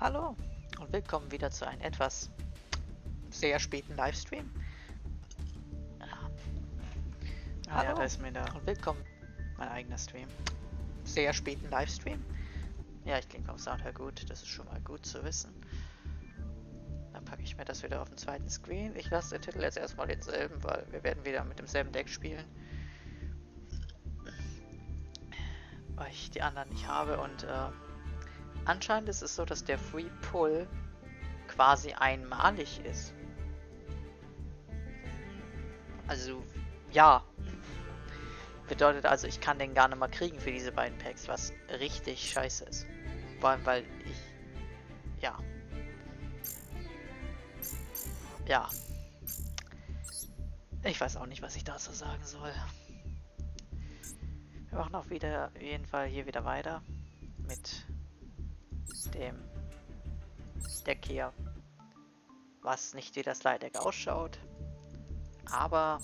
Hallo und willkommen wieder zu einem etwas sehr späten Livestream. Ah, Hallo. ja, da ist mir da. Und willkommen, mein eigener Stream. Sehr späten Livestream. Ja, ich klinge vom Sound her gut, das ist schon mal gut zu wissen. Dann packe ich mir das wieder auf den zweiten Screen. Ich lasse den Titel jetzt erstmal denselben, weil wir werden wieder mit demselben Deck spielen. Weil ich die anderen nicht habe und äh, anscheinend ist es so, dass der Free Pull quasi einmalig ist. Also, ja. Bedeutet also, ich kann den gar nicht mal kriegen für diese beiden Packs, was richtig scheiße ist. Vor allem, weil ich... Ja. Ja. Ich weiß auch nicht, was ich dazu sagen soll. Wir machen auch wieder, auf jeden Fall hier wieder weiter mit dem Deck hier, was nicht wie das Slide Deck ausschaut, aber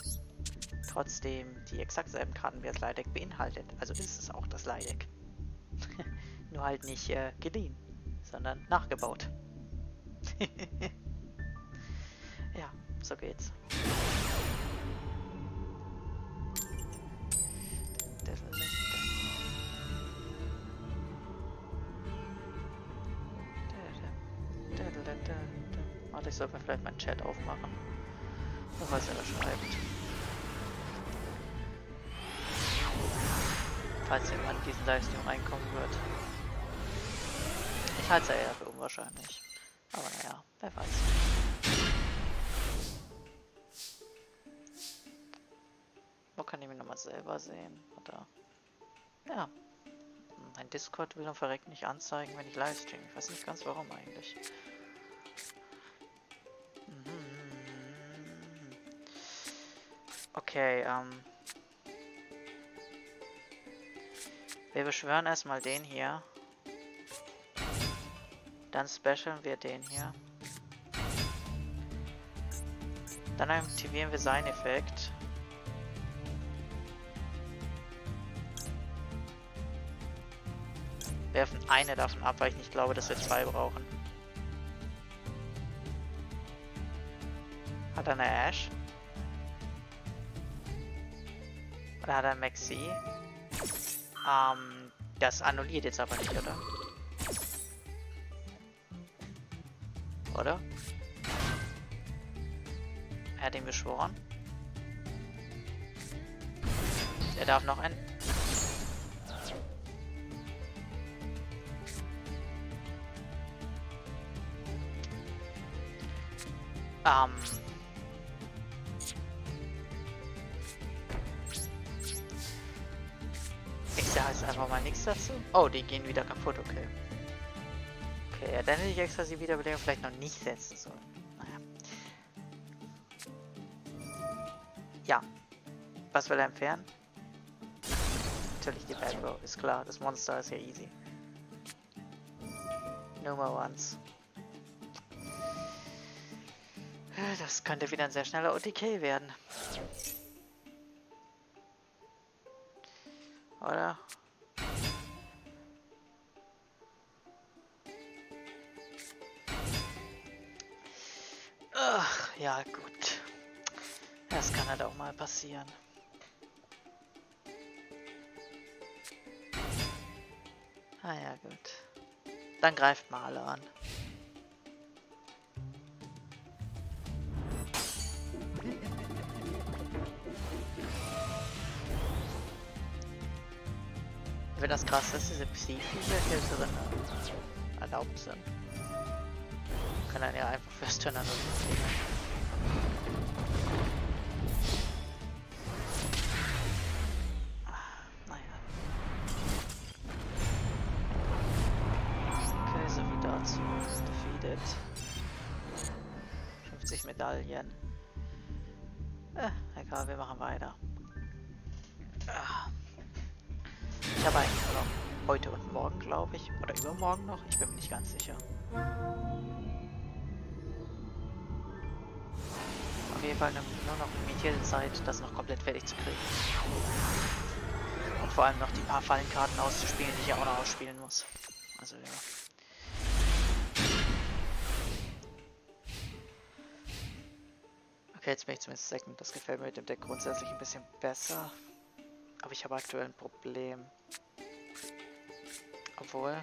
trotzdem die exakt selben Karten wie das Slide Deck beinhaltet. Also ist es auch das Slide Deck. Nur halt nicht äh, geliehen, sondern nachgebaut. ja, so geht's. Ich sollte mir vielleicht meinen Chat aufmachen. Wer weiß, wer da schreibt. Falls jemand in diesen Livestream reinkommen wird. Ich halte es ja eher für unwahrscheinlich. Aber naja, wer weiß. Wo kann ich mich nochmal selber sehen? Oder? Ja. Mein Discord will dann verreckt nicht anzeigen, wenn ich livestream. Ich weiß nicht ganz warum eigentlich. Okay, ähm. Wir beschwören erstmal den hier. Dann specialen wir den hier. Dann aktivieren wir seinen Effekt. Werfen eine davon ab, weil ich nicht glaube, dass wir zwei brauchen. Hat er eine Ash? Oder hat er Maxi? Ähm, das annulliert jetzt aber nicht, oder? Oder? Er hat ihn beschworen. Er darf noch ein... Ähm... nichts dazu. Oh, die gehen wieder kaputt, okay. Okay, ja, dann hätte ich extra die Wiederbelebung vielleicht noch nicht setzen sollen. Naja. Ja. Was will er entfernen? Natürlich die Bad Bow, ist klar. Das Monster ist ja easy. Nummer Ones. Das könnte wieder ein sehr schneller OTK werden. Oder? Ja gut. Das kann halt auch mal passieren. Ah ja, gut. Dann greift mal an. Ich finde das krass, dass diese hier drin erlaubt sind. Kann dann ja einfach fürs Turn annullieren. Egal, wir machen weiter. Ah. Ich habe eigentlich nur noch heute und morgen, glaube ich. Oder übermorgen noch. Ich bin mir nicht ganz sicher. Auf jeden Fall nur noch limitierte Zeit, das noch komplett fertig zu kriegen. Und vor allem noch die paar Fallenkarten auszuspielen, die ich ja auch noch ausspielen muss. Also ja. Okay, jetzt bin ich zumindest Second. Das gefällt mir mit dem Deck grundsätzlich ein bisschen besser. Aber ich habe aktuell ein Problem. Obwohl,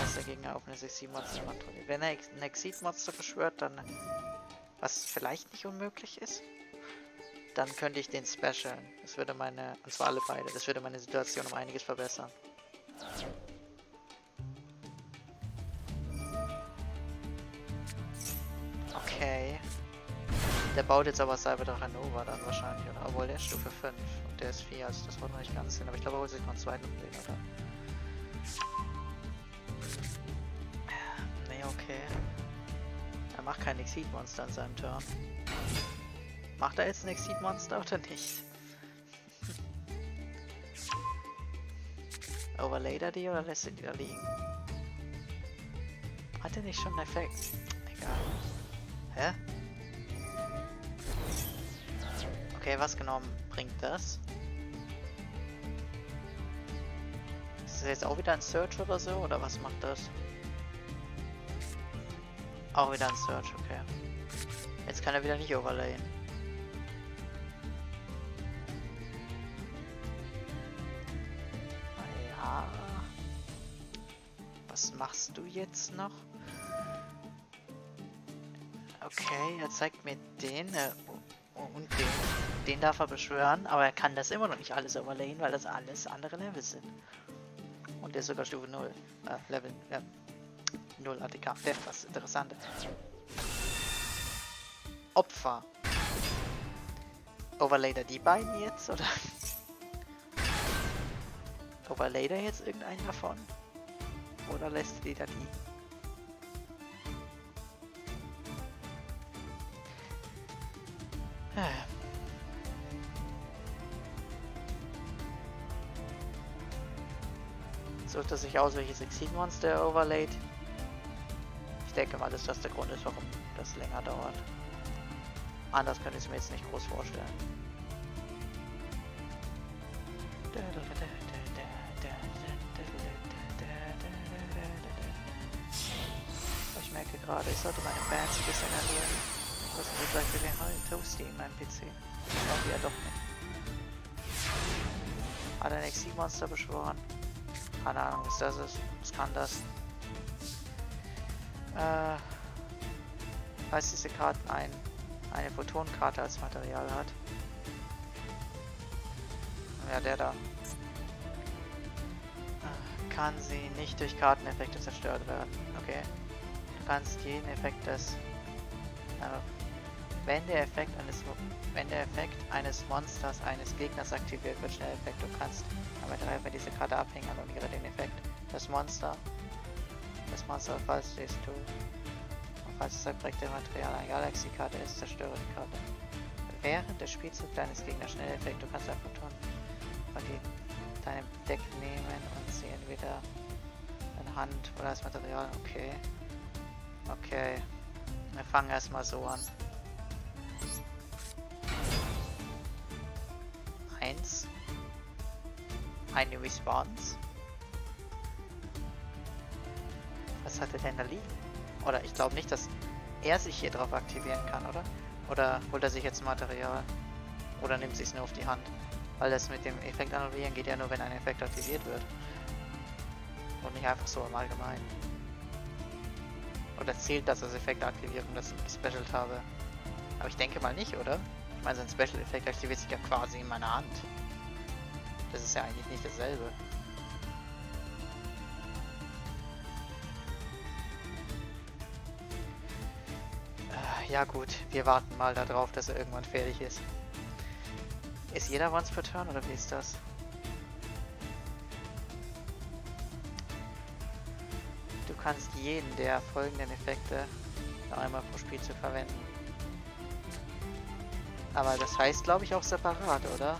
als der Gegner auf eine 6-7 Monster kontrolliert. Wenn er ein Exit Monster beschwört, dann, was vielleicht nicht unmöglich ist, dann könnte ich den specialen. Das würde meine, und zwar alle beide, das würde meine Situation um einiges verbessern. Der baut jetzt aber Cyberdrach Nova dann wahrscheinlich, oder? Obwohl der ist Stufe 5 und der ist 4, also das wollte noch nicht ganz hin, aber ich glaube, er holt sich noch einen zweiten Umlegen, oder? Nee, okay. Er macht kein Exit-Monster in seinem Turn. Macht er jetzt ein Exit-Monster oder nicht? Overlayt er die oder lässt er die da liegen? Hat er nicht schon einen Effekt? Egal. Hä? Okay, was genau bringt das? Ist das jetzt auch wieder ein Search oder so? Oder was macht das? Auch wieder ein Search, okay. Jetzt kann er wieder nicht overlayen. Ja. Was machst du jetzt noch? Okay, er zeigt mir den äh, und den. Den darf er beschwören, aber er kann das immer noch nicht alles overlayen, weil das alles andere Level sind. Und der ist sogar Stufe 0. Äh, Level, ja. 0 ATK. Der was interessant. Opfer. Overlayt er die beiden jetzt, oder? Overlayt er jetzt irgendeinen davon? Oder lässt die da liegen? Sucht er sich aus, welches Exit-Monster er overlaid? Ich denke mal, dass das der Grund ist, warum das länger dauert. Anders könnte ich es mir jetzt nicht groß vorstellen. Ich merke gerade, ich sollte meine Bands ein bisschen erhöhen. Was ist gleich für den Toasty in meinem PC? Auch wieder doch nicht. Hat ein XC-Monster beschworen. Keine Ahnung, was das ist. Was kann das? Äh, falls diese Karten ein, eine Photonenkarte als Material hat. Ja, der da. Kann sie nicht durch Karteneffekte zerstört werden. Okay. Du kannst jeden Effekt des äh, wenn der Effekt eines wenn der Effekt eines Monsters eines Gegners aktiviert wird, schnell Effekt. Du kannst aber drei bei dieser Karte abhängen, annulliere den Effekt. Das Monster. Das Monster, falls stehst du. Und falls es zerbrechte Material eine Galaxy-Karte ist, zerstöre die Karte. Während des Spielzugs deines Gegners schnell Effekt. Du kannst einfach tun von deinem Deck nehmen und sie entweder in Hand oder als Material. Okay. Okay. Wir fangen erstmal so an. Eine Response. Was hat er denn da liegen? Oder ich glaube nicht, dass er sich hier drauf aktivieren kann, oder? Oder holt er sich jetzt Material? Oder nimmt sich nur auf die Hand? Weil das mit dem Effekt annullieren geht ja nur, wenn ein Effekt aktiviert wird. Und nicht einfach so im Allgemeinen. Oder zählt das als Effekt aktiviert und das ich gespecialt habe? Aber ich denke mal nicht, oder? Ich meine, sein Special Effekt aktiviert sich ja quasi in meiner Hand. Das ist ja eigentlich nicht dasselbe. Äh, ja gut, wir warten mal darauf, dass er irgendwann fertig ist. Ist jeder once per turn oder wie ist das? Du kannst jeden der folgenden Effekte noch einmal pro Spiel zu verwenden. Aber das heißt, glaube ich, auch separat, oder?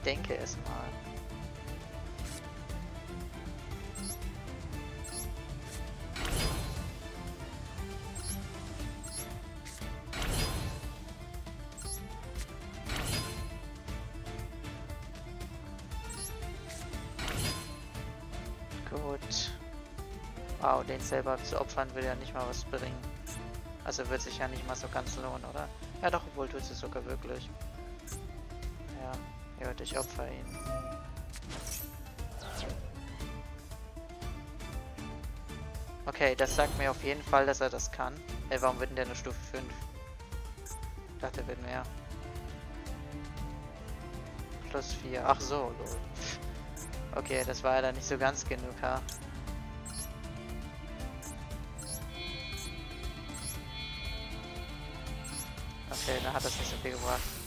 Ich denke es mal. Gut. Wow, den selber zu opfern will ja nicht mal was bringen. Also wird sich ja nicht mal so ganz lohnen, oder? Ja doch, obwohl tut es sogar wirklich. Ja, ja, ich opfer ihn. Okay, das sagt mir auf jeden Fall, dass er das kann. Ey, warum wird denn der nur Stufe 5? Ich dachte, der wird mehr. Plus 4. Ach so, lol. Okay, das war ja dann nicht so ganz genug, ha? Okay, dann hat das nicht so viel gebracht.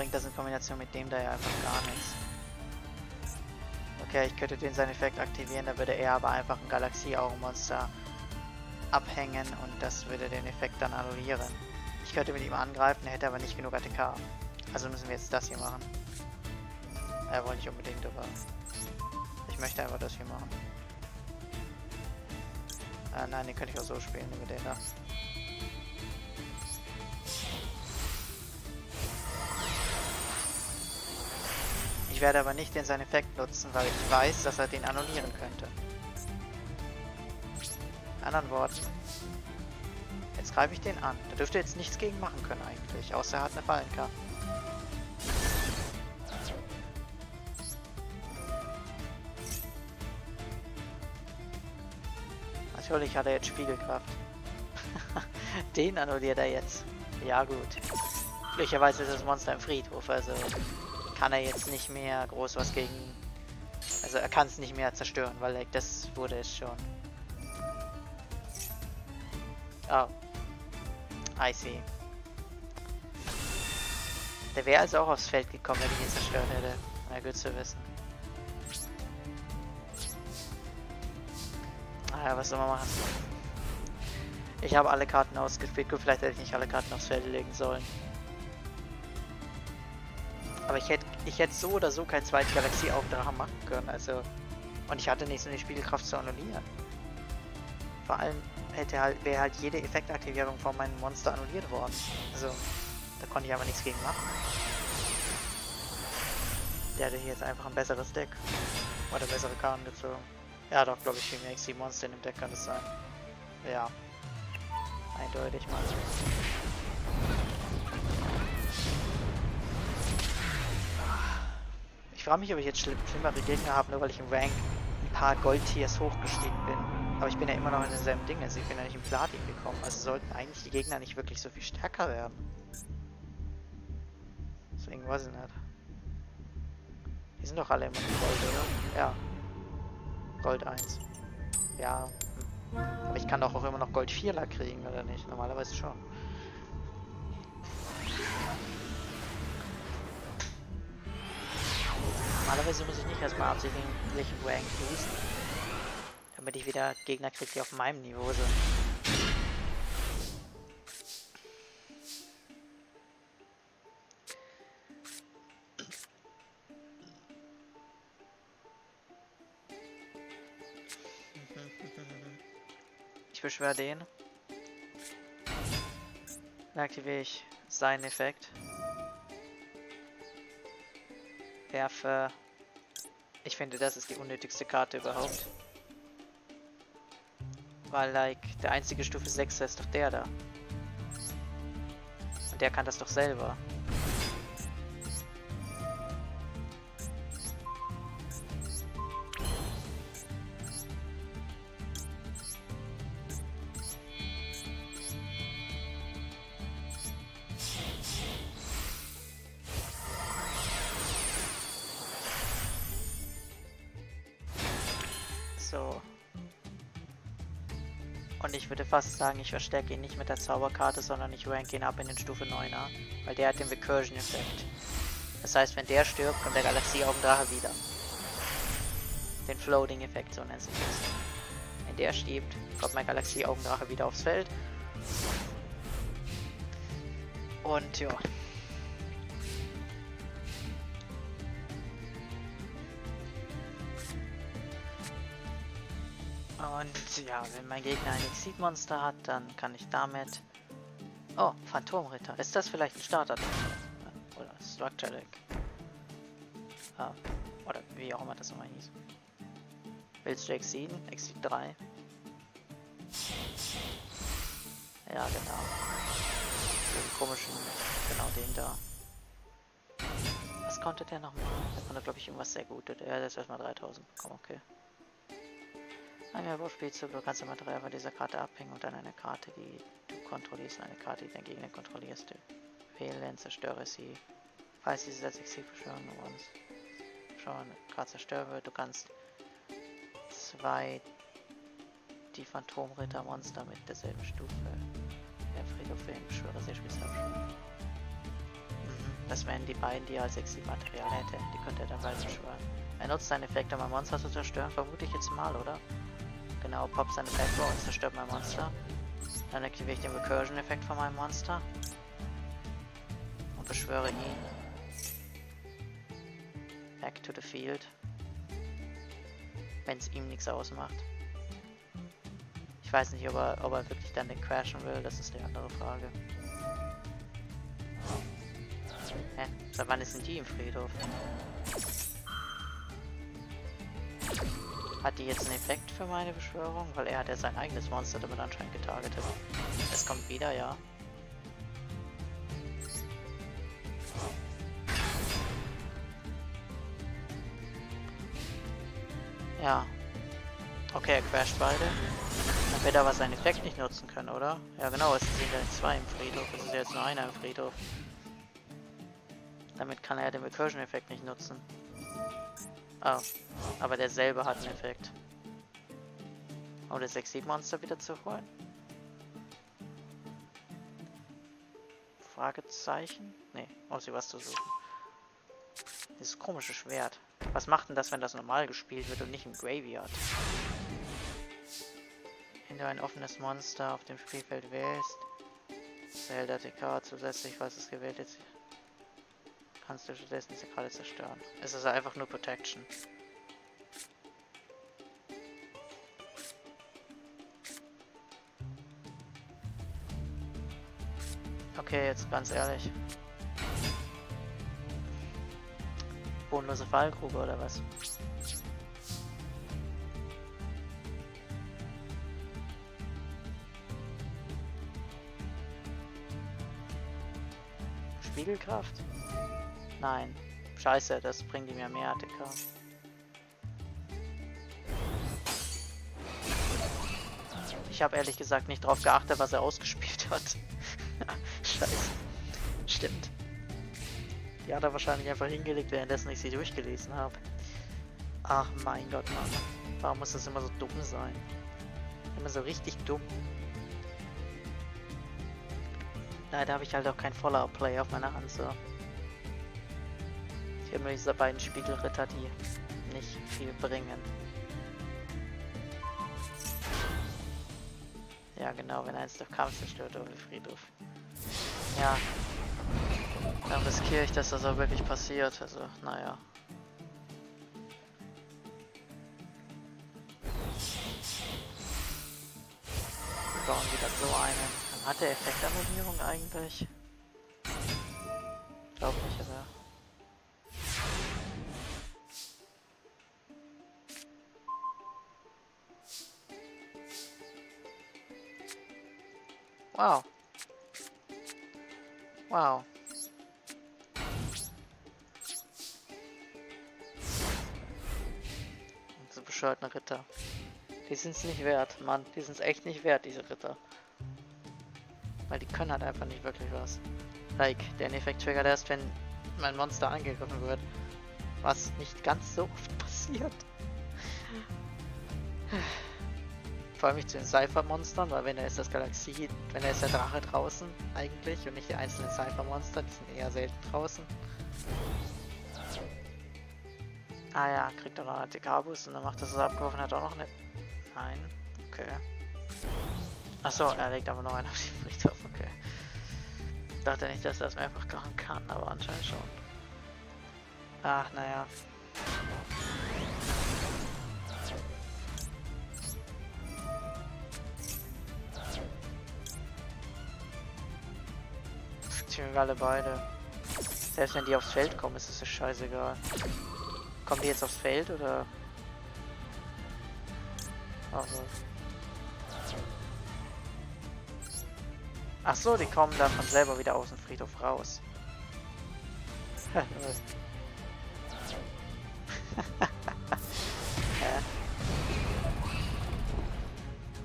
Bringt das in Kombination mit dem da ja einfach gar nichts. Okay, ich könnte den seinen Effekt aktivieren, da würde er aber einfach ein Galaxie-Augenmonster abhängen und das würde den Effekt dann annullieren. Ich könnte mit ihm angreifen, er hätte aber nicht genug ATK. Also müssen wir jetzt das hier machen. Er wollte nicht unbedingt, aber ich möchte einfach das hier machen. Äh, nein, den könnte ich auch so spielen, mit den da. Ich werde aber nicht den seinen Effekt nutzen, weil ich weiß, dass er den annullieren könnte. Anderen Worten. Jetzt greife ich den an. Da dürfte jetzt nichts gegen machen können eigentlich, außer er hat eine Fallenkarte. Natürlich hat er jetzt Spiegelkraft. den annulliert er jetzt. Ja gut. Glücklicherweise ist das Monster im Friedhof, also kann er jetzt nicht mehr groß was gegen... Also er kann es nicht mehr zerstören, weil er, das wurde es schon. Oh. I see. Der wäre also auch aufs Feld gekommen, wenn ich ihn zerstört hätte. Na gut zu wissen. Naja, was soll man machen? Ich habe alle Karten ausgespielt. Gut, vielleicht hätte ich nicht alle Karten aufs Feld legen sollen. Aber ich hätte ich hätte so oder so kein zweites Galaxie-Aufdrachen machen können, also... Und ich hatte nicht so eine Spielkraft zu annullieren. Vor allem hätte halt, wäre halt jede Effektaktivierung von meinem Monster annulliert worden. Also, da konnte ich aber nichts gegen machen. Der hatte hier jetzt einfach ein besseres Deck. Oder bessere Karten gezogen. Ja, doch, glaube ich, viel mehr XC-Monster in dem Deck kann es sein. Ja. Eindeutig mal. Ich frage mich, ob ich jetzt schlimm, schlimmere Gegner habe, nur weil ich im Rank ein paar Gold-Tiers hochgestiegen bin. Aber ich bin ja immer noch in denselben Dingen, also ich bin ja nicht im Platin gekommen. Also sollten eigentlich die Gegner nicht wirklich so viel stärker werden. Deswegen weiß ich nicht. Die sind doch alle immer Gold, oder? Ja. Gold 1. Ja. Aber ich kann doch auch immer noch Gold 4 kriegen, oder nicht? Normalerweise schon. Normalerweise muss ich nicht erstmal absichtlich im Rank boosten. Damit ich wieder Gegner kriege, die auf meinem Niveau sind. Ich beschwöre den. Dann aktiviere ich seinen Effekt werfe. Ich finde, das ist die unnötigste Karte überhaupt. Weil, like, der einzige Stufe 6 ist doch der da. Und der kann das doch selber. Fast sagen, ich verstärke ihn nicht mit der Zauberkarte, sondern ich rank ihn ab in den Stufe 9er. Weil der hat den Recursion-Effekt. Das heißt, wenn der stirbt, kommt der Galaxie-Augendrache wieder. Den Floating-Effekt, so nennt sich das. Wenn der stirbt, kommt mein Galaxie-Augendrache wieder aufs Feld. Und ja. Und ja, wenn mein Gegner ein Exit-Monster hat, dann kann ich damit... Oh, Phantomritter. Ist das vielleicht ein starter? Oder Structure Deck? Ah, oder wie auch immer das nochmal hieß. Willst du Exit? Exit 3? Ja, genau. Den komischen, genau den da. Was konnte der nochmal? Der konnte, glaube ich, irgendwas sehr Gutes. Ja, der ist erstmal 3000 bekommen, okay. Ein Wurfspielzug, du kannst immer drei von dieser Karte abhängen und dann eine Karte, die du kontrollierst, eine Karte, die dein Gegner kontrollierst. Du wählen, zerstöre sie. Falls diese Sätze sie beschwören uns schon gerade zerstört wird, du kannst zwei die Phantomrittermonster mit derselben Stufe der Friedhof für Beschwörer sehr speziell mhm. Das wären die beiden, die er als Exilmaterial hätte. Die könnte er dann bald beschwören. Er nutzt seinen Effekt, um ein Monster zu zerstören, vermute ich jetzt mal, oder? Genau, poppt seine Backbone und zerstört mein Monster. Dann aktiviere ich den Recursion-Effekt von meinem Monster. Und beschwöre ihn. Back to the field. Wenn es ihm nichts ausmacht. Ich weiß nicht, ob er, ob er wirklich dann den crashen will, das ist die andere Frage. Hä? Seit wann ist denn die im Friedhof? Hat die jetzt einen Effekt für meine Beschwörung? Weil er hat ja sein eigenes Monster damit anscheinend getargetet. Es kommt wieder, ja. Ja. Okay, er crasht beide. Dann wird er aber seinen Effekt nicht nutzen können, oder? Ja genau, es sind ja zwei im Friedhof. Es ist jetzt nur einer im Friedhof. Damit kann er den Recursion-Effekt nicht nutzen. Oh, aber derselbe hat einen Effekt. Um das 6-7-Monster wieder zu holen? Fragezeichen? Ne, muss ich was zu suchen. Dieses komische Schwert. Was macht denn das, wenn das normal gespielt wird und nicht im Graveyard? Wenn du ein offenes Monster auf dem Spielfeld wählst, zählt der TK zusätzlich, falls es gewählt ist, kannst du stattdessen diese Karte zerstören. Es ist einfach nur Protection. Okay, jetzt ganz ehrlich. Bodenlose Fallgrube oder was? Spiegelkraft? Nein. Scheiße, das bringt ihm ja mehr ATK. Ich habe ehrlich gesagt nicht drauf geachtet, was er ausgespielt hat. Scheiße. Stimmt. Die hat er wahrscheinlich einfach hingelegt, währenddessen ich sie durchgelesen habe. Ach mein Gott, Mann. Warum muss das immer so dumm sein? Immer so richtig dumm. Leider habe ich halt auch kein Follow-Play auf meiner Hand, so. Nur diese beiden Spiegelritter, die nicht viel bringen. Ja genau, wenn eins der Kampf zerstört oder Friedhof. Ja. Dann riskiere ich, dass das auch wirklich passiert, also naja. Wir bauen wieder so einen. Hat der Effektannullierung eigentlich? Glaube nicht, aber... Wow. Wow. Diese bescheuerten Ritter. Die sind es nicht wert, Mann. Die sind es echt nicht wert, diese Ritter. Weil die können halt einfach nicht wirklich was. Like, der Effekt triggert erst, wenn mein Monster angegriffen wird. Was nicht ganz so oft passiert. Vor allem nicht zu den Cypher-Monstern, weil wenn er ist das Galaxie, wenn er ist der Drache draußen eigentlich und nicht die einzelnen Cypher-Monster, die sind eher selten draußen. Ah ja, kriegt er noch einen Dekabus und dann macht das, was er abgeworfen hat, auch noch eine... Nein, okay. Achso, er legt aber noch einen auf die Friedhof, okay. Dachte nicht, dass er das mehrfach machen kann, aber anscheinend schon. Ach, naja. Wir alle beide. Selbst wenn die aufs Feld kommen, ist es scheißegal. Kommen die jetzt aufs Feld oder? Also. Ach so, die kommen dann von selber wieder aus dem Friedhof raus.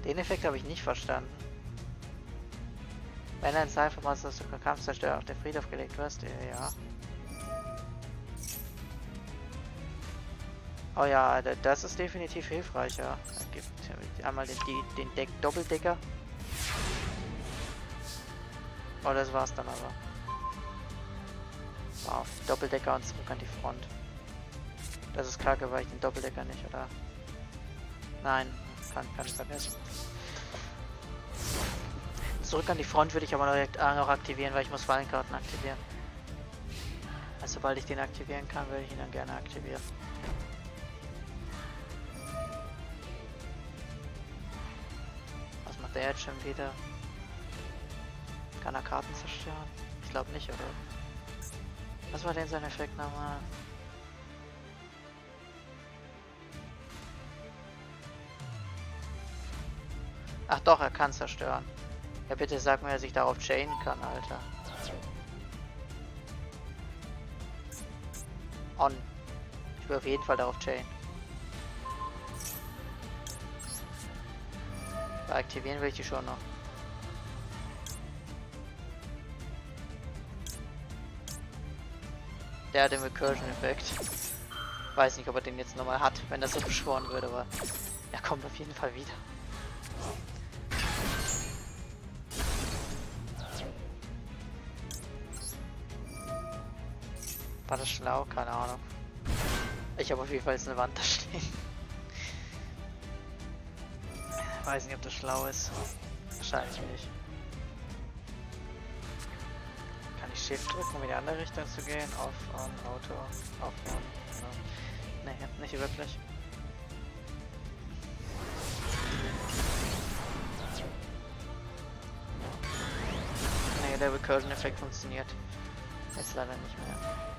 Den Effekt habe ich nicht verstanden. Wenn ein Cyphermonster zu Kampfzerstörer auf den Friedhof gelegt wird, ja. Oh ja, das ist definitiv hilfreicher. Es gibt einmal den, den Deck Doppeldecker. Oh, das war's dann aber. Wow, Doppeldecker und zurück an die Front. Das ist kacke, weil ich den Doppeldecker nicht, oder? Nein, kann, kann ich vergessen. Zurück an die Front würde ich aber noch, äh, aktivieren, weil ich muss Fallenkarten aktivieren. Also sobald ich den aktivieren kann, würde ich ihn dann gerne aktivieren. Was macht der jetzt schon wieder? Kann er Karten zerstören? Ich glaube nicht, oder? Was war denn sein Effekt nochmal? Ach doch, er kann zerstören. Ja, bitte sag mir, dass ich darauf chainen kann, Alter. On. Ich will auf jeden Fall darauf chainen. Aktivieren will ich die schon noch. Der hat den Recursion-Effekt. Weiß nicht, ob er den jetzt nochmal hat, wenn das so beschworen würde, aber er kommt auf jeden Fall wieder. War das schlau? Keine Ahnung. Ich habe auf jeden Fall jetzt eine Wand da stehen. Weiß nicht, ob das schlau ist. Wahrscheinlich nicht. Kann ich Shift drücken, um in die andere Richtung zu gehen? Auf, on, Auto, auf, on. No. Nee, nicht wirklich. Nee, der Recursion-Effekt funktioniert. Jetzt leider nicht mehr.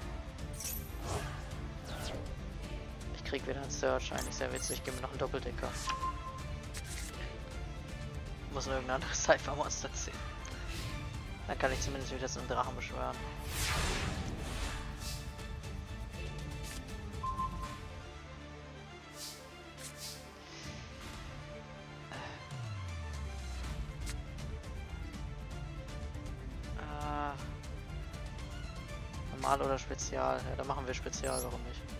Krieg wieder einen Search, eigentlich sehr witzig. Gib mir noch einen Doppeldecker. Muss nur irgendein anderes Cypher-Monster ziehen. Dann kann ich zumindest wieder so einen Drachen beschwören. Äh. Normal oder Spezial? Ja, dann machen wir Spezial, warum nicht?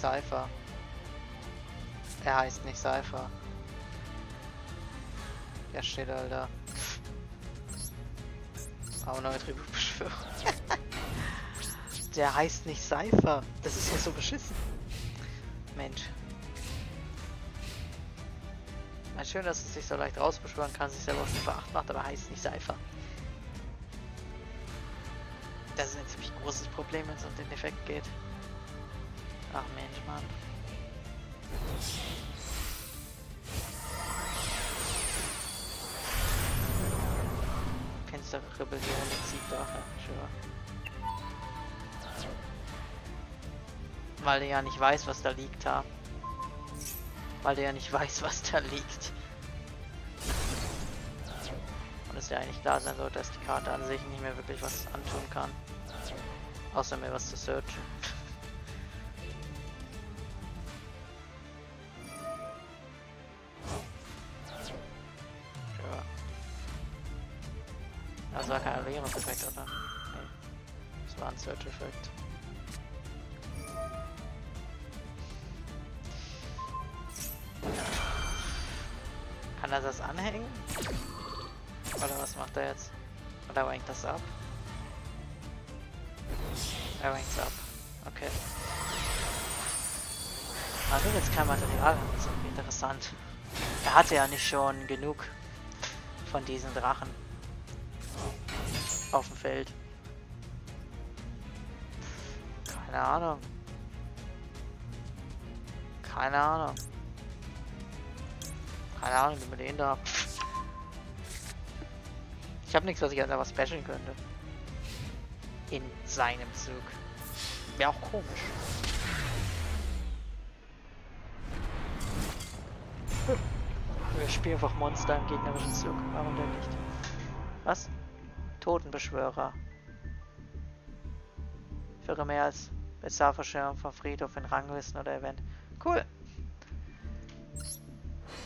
Cypher. Er heißt nicht Cypher. Ja, steht Alter. Aber neue Tributbeschwörung. Der heißt nicht Cypher. Das ist ja so beschissen. Mensch. Ein schön, dass es sich so leicht rausbeschwören kann, sich selber schon veracht macht, aber heißt nicht Seifer. Das ist ein ziemlich großes Problem, wenn es um den Effekt geht. Ach Mensch, Mann. Finstere Rebellion siegt auch, sure. Weil er ja nicht weiß, was da liegt, ha. Weil der ja nicht weiß, was da liegt. Und es ja eigentlich klar sein sollte, dass die Karte an sich nicht mehr wirklich was antun kann. Außer mir was zu searchen. Das ab? Er rankt ab. Okay. Also jetzt kein Material, das ist interessant. Er hatte ja nicht schon genug von diesen Drachen auf dem Feld. Keine Ahnung. Keine Ahnung. Keine Ahnung, wie man den da. Ich habe nichts, was ich einfach specialen könnte. In seinem Zug. Wäre auch komisch. Wir spielen einfach Monster im gegnerischen Zug. Warum denn nicht? Was? Totenbeschwörer. Führe mehr als Bezahlverstellung von Friedhof in Ranglisten oder Event. Cool.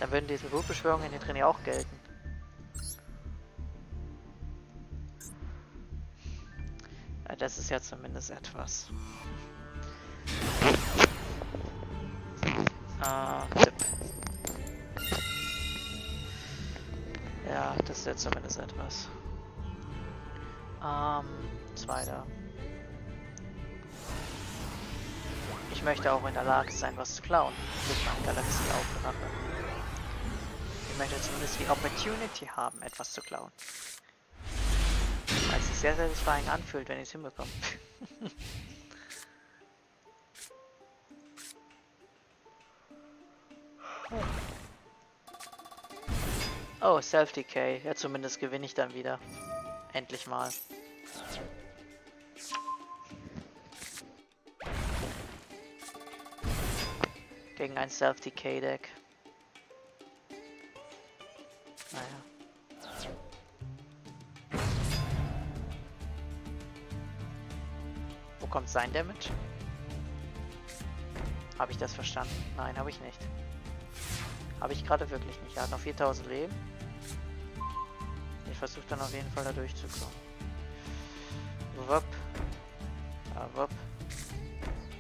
Dann würden diese Blutbeschwörungen hier drin ja auch gelten. Das ist ja zumindest etwas. Ah, Tipp. Ja, das ist ja zumindest etwas. Ähm, zweiter. Ich möchte auch in der Lage sein, was zu klauen. Mit meiner Galaxie aufgerannt. Ich möchte zumindest die Opportunity haben, etwas zu klauen. Weil es sich sehr satisfying anfühlt, wenn ich es hinbekomme. oh, Self-Decay. Ja, zumindest gewinne ich dann wieder. Endlich mal. Gegen ein Self-Decay-Deck. Naja. Kommt sein Damage? Habe ich das verstanden? Nein, habe ich nicht. Habe ich gerade wirklich nicht. Er hat noch 4000 Leben. Ich versuche dann auf jeden Fall da durchzukommen. Wupp. Ja, wupp.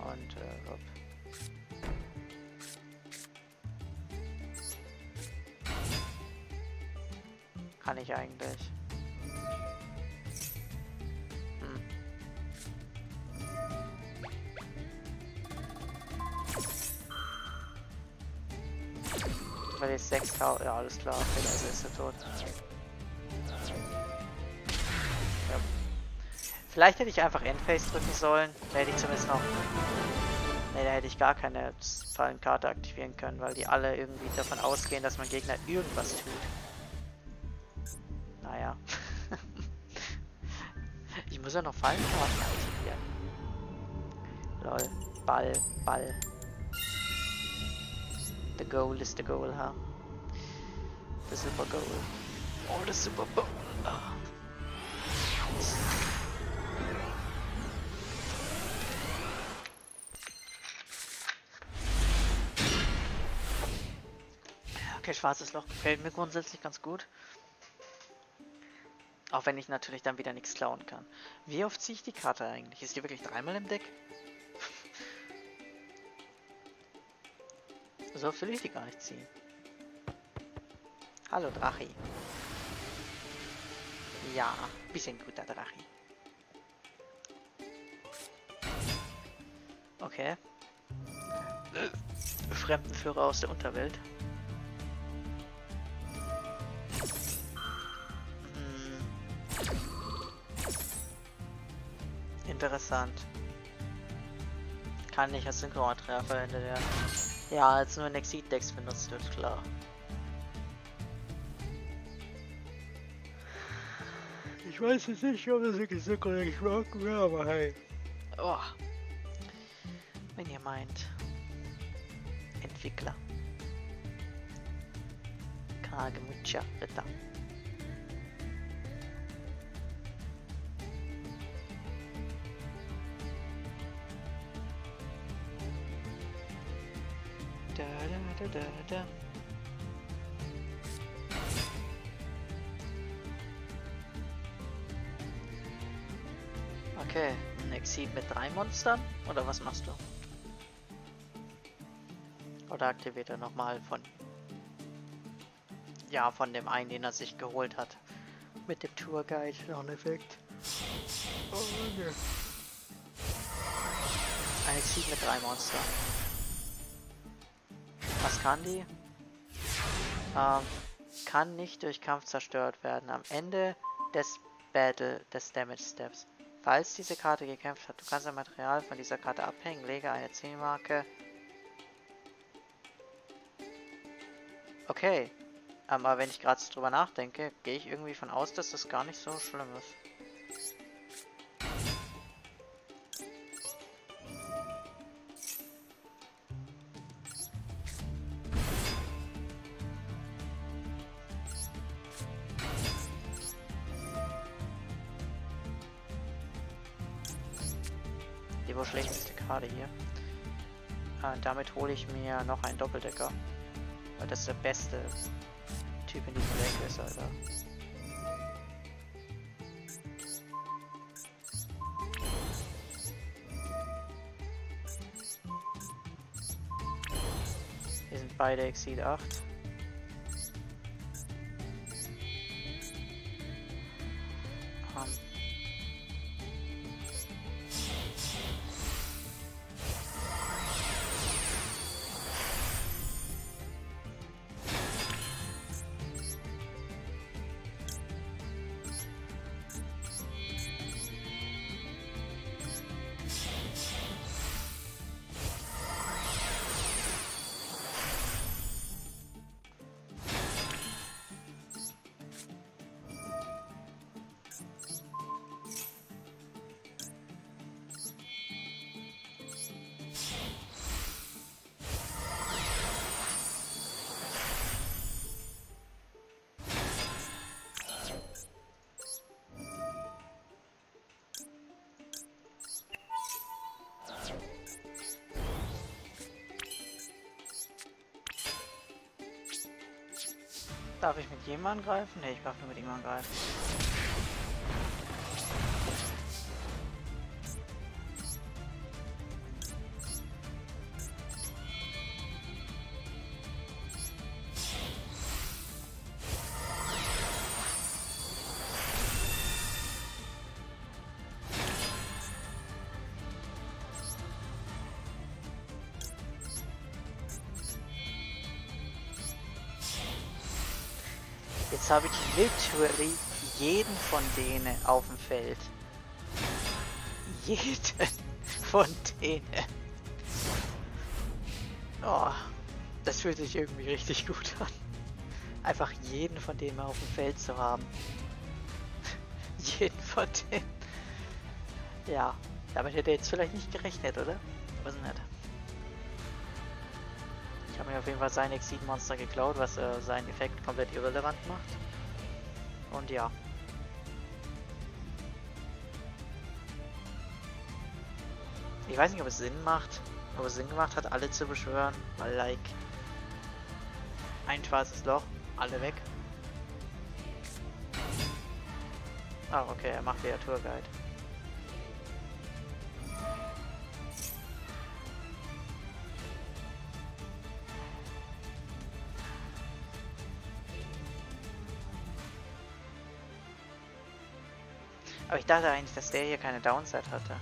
Und äh, wupp. Kann ich eigentlich. Jetzt 6000. Ja, alles klar. Okay, also ist er tot. Ja. Vielleicht hätte ich einfach Endphase drücken sollen. Da hätte ich zumindest noch. Ne, da hätte ich gar keine Fallenkarte aktivieren können, weil die alle irgendwie davon ausgehen, dass mein Gegner irgendwas tut. Naja. ich muss ja noch Fallenkarten aktivieren. Lol. Ball, Ball. The goal is the goal? Huh? The super goal. Oh, the super goal. Oh. Okay, schwarzes Loch gefällt mir grundsätzlich ganz gut. Auch wenn ich natürlich dann wieder nichts klauen kann. Wie oft ziehe ich die Karte eigentlich? Ist die wirklich dreimal im Deck? So oft will ich die gar nicht ziehen. Hallo Drachi. Ja, bisschen guter Drachi. Okay. Fremdenführer aus der Unterwelt. Interessant. Kann nicht als Synchrontreffer verwendet werden. Ja, als nur in Exit-Decks benutzt wird, klar. Ich weiß jetzt nicht, ob das wirklich so korrekt machen will, aber hey. Oh. Wenn ihr meint. Entwickler. Kagemucha Ritter. Da, da, da. Okay, ein Exit mit drei Monstern? Oder was machst du? Oder aktiviert er nochmal von... Ja, von dem einen, den er sich geholt hat. Mit dem Tourguide noch ein Effekt. Oh, okay. Ein Exit mit drei Monstern. Was kann die? Ähm, kann nicht durch Kampf zerstört werden. Am Ende des Battle des Damage Steps. Falls diese Karte gekämpft hat, du kannst ein Material von dieser Karte abhängen, lege eine Zielmarke. Okay. Aber wenn ich gerade drüber nachdenke, gehe ich irgendwie von aus, dass das gar nicht so schlimm ist. Hole ich mir noch einen Doppeldecker. Weil das der beste Typ in diesem Deck ist, Alter. Wir sind beide Exceed 8. Jemandem angreifen? Ne, ich darf nur mit ihm angreifen. Habe ich literally jeden von denen auf dem Feld. Jeden von denen. Oh, das fühlt sich irgendwie richtig gut an. Einfach jeden von denen auf dem Feld zu haben. jeden von denen. Ja, damit hätte er jetzt vielleicht nicht gerechnet, oder? Was nicht. Ich habe mir auf jeden Fall sein Exit-Monster geklaut, was äh, seinen Effekt komplett irrelevant macht. Und ja. Ich weiß nicht, ob es Sinn macht, ob es Sinn gemacht hat, alle zu beschwören, weil like ein schwarzes Loch, alle weg. Ah, okay, er macht wieder Tourguide. Ich dachte eigentlich, dass der hier keine Downside hatte.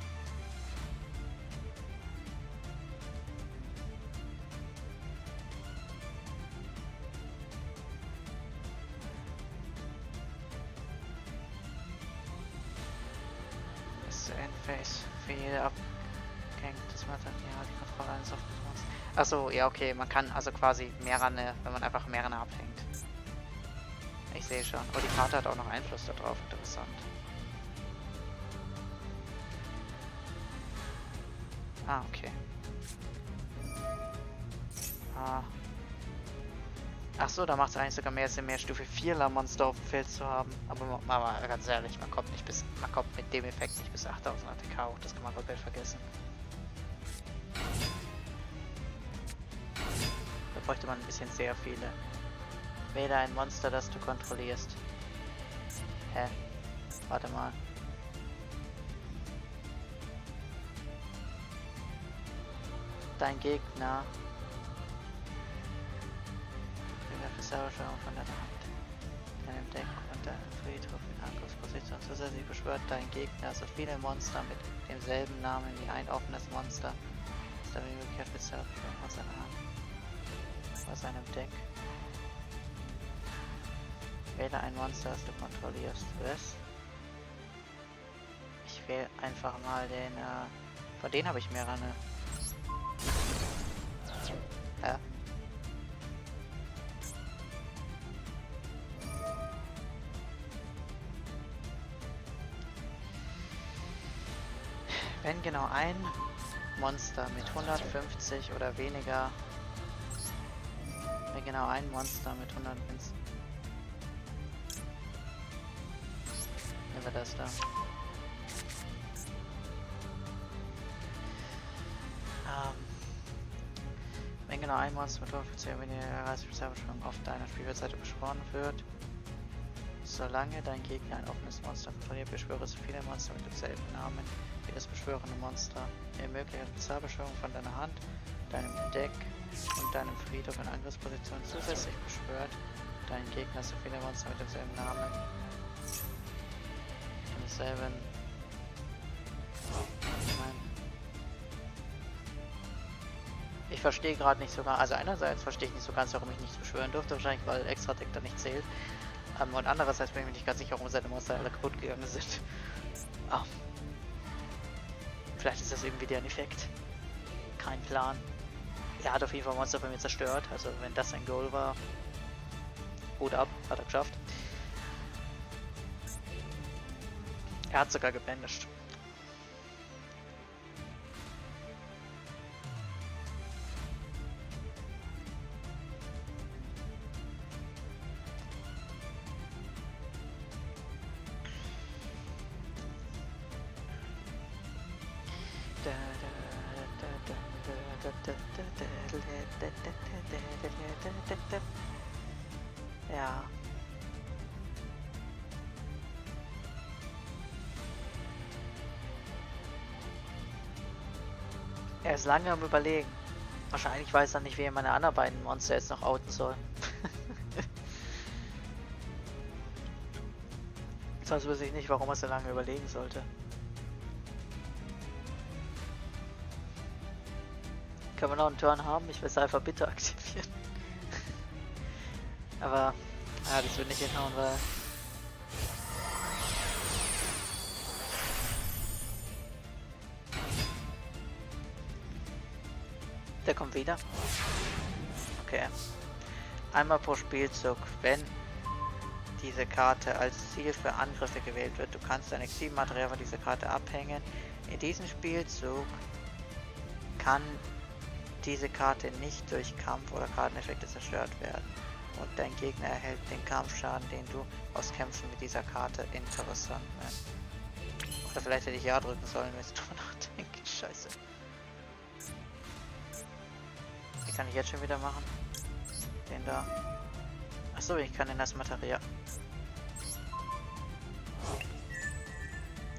Endphase für jede abgehängtes Material, die Kontrolle eines Aufmerksamens. Achso, ja okay, man kann also quasi mehrere, wenn man einfach mehrere abhängt. Ich sehe schon. Aber die Karte hat auch noch Einfluss darauf, interessant. Ah, okay. Ah. Ach so, da macht es eigentlich sogar mehr Sinn, mehr Stufe 4 Monster auf dem Feld zu haben. Aber, aber ganz ehrlich, man kommt nicht bis, man kommt mit dem Effekt nicht bis 8000 ATK hoch, das kann man komplett vergessen. Da bräuchte man ein bisschen sehr viele. Wähle ein Monster, das du kontrollierst. Hä? Warte mal. Dein Gegner für Sauerschauung von der Hand, deinem Deck und deinem Friedhof in Angriffsposition. Zusätzlich beschwört dein Gegner so viele Monster mit demselben Namen wie ein offenes Monster. Ist damit Möglichkeit für Sauerschauung aus seiner Hand. Aus seinem Deck. Wähle ein Monster, das du kontrollierst. Was? Ich wähle einfach mal den, äh, von denen habe ich mehrere. Ja. Wenn genau ein Monster mit 150 oder weniger, wenn genau ein Monster mit 150, nehmen wir das da. Wenn ein Monster mit 150 oder weniger Reisebeschwörung auf deiner Spielfeldseite beschworen wird, solange dein Gegner ein offenes Monster kontrolliert, beschwöre so viele Monster mit demselben Namen wie das beschwörende Monster. Ermöglicht eine Zahlbeschwörung von deiner Hand, deinem Deck und deinem Friedhof in Angriffsposition zusätzlich beschwört dein Gegner so viele Monster mit demselben Namen. Demselben. Verstehe gerade nicht sogar, also einerseits verstehe ich nicht so ganz, warum ich nichts beschwören durfte, wahrscheinlich weil extra Deck da nicht zählt. Ähm, und andererseits bin ich mir nicht ganz sicher, warum seine Monster alle kaputt gegangen sind. Ah, Vielleicht ist das irgendwie der Effekt. Kein Plan. Er hat auf jeden Fall Monster von mir zerstört. Also wenn das ein Goal war, Hut ab, hat er geschafft. Er hat sogar gebanished. Ist lange am überlegen. Wahrscheinlich weiß er nicht, wie er meine anderen beiden Monster jetzt noch outen soll. Sonst weiß ich nicht, warum er so lange überlegen sollte. Können wir noch einen Turn haben? Ich will einfach bitte aktivieren. Aber, ja, das wird nicht hinhauen, weil... kommt wieder. Okay. Einmal pro Spielzug, wenn diese Karte als Ziel für Angriffe gewählt wird. Du kannst ein Exilmaterial von dieser Karte abhängen. In diesem Spielzug kann diese Karte nicht durch Kampf- oder Karteneffekte zerstört werden. Und dein Gegner erhält den Kampfschaden, den du aus Kämpfen mit dieser Karte interessant nennst. Oder vielleicht hätte ich Ja drücken sollen, wenn kann ich jetzt schon wieder machen. Den da. Achso, ich kann den das Material.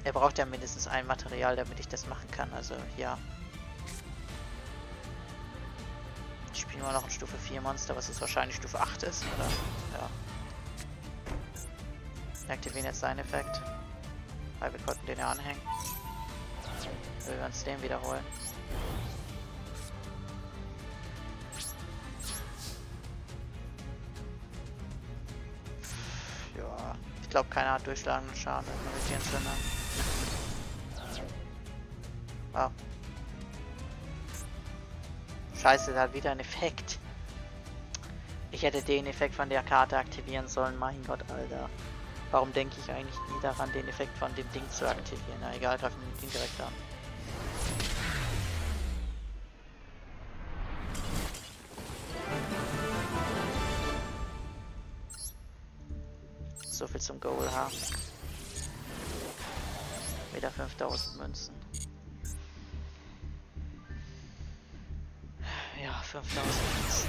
Er braucht ja mindestens ein Material, damit ich das machen kann. Also ja. Ich spiele nur noch ein Stufe 4 Monster, was jetzt wahrscheinlich Stufe 8 ist, oder? Ja. Wir aktivieren jetzt seinen Effekt. Weil wir konnten den ja anhängen. Will wir uns den wiederholen. Glaube keiner hat durchschlagenden Schaden mit den Sündern. Wow. Scheiße, da hat wieder ein Effekt. Ich hätte den Effekt von der Karte aktivieren sollen. Mein Gott, Alter. Warum denke ich eigentlich nie daran, den Effekt von dem Ding zu aktivieren? Na egal, greifen wir den direkt an. Goal haben. Wieder 5000 Münzen. Ja, 5000 Münzen.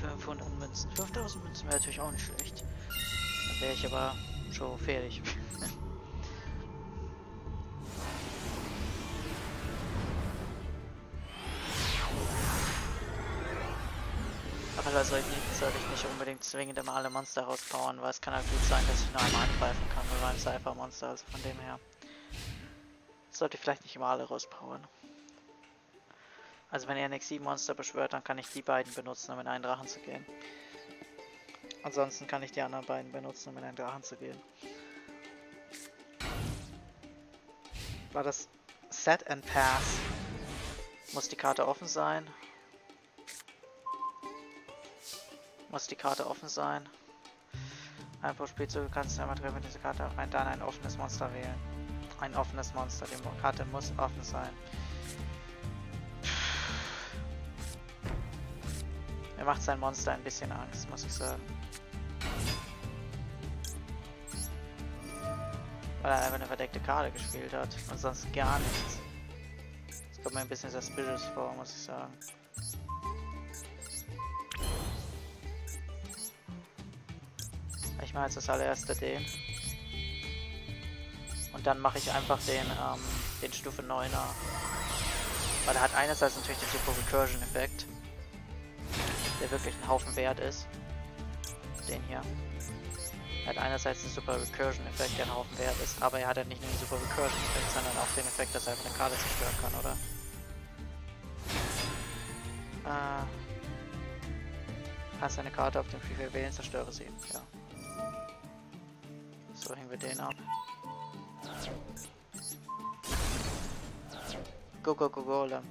Für 500 Münzen. 5000 Münzen wäre natürlich auch nicht schlecht. Dann wäre ich aber schon fertig. soll ich, nicht unbedingt zwingend immer alle Monster rauspowern, weil es kann halt gut sein, dass ich nur einmal angreifen kann, nur ein Cypher-Monster, also von dem her. Sollte ich vielleicht nicht immer alle rauspowern. Also wenn er ein Exil-Monster beschwört, dann kann ich die beiden benutzen, um in einen Drachen zu gehen. Ansonsten kann ich die anderen beiden benutzen, um in einen Drachen zu gehen. War das Set and Pass? Muss die Karte offen sein? Muss die Karte offen sein? Ein pro Spielzug kannst du einmal mit dieser Karte ein, dann ein offenes Monster wählen. Ein offenes Monster. Die Karte muss offen sein. Mir macht sein Monster ein bisschen Angst, muss ich sagen. Weil er einfach eine verdeckte Karte gespielt hat und sonst gar nichts. Das kommt mir ein bisschen suspicious vor, muss ich sagen. Ich mache jetzt das allererste den. Und dann mache ich einfach den, ähm, den Stufe 9er. Weil er hat einerseits natürlich den Super Recursion Effekt der wirklich ein Haufen wert ist. Den hier. Er hat einerseits einen Super Recursion Effekt, der ein Haufen wert ist, aber er hat ja nicht nur den Super Recursion Effekt, sondern auch den Effekt, dass er eine Karte zerstören kann, oder? Äh, hast eine Karte auf dem Spielfeld wählen, zerstöre sie. Ja. So hängen wir den ab. Go, go, go, Golem.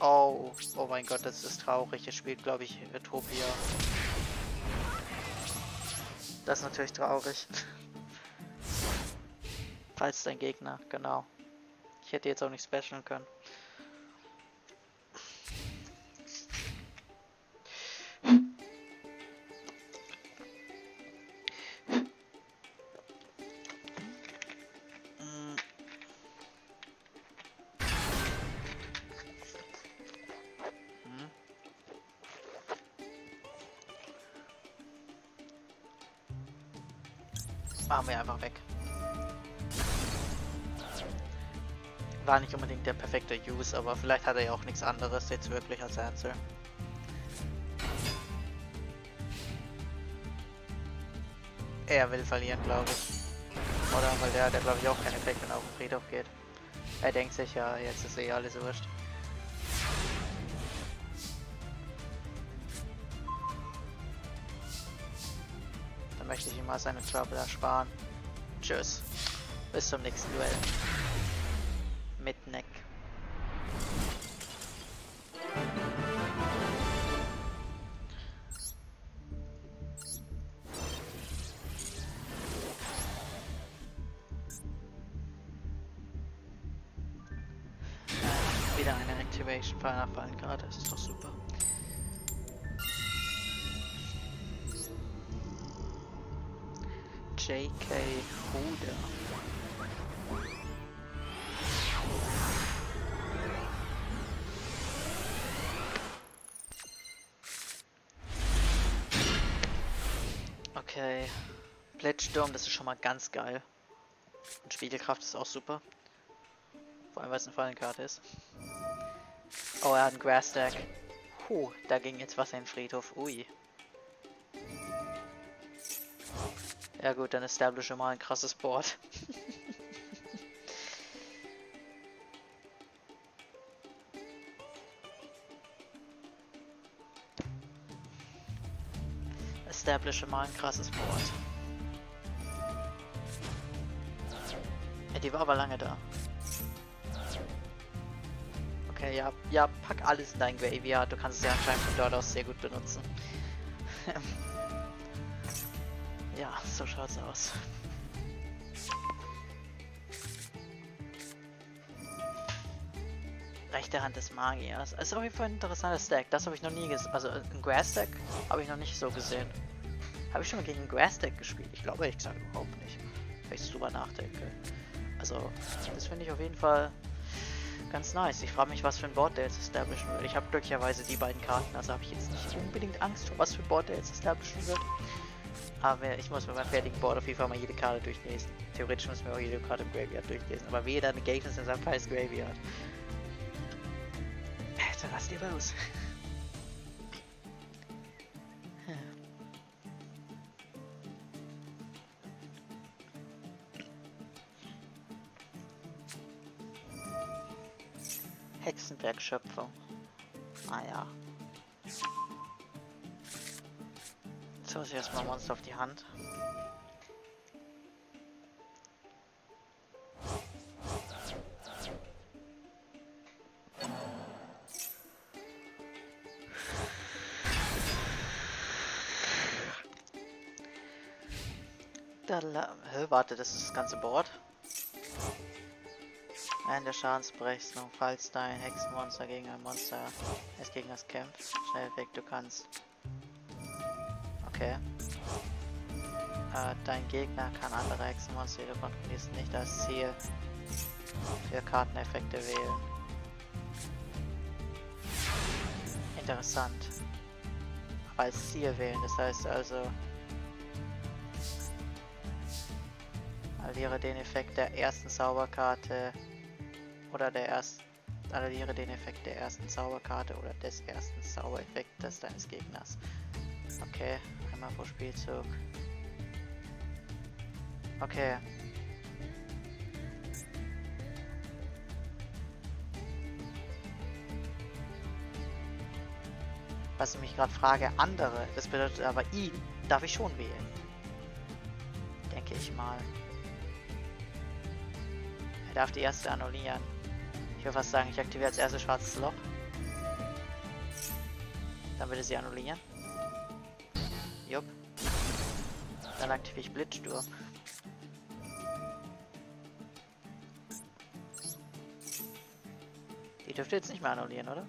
Oh, oh mein Gott, das ist traurig. Er spielt, glaube ich, Utopia. Das ist natürlich traurig. Falls dein Gegner, genau. Ich hätte jetzt auch nicht specialen können. Unbedingt der perfekte Use, aber vielleicht hat er ja auch nichts anderes jetzt wirklich als Ansel. Er will verlieren, glaube ich. Oder weil der, der glaube ich auch keinen Effekt, wenn er auf den Friedhof geht. Er denkt sich ja, jetzt ist eh alles wurscht. möchte ich ihm mal seine Trouble ersparen. Tschüss. Bis zum nächsten Duell. Plätschsturm, das ist schon mal ganz geil. Und Spiegelkraft ist auch super. Vor allem, weil es eine Fallenkarte ist. Oh, er hat einen Grass Stack. Huh, da ging jetzt was in den Friedhof. Ui. Ja gut, dann establische mal ein krasses Board. establische mal ein krasses Board. Die war aber lange da. Okay, ja, ja, pack alles in dein Graveyard. Du kannst es ja anscheinend von dort aus sehr gut benutzen. Ja, so schaut's aus. Rechte Hand des Magiers. Ist auf jeden Fall ein interessantes Deck. Das habe ich noch nie gesehen. Also ein Grass Deck habe ich noch nicht so gesehen. Habe ich schon mal gegen ein Grass Deck gespielt? Ich glaube ehrlich gesagt überhaupt nicht. Wenn ich drüber nachdenke. Also, das finde ich auf jeden Fall ganz nice. Ich frage mich, was für ein Board der jetzt establishen wird. Ich habe glücklicherweise die beiden Karten, also habe ich jetzt nicht unbedingt Angst vor, was für ein Board der jetzt establishen wird. Aber ich muss mit meinem fertigen Board auf jeden Fall mal jede Karte durchlesen. Theoretisch muss ich mir auch jede Karte im Graveyard durchlesen. Aber weder Negations in seinem scheiß Graveyard. Dann lass dir los. Hexenwerkschöpfung. Ah, Jetzt muss ich erstmal Monster auf die Hand. Hä, warte, das ist das ganze Board? Während der Schadensberechnung, falls dein Hexenmonster gegen ein Monster des Gegners kämpft. Schnell weg, du kannst. Okay. Äh, dein Gegner kann andere Hexenmonster, die du kontrollierst, nicht als Ziel für Karteneffekte wählen. Interessant. Aber als Ziel wählen, das heißt also... Addiere den Effekt der ersten Zauberkarte oder der ersten addiere den Effekt der ersten Zauberkarte oder des ersten Zaubereffektes deines Gegners. Okay, einmal pro Spielzug. Okay. Was ich mich gerade frage, andere, das bedeutet aber ihn, darf ich schon wählen. Denke ich mal. Er darf die erste annullieren. Ich würde fast sagen, ich aktiviere als erstes schwarzes Loch. Dann würde sie annullieren. Jupp. Dann aktiviere ich Blitzsturm. Die dürfte jetzt nicht mehr annullieren, oder?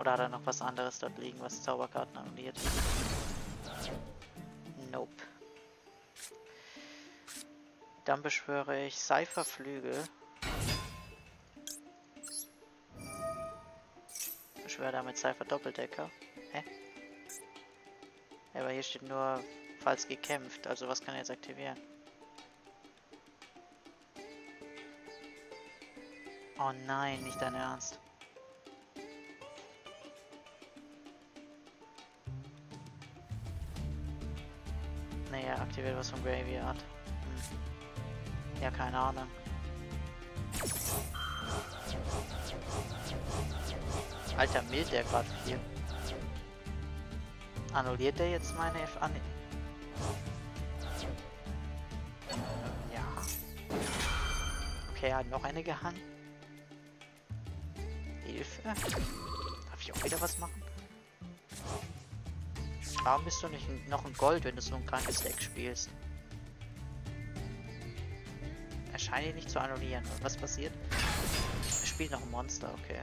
Oder hat er noch was anderes dort liegen, was Zauberkarten annulliert? Nope. Dann beschwöre ich Cypherflügel. Beschwöre damit Cypher Doppeldecker. Hä? Aber hier steht nur, falls gekämpft. Also was kann er jetzt aktivieren? Oh nein, nicht dein Ernst. Er aktiviert was vom Graveyard. Hm. Ja, keine Ahnung. Alter, mild der gerade viel. Annulliert der jetzt meine F an Ja. Okay, er hat noch eine gehangen. Hilfe. Darf ich auch wieder was machen? Warum bist du nicht noch ein Gold, wenn du so ein krankes Deck spielst? Er scheint ihn nicht zu annullieren. Was passiert? Er spielt noch ein Monster, okay.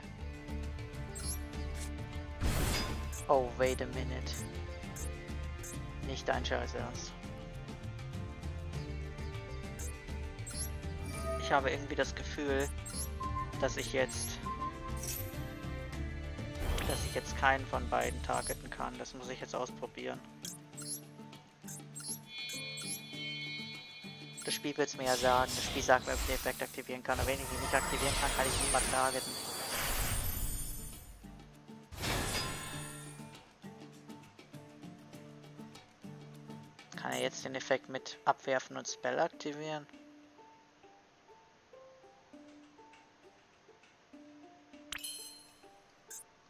Oh, wait a minute. Nicht dein Scheiß Ernst. Ich habe irgendwie das Gefühl, dass ich jetzt dass ich jetzt keinen von beiden targeten kann. Das muss ich jetzt ausprobieren. Das Spiel wird es mir ja sagen. Das Spiel sagt mir, ob ich den Effekt aktivieren kann. Aber wenn ich ihn nicht aktivieren kann, kann ich niemand targeten. Jetzt den Effekt mit Abwerfen und Spell aktivieren?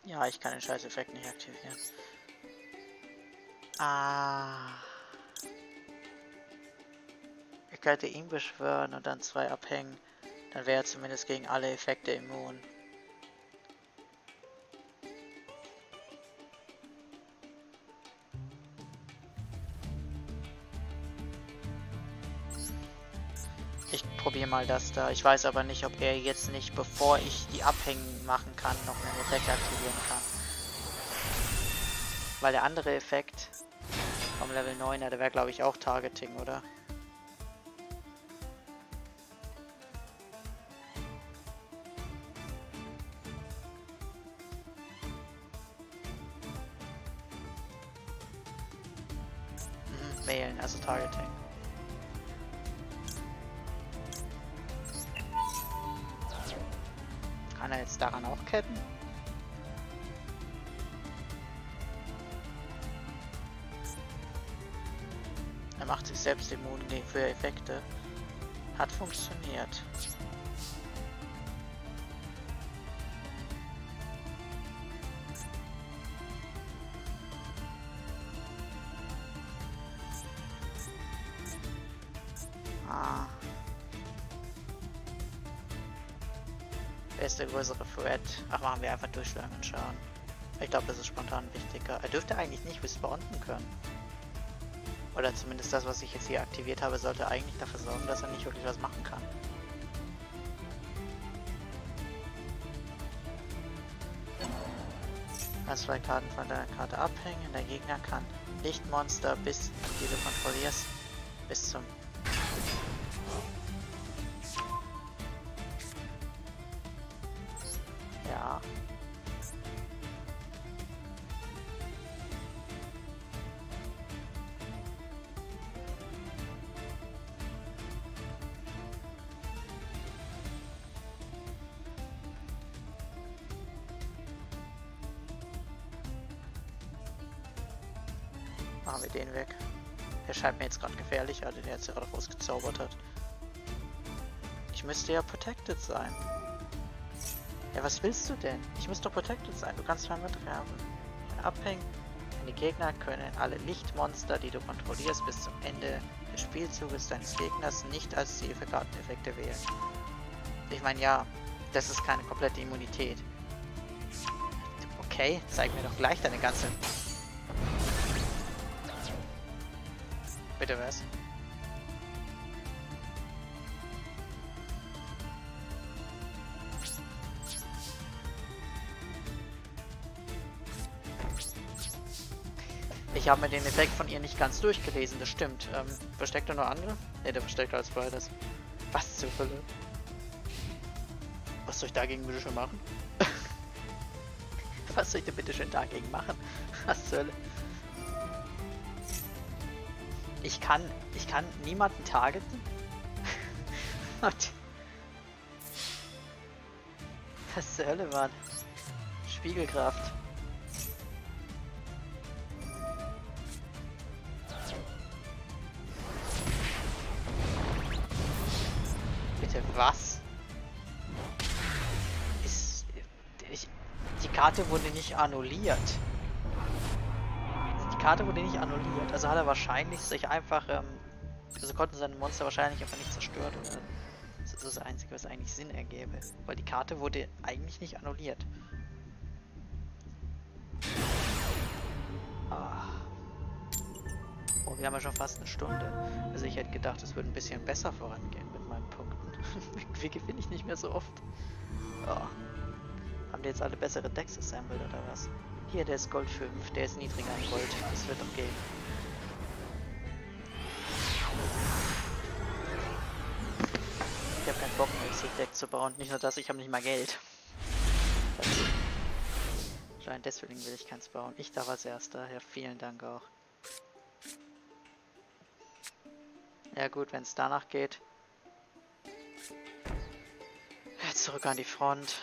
Ja, ich kann den Scheiß-Effekt nicht aktivieren. Ah. Ich könnte ihn beschwören und dann zwei abhängen. Dann wäre er zumindest gegen alle Effekte immun. Probiere mal das da. Ich weiß aber nicht, ob er jetzt nicht, bevor ich die Abhängen machen kann, noch einen Effekt aktivieren kann. Weil der andere Effekt vom Level 9, der wäre glaube ich auch Targeting, oder? Mhm, wählen, also Targeting. Macht sich selbst immun für Effekte. Hat funktioniert. der größere Threat. Ach, machen wir einfach durchschlagen und schauen. Ich glaube, das ist spontan wichtiger. Er dürfte eigentlich nicht respawnen können. Oder zumindest das, was ich jetzt hier aktiviert habe, sollte eigentlich dafür sorgen, dass er nicht wirklich was machen kann. Kannst zwei Karten von der Karte abhängen. Der Gegner kann Lichtmonster bis, die du kontrollierst, bis zum jetzt gerade rausgezaubert hat. Ich müsste ja protected sein. Ja, was willst du denn? Ich muss doch protected sein. Du kannst zweimal treffen. Abhängen. Deine Gegner können alle Lichtmonster, die du kontrollierst, bis zum Ende des Spielzuges deines Gegners nicht als Ziel für Karteneffekte wählen. Ich meine, ja, das ist keine komplette Immunität. Okay, zeig mir doch gleich deine ganze... Bitte was? Ich habe mir den Effekt von ihr nicht ganz durchgelesen, das stimmt. Ähm, versteckt er nur Angriff? Ne, der versteckt als beides. Was zur Hölle? Was soll ich dagegen bitte schon machen? Was soll ich denn bitte schön dagegen machen? Was zur Hölle? Ich kann, ich kann niemanden targeten? Was zur Hölle, Mann? Spiegelkraft. Karte wurde nicht annulliert. Die Karte wurde nicht annulliert. Also hat er wahrscheinlich sich einfach, ähm, also konnten seine Monster wahrscheinlich einfach nicht zerstört. Oder das ist das Einzige, was eigentlich Sinn ergäbe. Weil die Karte wurde eigentlich nicht annulliert. Ah. Oh, wir haben ja schon fast eine Stunde. Also ich hätte gedacht, es würde ein bisschen besser vorangehen mit meinen Punkten. Wie gewinne ich nicht mehr so oft? Oh. Haben die jetzt alle bessere Decks assembled oder was? Hier, der ist Gold 5, der ist niedriger in Gold. Das wird doch gehen. Ich habe keinen Bock mehr, Exit Deck zu bauen. Nicht nur das, ich habe nicht mal Geld. Scheint deswegen will ich keins bauen. Ich darf als erster. Ja, vielen Dank auch. Ja gut, wenn es danach geht. Jetzt zurück an die Front.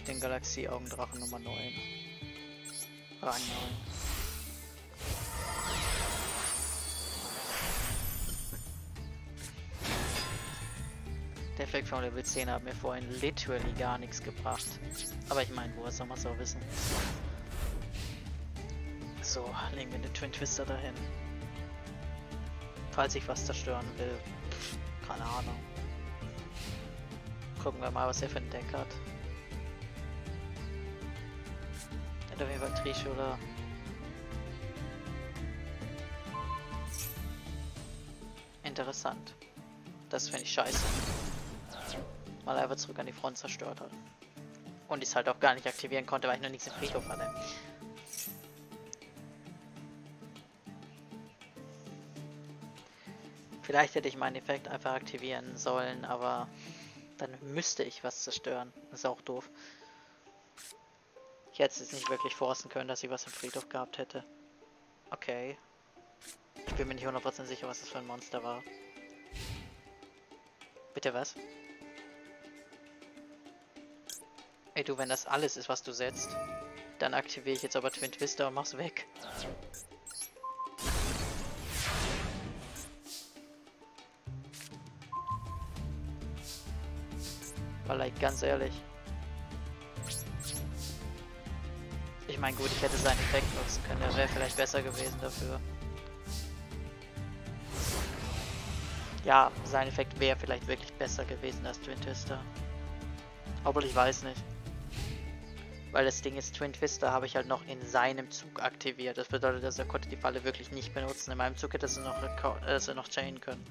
Ich den Galaxie-Augendrachen Nummer 9. Rang 9. Der Effekt von Level 10 hat mir vorhin literally gar nichts gebracht. Aber ich meine, woher soll man es auch wissen? So, legen wir den Twin Twister dahin. Falls ich was zerstören will. Pff, keine Ahnung. Gucken wir mal, was er für ein Deck hat. Auf jeden Fall Trishula. Interessant. Das finde ich scheiße. Weil er einfach zurück an die Front zerstört hat. Und ich es halt auch gar nicht aktivieren konnte, weil ich noch nichts im Friedhof hatte. Vielleicht hätte ich meinen Effekt einfach aktivieren sollen, aber dann müsste ich was zerstören. Ist auch doof. Ich hätte es nicht wirklich forcen können, dass ich was im Friedhof gehabt hätte. Okay. Ich bin mir nicht 100% sicher, was das für ein Monster war. Bitte was? Ey du, wenn das alles ist, was du setzt. Dann aktiviere ich jetzt aber Twin Twister und mach's weg. Weil, like, ganz ehrlich. Meine, gut, ich hätte seinen Effekt nutzen können. Der wäre vielleicht besser gewesen dafür. Ja, sein Effekt wäre vielleicht wirklich besser gewesen als Twin Twister. Obwohl ich weiß nicht. Weil das Ding ist, Twin Twister habe ich halt noch in seinem Zug aktiviert. Das bedeutet, dass er konnte die Falle wirklich nicht benutzen. In meinem Zug hätte er noch, äh, noch chainen können.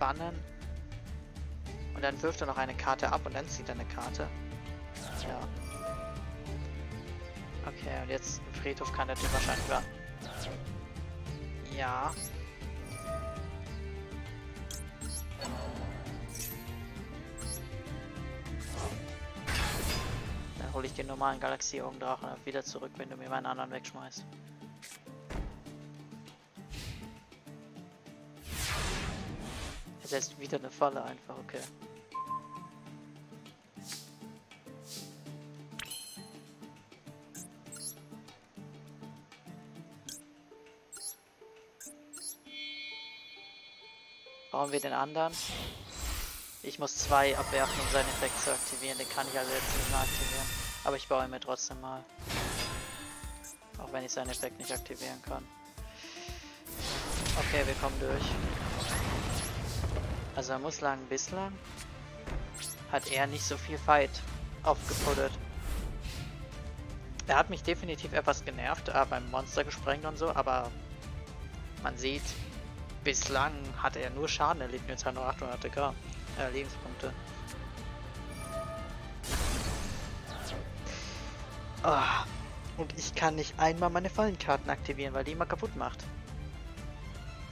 Bannen. Und dann wirft er noch eine Karte ab und dann zieht er eine Karte. Ja. Okay, und jetzt im Friedhof kann der Typ wahrscheinlich werden. Ja. Dann hole ich den normalen Galaxie-Augendrachen wieder zurück, wenn du mir meinen anderen wegschmeißt. Setzt wieder eine Falle einfach, okay. Bauen wir den anderen. Ich muss zwei abwerfen, um seinen Effekt zu aktivieren. Den kann ich also jetzt nicht mehr aktivieren. Aber ich baue ihn mir trotzdem mal. Auch wenn ich seinen Effekt nicht aktivieren kann. Okay, wir kommen durch. Also er muss sagen, bislang hat er nicht so viel Fight aufgepuddert. Er hat mich definitiv etwas genervt, äh, beim Monster gesprengt und so, aber man sieht, bislang hat er nur Schaden erlebt, jetzt hat er nur 800 K, äh, Lebenspunkte. Oh, und ich kann nicht einmal meine Fallenkarten aktivieren, weil die immer kaputt macht.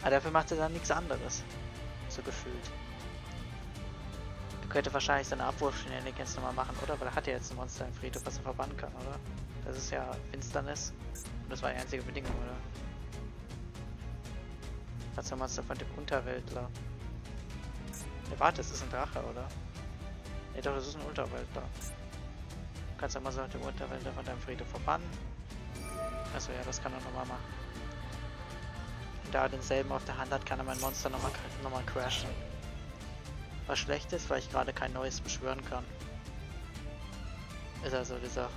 Aber dafür macht er dann nichts anderes so gefühlt. Er könnte wahrscheinlich seine Abwurf-Shenanigans nochmal machen, oder? Weil er hat ja jetzt ein Monster im Friedhof, was er verbannen kann, oder? Das ist ja Finsternis. Und das war die einzige Bedingung, oder? Das Monster von dem Unterweltler. Ja, warte, es ist ein Drache, oder? Ne, doch, es ist ein Unterweltler. Du kannst ja mal so den Unterweltler von deinem Friedhof verbannen. Achso, ja, das kann er nochmal machen da denselben auf der Hand hat, kann er mein Monster nochmal noch mal crashen. Was schlecht ist, weil ich gerade kein neues beschwören kann. Ist also die Sache.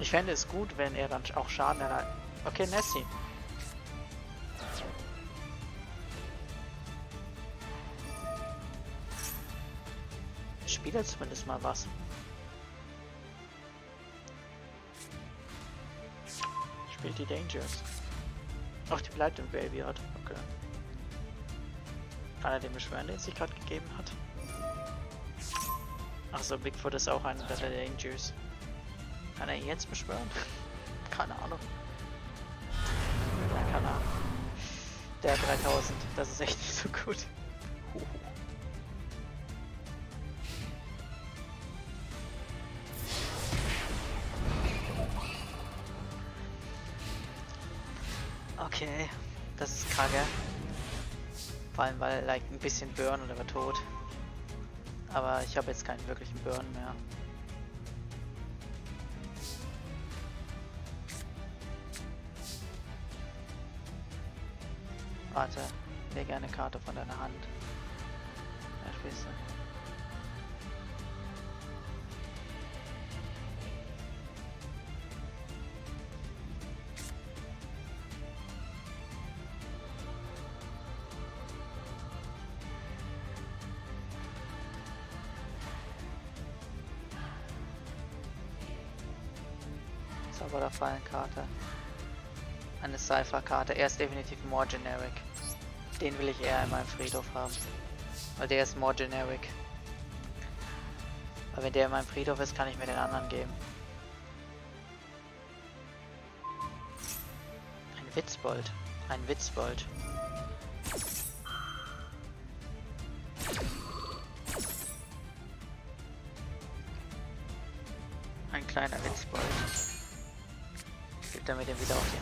Ich fände es gut, wenn er dann auch Schaden erleidet. Okay, Nessie. Spiele zumindest mal was. Spielt die Dangers. Ach, die bleibt im Graveyard. Okay. Kann er den beschwören, den sich gerade gegeben hat? Achso, Bigfoot ist auch einer der Dangers. Kann er ihn jetzt beschwören? Keine Ahnung. Ja, keine Ahnung. Der 3000, das ist echt nicht so gut. Okay, das ist kacke. Vor allem, weil like ein bisschen Burn er war tot. Aber ich habe jetzt keinen wirklichen Burn mehr. Warte, lege eine Karte von deiner Hand. Ja, spielst du. Zaubererfallenkarte. Eine Cypher-Karte. Er ist definitiv more generic. Den will ich eher in meinem Friedhof haben. Weil der ist more generic. Aber wenn der in meinem Friedhof ist, kann ich mir den anderen geben. Ein Witzbold. Ein Witzbold.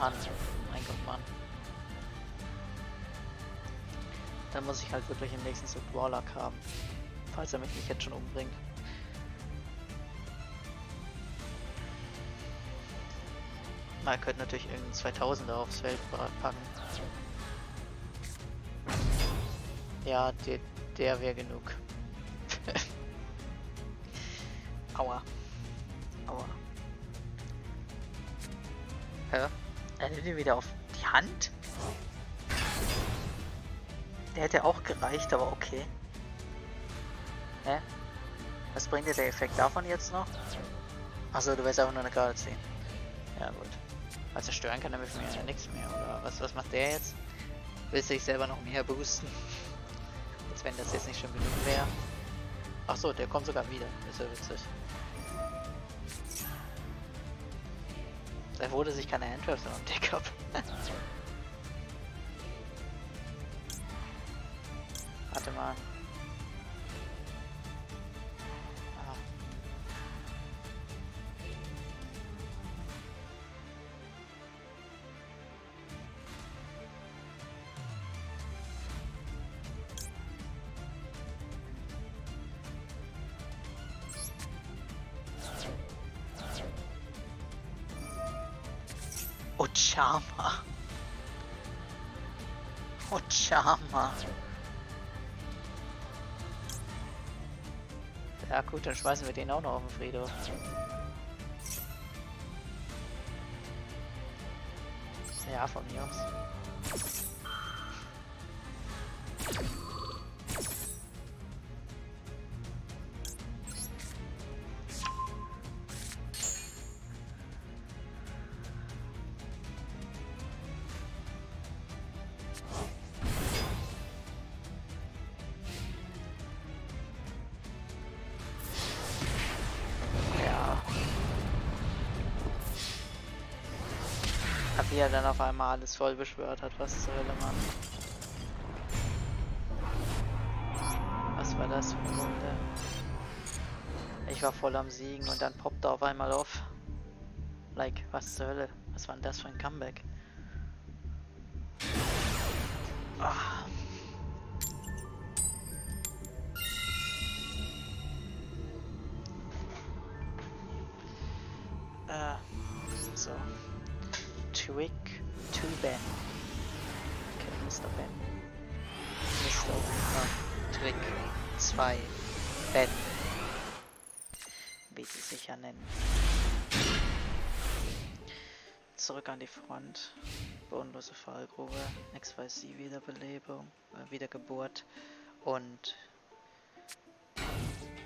Gott, Mann. Dann muss ich halt wirklich im nächsten Zug Warlock haben. Falls er mich nicht jetzt schon umbringt. Man könnte natürlich irgendeinen 2000er aufs Feld packen. Ja, der, der wäre genug. Er nimmt ihn wieder auf die Hand? Der hätte auch gereicht, aber okay. Hä? Was bringt dir der Effekt davon jetzt noch? Achso, du willst einfach nur eine Karte ziehen. Ja gut. Was zerstören kann, damit mir ja nichts mehr, oder was, was macht der jetzt? Will sich selber noch mehr boosten? Als wenn das jetzt nicht schon genug wäre. Achso, der kommt sogar wieder. Ist ja witzig. Sei froh, dass ich keine Handtraps im Deck habe. Dann schmeißen wir den auch noch auf den Friedhof. Er dann auf einmal alles voll beschwört hat, was zur Hölle, Mann. Was war das für eine Runde? Ich war voll am Siegen und dann poppt er auf einmal auf. Like, was zur Hölle? Was war denn das für ein Comeback? Fallgrube. XYZ Wiederbelebung. Äh, Wiedergeburt. Und.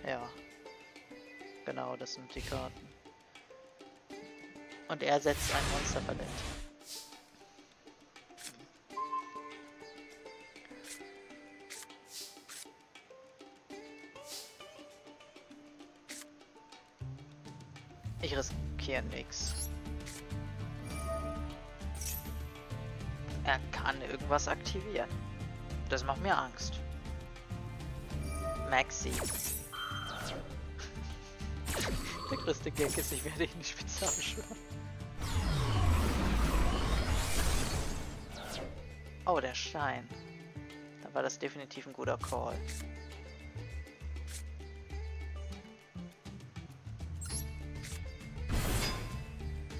Ja. Genau, das sind die Karten. Und er setzt ein Monstertalent. Ich riskiere nichts. Irgendwas aktivieren. Das macht mir Angst. Maxi. Der größte Gag ist, ich werde ihn nicht Spitze abschwören. Oh, der Schein. Dann war das definitiv ein guter Call.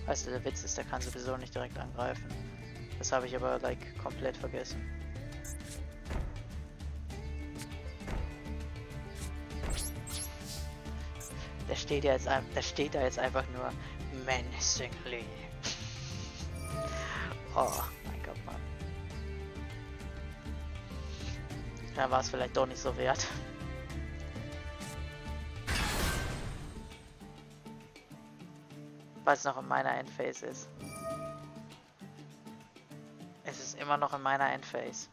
Weißt du, der Witz ist, der kann sowieso nicht direkt angreifen. Das habe ich aber, like, komplett vergessen. Der steht ja jetzt, der steht da jetzt einfach nur menacingly. Oh, mein Gott, Mann. Da war es vielleicht doch nicht so wert. Weil es noch in meiner Endphase ist. Immer noch in meiner Endphase.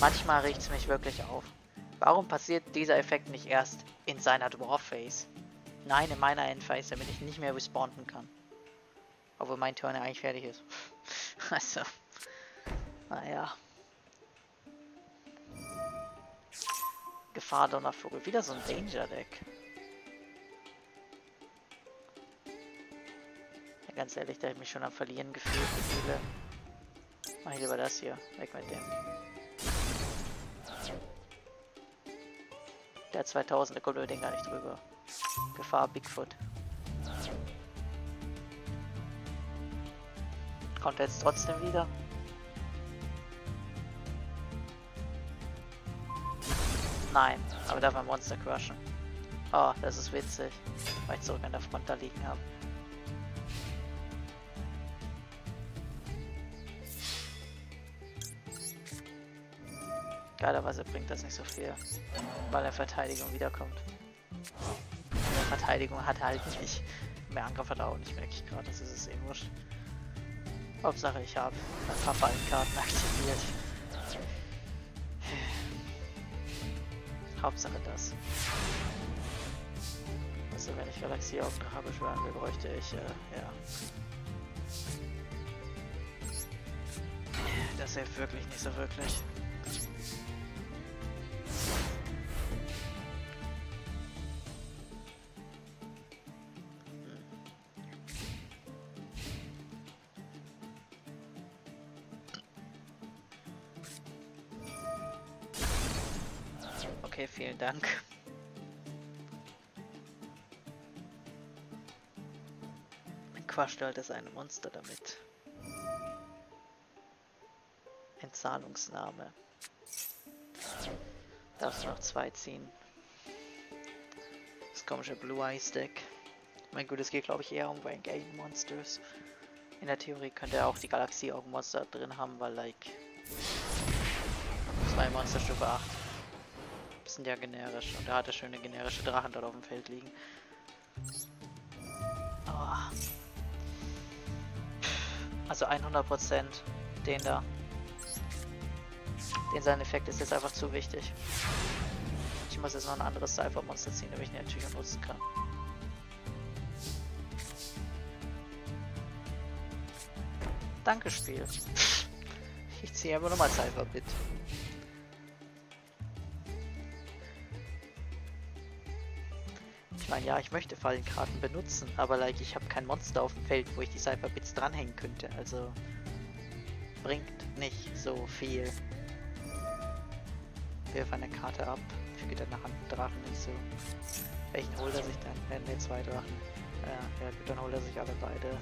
Manchmal riecht es mich wirklich auf. Warum passiert dieser Effekt nicht erst in seiner Dwarf Phase? Nein, in meiner Endphase, damit ich nicht mehr respawnen kann. Obwohl mein Turn ja eigentlich fertig ist. also, naja. Gefahr Donnervogel. Wieder so ein Danger ganz ehrlich, da ich mich schon am Verlieren gefühlt gefühle. Mach ich lieber das hier. Weg mit dem. Der 2000, der kommt über den gar nicht drüber. Gefahr Bigfoot. Kommt er jetzt trotzdem wieder? Nein, aber darf ein Monster crushen. Oh, das ist witzig, weil ich zurück an der Front da liegen habe. Geilerweise bringt das nicht so viel, weil er Verteidigung wiederkommt. Verteidigung hat er halt nicht. Mehr Angriff hat er auch nicht, merke ich gerade, das ist es eh wurscht. Hauptsache ich habe ein paar Fallenkarten aktiviert. Hauptsache das. Also wenn ich Galaxie auf Drache beschwören will, bräuchte ich, äh, ja. Das hilft wirklich nicht so wirklich. Quatscht halt das eine Monster damit. Entzahlungsnahme. Darfst du noch zwei ziehen. Das komische Blue Eyes Deck. Mein gut, es geht glaube ich eher um Game Monsters. In der Theorie könnte er auch die Galaxie-Augenmonster drin haben, weil like zwei Monster Stufe 8 sind ja generisch und er hatte schöne generische Drachen dort auf dem Feld liegen. Also 100% den da. Den sein Effekt ist jetzt einfach zu wichtig. Ich muss jetzt noch ein anderes Cypher-Monster ziehen, damit ich ihn natürlich nutzen kann. Danke, Spiel. Ich ziehe einfach nochmal Cypher-Bit. Meine, ja, ich möchte Fallenkarten benutzen, aber like, ich habe kein Monster auf dem Feld, wo ich die Cypher-Bits dranhängen könnte. Also bringt nicht so viel. Wirf eine Karte ab, füge deine Hand Drachen nicht so. Welchen holt er sich dann? Äh, ne, zwei Drachen. Ja, ja gut, dann holt er sich alle beide.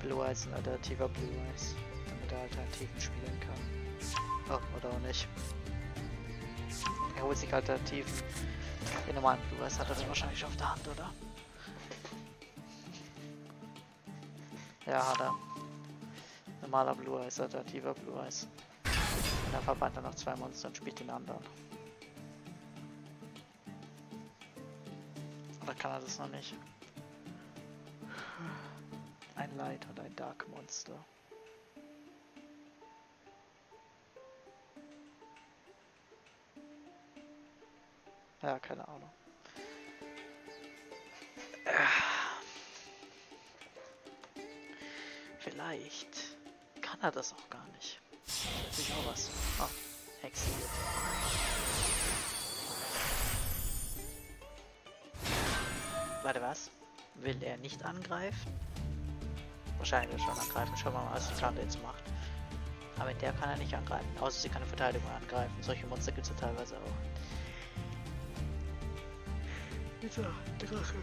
Blue Eyes und alternativer Blue Eyes, damit er Alternativen spielen kann. Oh, oder auch nicht. Er holt sich Alternativen den normalen Blue Eyes hat er dann wahrscheinlich auf der Hand, oder? Ja, hat er. Normaler Blue Eyes, alternativer Blue Eyes. Und er verbannt dann noch zwei Monster und spielt den anderen. Oder kann er das noch nicht? Ein Light und ein Dark Monster. Ja, keine Ahnung. Vielleicht kann er das auch gar nicht. Ist auch was. Oh, Exiliert. Warte, was? Will er nicht angreifen? Wahrscheinlich schon angreifen. Schauen wir mal, was die Karte jetzt macht. Aber mit der kann er nicht angreifen. Außer sie kann eine Verteidigung angreifen. Solche Monster gibt es ja teilweise auch. Dieser Drache.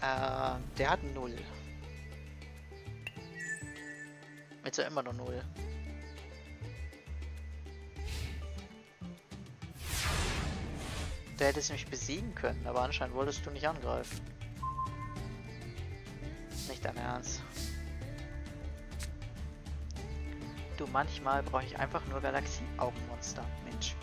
Äh, der hat null. Jetzt ja immer noch null. Der hätte es mich besiegen können, aber anscheinend wolltest du nicht angreifen. Nicht dein Ernst. Du, manchmal brauche ich einfach nur Galaxie-Augenmonster. Mensch.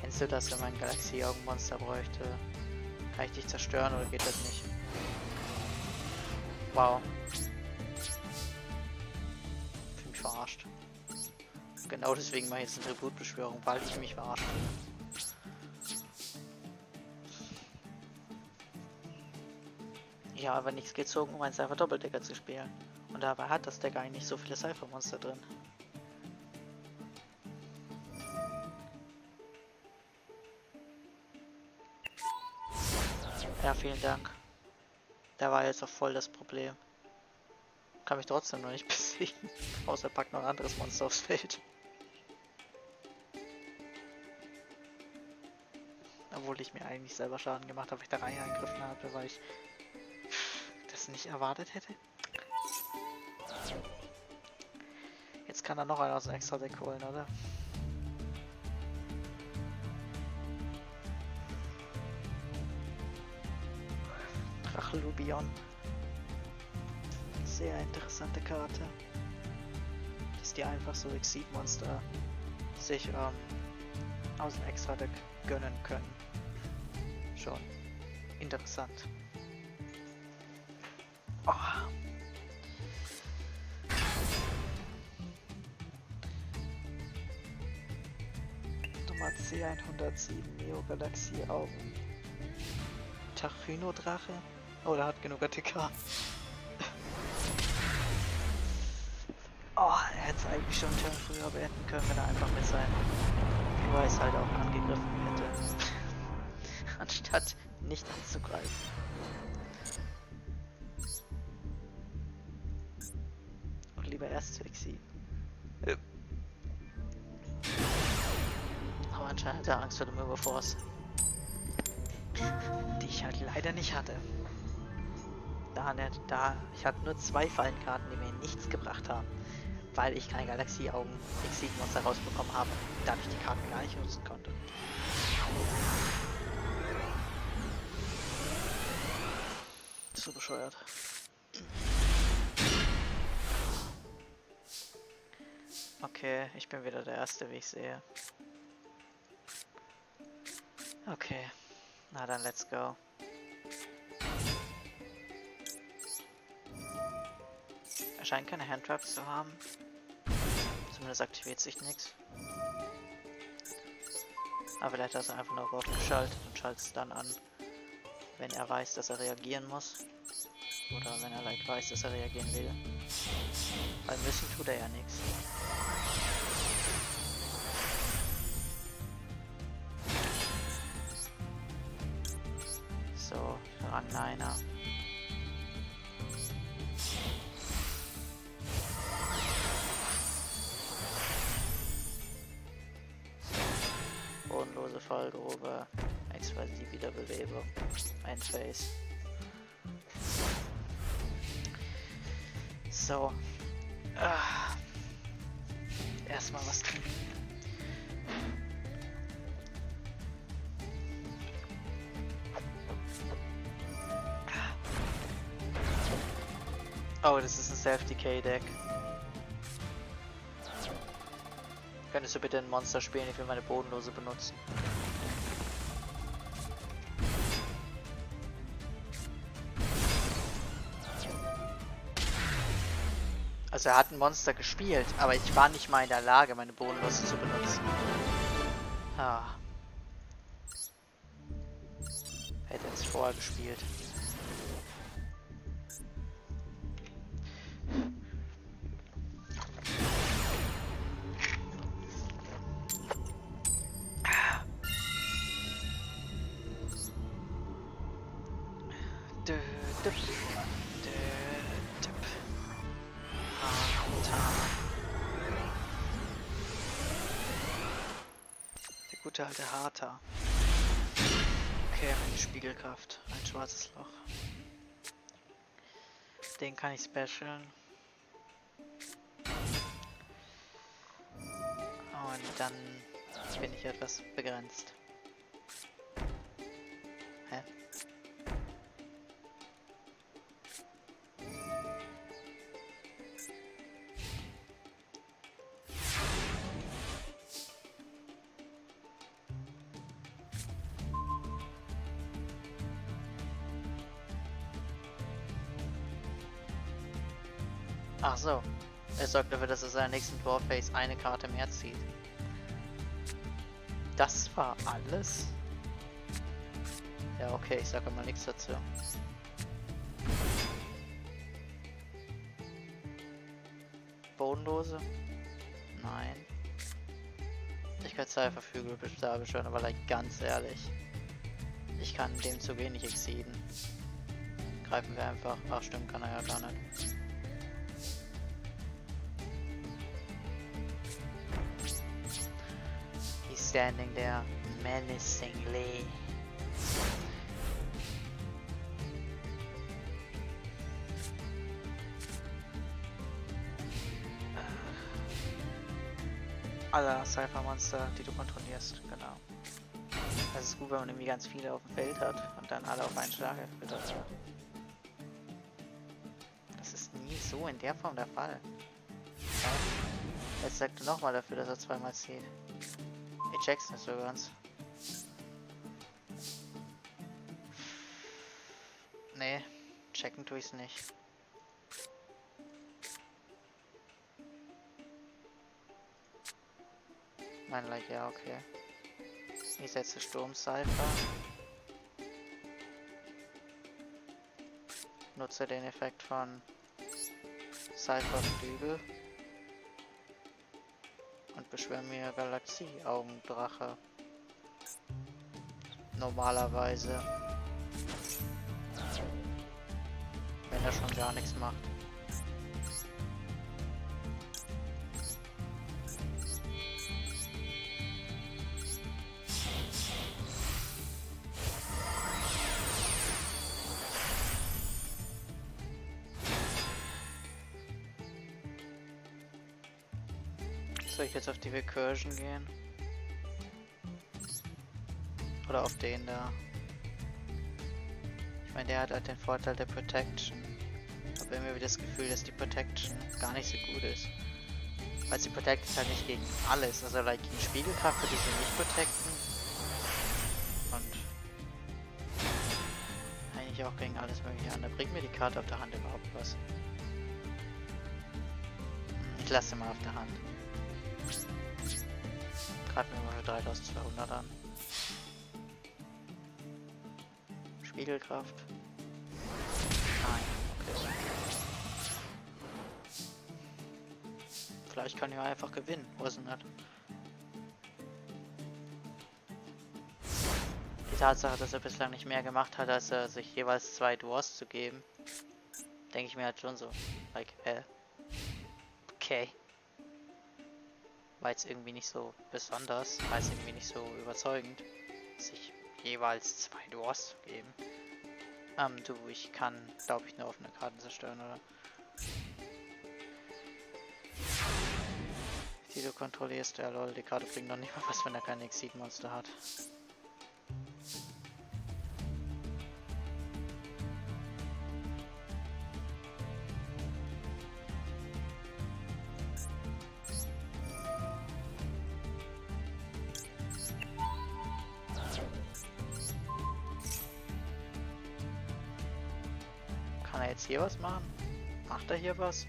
Kennst du das, wenn man Galaxie-Augenmonster bräuchte? Kann ich dich zerstören oder geht das nicht? Wow. Ich bin verarscht. Genau deswegen mache ich jetzt eine Tributbeschwörung, weil ich mich verarscht bin. Ich habe aber nichts gezogen, um ein Cypher Doppeldecker zu spielen. Und dabei hat das Deck eigentlich nicht so viele Cypher Monster drin. Ja, vielen Dank. Da war jetzt auch voll das Problem. Kann mich trotzdem noch nicht besiegen. Außer packt noch ein anderes Monster aufs Feld. Obwohl ich mir eigentlich selber Schaden gemacht habe, weil ich da reingegriffen habe, weil ich nicht erwartet hätte. Jetzt kann er noch einen aus dem Extra-Deck holen, oder? Drachelubion. Sehr interessante Karte. Dass die einfach so Exceed-Monster sich ähm, aus dem Extra-Deck gönnen können. Schon interessant. C107 Neo Galaxie Augen. Tachynodrache? Oh, der hat genug ATK. Oh, er hätte es eigentlich schon Turn früher beenden können, wenn er einfach mit seinem Device halt auch angegriffen hätte. Anstatt nicht anzugreifen. Überforce. Die ich halt leider nicht hatte. Da, nicht, da, ich hatte nur zwei Fallenkarten, die mir nichts gebracht haben. Weil ich kein Galaxieaugen Exit-Monster rausbekommen habe, da ich die Karten gar nicht nutzen konnte. So bescheuert. Okay, ich bin wieder der Erste, wie ich sehe. Okay, na dann let's go. Er scheint keine Handtraps zu haben. Zumindest aktiviert sich nichts. Aber vielleicht hat er einfach nur aufgeschaltet und schaltet es dann an, wenn er weiß, dass er reagieren muss. Oder wenn er like weiß, dass er reagieren will. Weil müssen tut er ja nichts. 9er. Bodenlose Fallgrube, explosive Wiederbelebung, ein Face. So. Ah. Erstmal was tun. Oh, das ist ein Self-Decay-Deck. Könntest du bitte ein Monster spielen? Ich will meine Bodenlose benutzen. Also er hat ein Monster gespielt, aber ich war nicht mal in der Lage, meine Bodenlose zu benutzen. Ah. Hätte jetzt vorher gespielt. Schwarzes Loch. Den kann ich specialen. Und dann bin ich etwas begrenzt. Hä? So. Er sorgt dafür, dass er seiner nächsten Dwarface eine Karte mehr zieht. Das war alles? Ja, okay, ich sage mal nichts dazu. Bodenlose? Nein. Ich kann Cypherflügel beschwören, aber like, ganz ehrlich. Ich kann dem zu wenig exceeden. Greifen wir einfach. Ach stimmt, kann er ja gar nicht. Standing there menacingly. Alle Cypher-Monster, die du kontrollierst, genau. Das ist gut, wenn man irgendwie ganz viele auf dem Feld hat und dann alle auf einen Schlag erfüllt Das ist nie so in der Form der Fall. Jetzt sagt er nochmal dafür, dass er zweimal zieht. Ich check's nicht so ganz. Nee, checken tue ich's nicht. Mein Like, ja, okay. Ich setze Sturmcypher. Nutze den Effekt von Cypher Flügel. Und beschwöre mir Galaxie-Augendrache. Normalerweise. Wenn er schon gar nichts macht. Jetzt auf die Recursion gehen? Oder auf den da? Ich meine, der hat halt den Vorteil der Protection. Aber irgendwie das Gefühl, dass die Protection gar nicht so gut ist. Weil sie protectet halt nicht gegen alles. Also like gegen Spiegelkraft würde ich sie nicht protecten. Und eigentlich auch gegen alles mögliche andere. Bringt mir die Karte auf der Hand überhaupt was? Ich lasse sie mal auf der Hand. Greifen wir mal für 3200 an. Spiegelkraft. Nein, okay. Vielleicht kann ich einfach gewinnen, was nicht. Die Tatsache, dass er bislang nicht mehr gemacht hat, als er sich jeweils zwei Duos zu geben, denke ich mir halt schon so. Like, äh. Okay war jetzt irgendwie nicht so besonders, war jetzt irgendwie nicht so überzeugend, sich jeweils zwei Dwarfs zu geben. Ähm, du, ich kann, glaube ich, nur offene Karten zerstören, oder? Die du kontrollierst, ja lol, die Karte bringt noch nicht mal was, wenn er kein Exit-Monster hat. Hier was?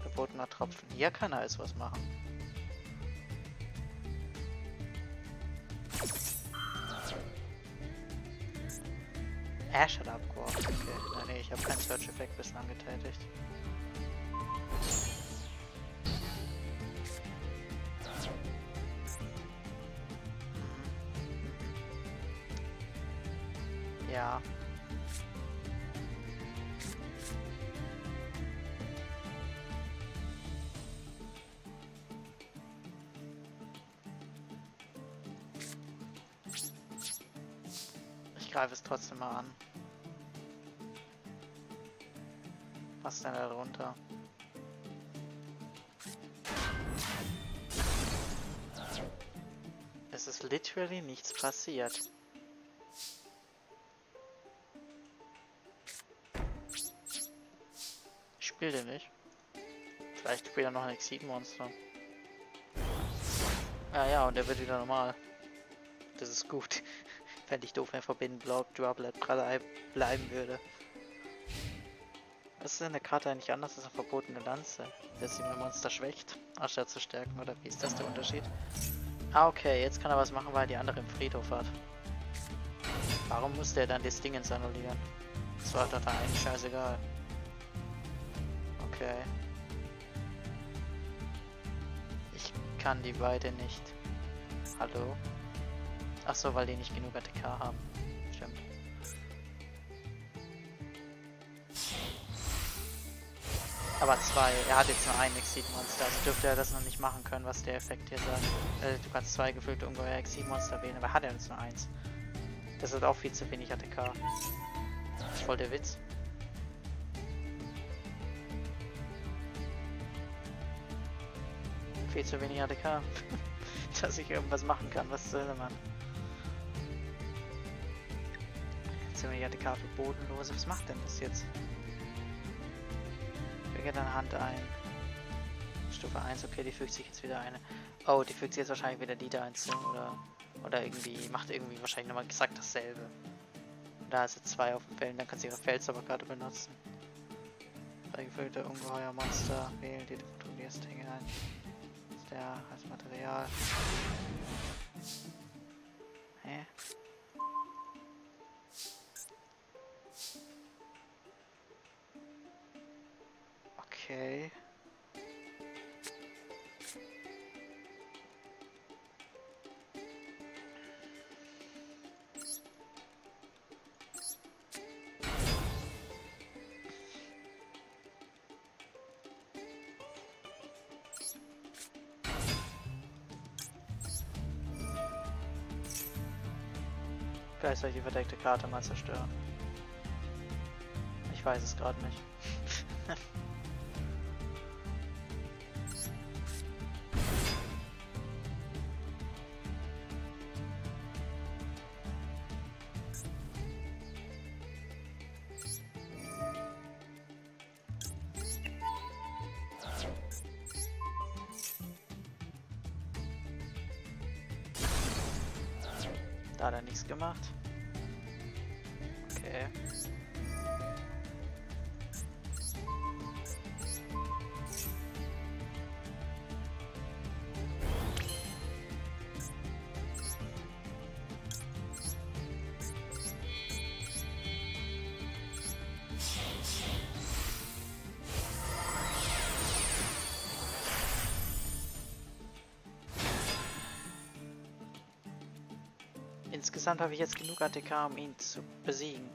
Verbotener Tropfen. Hier kann er jetzt was machen. Ash hat abgeworfen. Okay. Nein, nee, ich habe keinen Search-Effekt bislang getätigt. Mal an. Was denn da drunter? Es ist literally nichts passiert. spielt er nicht. Vielleicht spielt er noch ein Exit-Monster. Ja, ja, und er wird wieder normal. Das ist gut. Fände ich doof, wenn Verbinden Block Droplet bleiben würde. Was ist denn der Karte eigentlich anders als eine verbotene Lanze? Dass sie mein Monster schwächt, anstatt zu stärken, oder wie ist das der Unterschied? Ah, okay, jetzt kann er was machen, weil er die andere im Friedhof hat. Warum musste er dann das Ding ins annullieren? Das war doch da eigentlich scheißegal. Okay. Ich kann die beide nicht. Hallo? Ach so, weil die nicht genug ATK haben. Stimmt. Aber zwei, er hat jetzt nur ein Exit-Monster, also dürfte er das noch nicht machen können, was der Effekt hier sagt. Äh, du kannst zwei gefüllte ungeheuer Exit-Monster wählen, aber hat er jetzt nur eins. Das ist auch viel zu wenig ATK. Das ist voll der Witz. Viel zu wenig ATK. Dass ich irgendwas machen kann, was soll man? Zu wenig ATK für Bodenlose. Was macht denn das jetzt? Füge deine Hand ein. Stufe 1, okay, die fügt sich jetzt wieder eine. Oh, die fügt sich jetzt wahrscheinlich wieder die da einzu, oder? Oder irgendwie, macht irgendwie wahrscheinlich nochmal exakt dasselbe. Da ist jetzt zwei auf dem Feld, dann kann sie ihre Feldzauberkarte benutzen. Freigefüllte ungeheuer Monster, wähl die du kontrollierst, hänge ein. Ist der als Material. Hä? Okay. Vielleicht soll ich die verdeckte Karte mal zerstören. Ich weiß es gerade nicht. Insgesamt habe ich jetzt genug ATK, um ihn zu besiegen.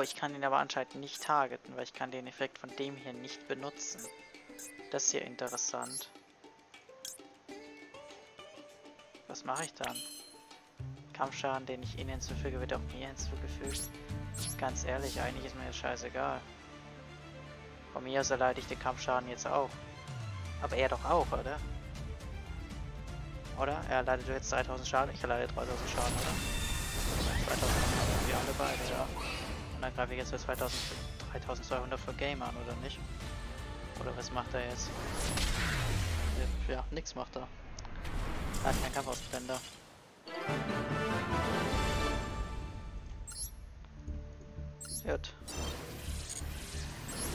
Oh, ich kann ihn aber anscheinend nicht targeten, weil ich kann den Effekt von dem hier nicht benutzen. Das ist ja interessant. Was mache ich dann? Kampfschaden, den ich ihnen hinzufüge, wird auch mir hinzugefügt. Ganz ehrlich, eigentlich ist mir das scheißegal. Von mir aus erleide ich den Kampfschaden jetzt auch. Aber er doch auch, oder? Oder? Er erleidet jetzt 3000 Schaden, ich erleide 3000 Schaden, oder? 2000 wir alle beide, ja. Und dann greife ich jetzt für 2000, 3200 für Game an, oder nicht? Oder was macht er jetzt? Ja, nix macht er. Er hat keinen Kampfausblender. Gut.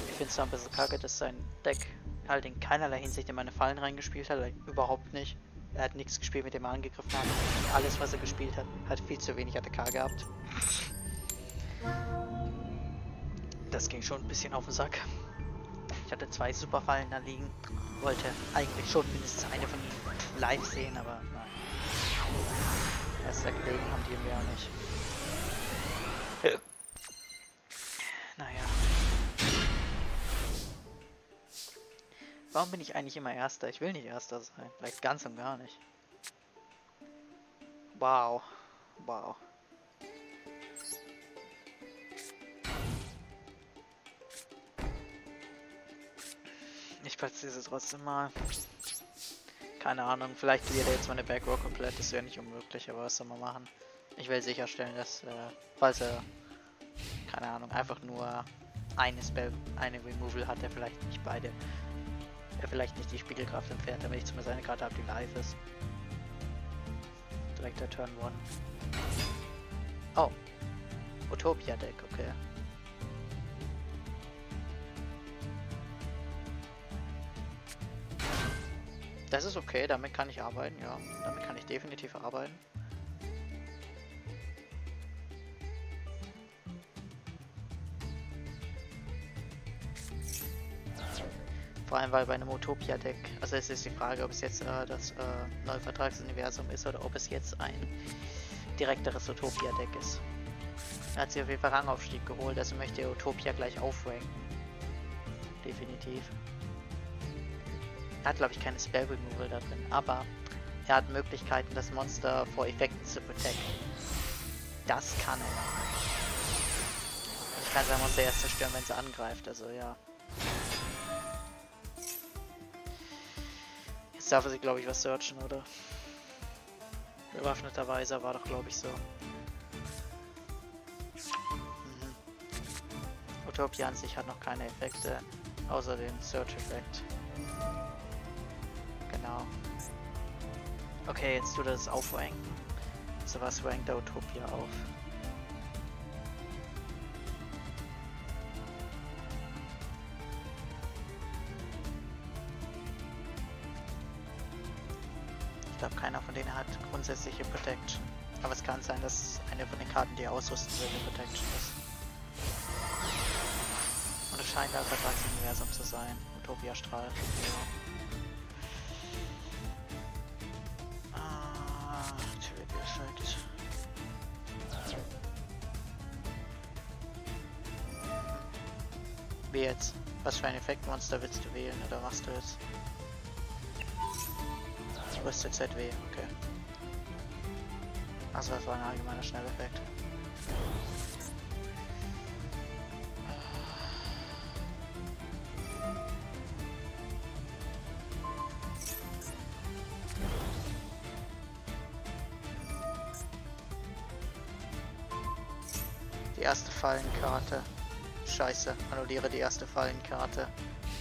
Ich finde es ein bisschen kacke, dass sein Deck halt in keinerlei Hinsicht in meine Fallen reingespielt hat, like, überhaupt nicht. Er hat nichts gespielt, mit dem er angegriffen hat. Alles, was er gespielt hat, hat viel zu wenig ATK gehabt. Das ging schon ein bisschen auf den Sack. Ich hatte zwei Superfallen da liegen. Wollte eigentlich schon mindestens eine von ihnen live sehen, aber nein. Erst gelegen haben die mir auch nicht. Naja. Warum bin ich eigentlich immer Erster? Ich will nicht Erster sein. Vielleicht ganz und gar nicht. Wow. Wow. Ich platziere sie trotzdem mal. Keine Ahnung, vielleicht wird jetzt meine Backrow komplett, das wäre nicht unmöglich, aber was soll man machen? Ich will sicherstellen, dass, äh, falls er, keine Ahnung, einfach nur eine Spell, eine Removal hat, er vielleicht nicht beide, er vielleicht nicht die Spiegelkraft entfernt, damit ich zumindest eine Karte habe, die live ist. direkt der Turn 1. Oh. Utopia Deck, okay. Das ist okay, damit kann ich arbeiten, ja. Damit kann ich definitiv arbeiten. Vor allem, weil bei einem Utopia-Deck, also es ist die Frage, ob es jetzt äh, das äh, neue Vertragsuniversum ist oder ob es jetzt ein direkteres Utopia-Deck ist. Er hat sich auf jeden Fall Rangaufstieg geholt, also möchte Utopia gleich aufranken. Definitiv. Er hat, glaube ich, keine Spell Removal da drin, aber er hat Möglichkeiten, das Monster vor Effekten zu protecten. Das kann er. Ich kann sein Monster erst zerstören, wenn es angreift, also ja. Jetzt darf er sich, glaube ich, was searchen, oder? Bewaffneter Weiser war doch, glaube ich, so. Mhm. Utopia an sich hat noch keine Effekte, außer den Search-Effekt. Okay, jetzt tut er das aufranken. So was rankt der Utopia auf. Ich glaube, keiner von denen hat grundsätzliche Protection. Aber es kann sein, dass eine von den Karten, die ausrüsten will, eine Protection ist. Und es scheint ein Vertragsuniversum zu sein. Utopia Strahl. Ja. Wie jetzt? Was für ein Effektmonster willst du wählen oder machst du jetzt? Rüstet ZW, okay. Also das war ein allgemeiner Schnelleffekt. Annulliere die erste Fallenkarte.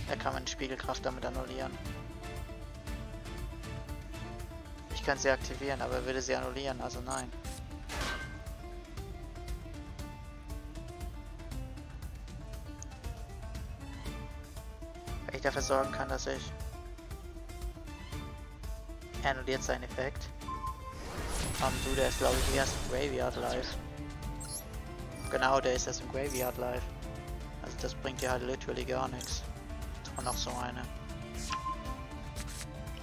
Er kann meine Spiegelkraft damit annullieren. Ich kann sie aktivieren, aber er würde sie annullieren, also nein. Weil ich dafür sorgen kann, dass ich... Er annulliert seinen Effekt. Um, du, der ist glaube ich erst im Graveyard live. Genau, der ist erst im Graveyard live. Das bringt dir halt literally gar nichts. Und noch so eine.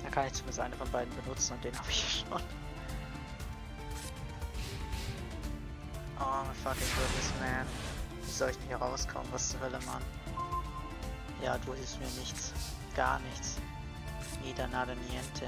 Da kann ich zumindest eine von beiden benutzen und den habe ich schon. Oh my fucking goodness, man. Wie soll ich denn hier rauskommen? Was zur Hölle, Mann? Ja, du hilfst mir nichts. Gar nichts. Nida nada niente.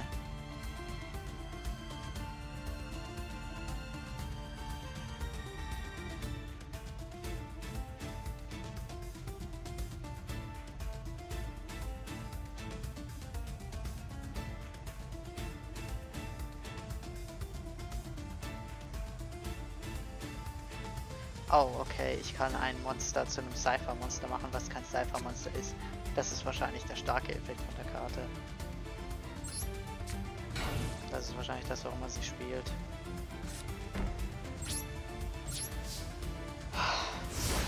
Ich kann ein Monster zu einem Cypher-Monster machen, was kein Cypher-Monster ist. Das ist wahrscheinlich der starke Effekt von der Karte. Das ist wahrscheinlich das, warum man sie spielt.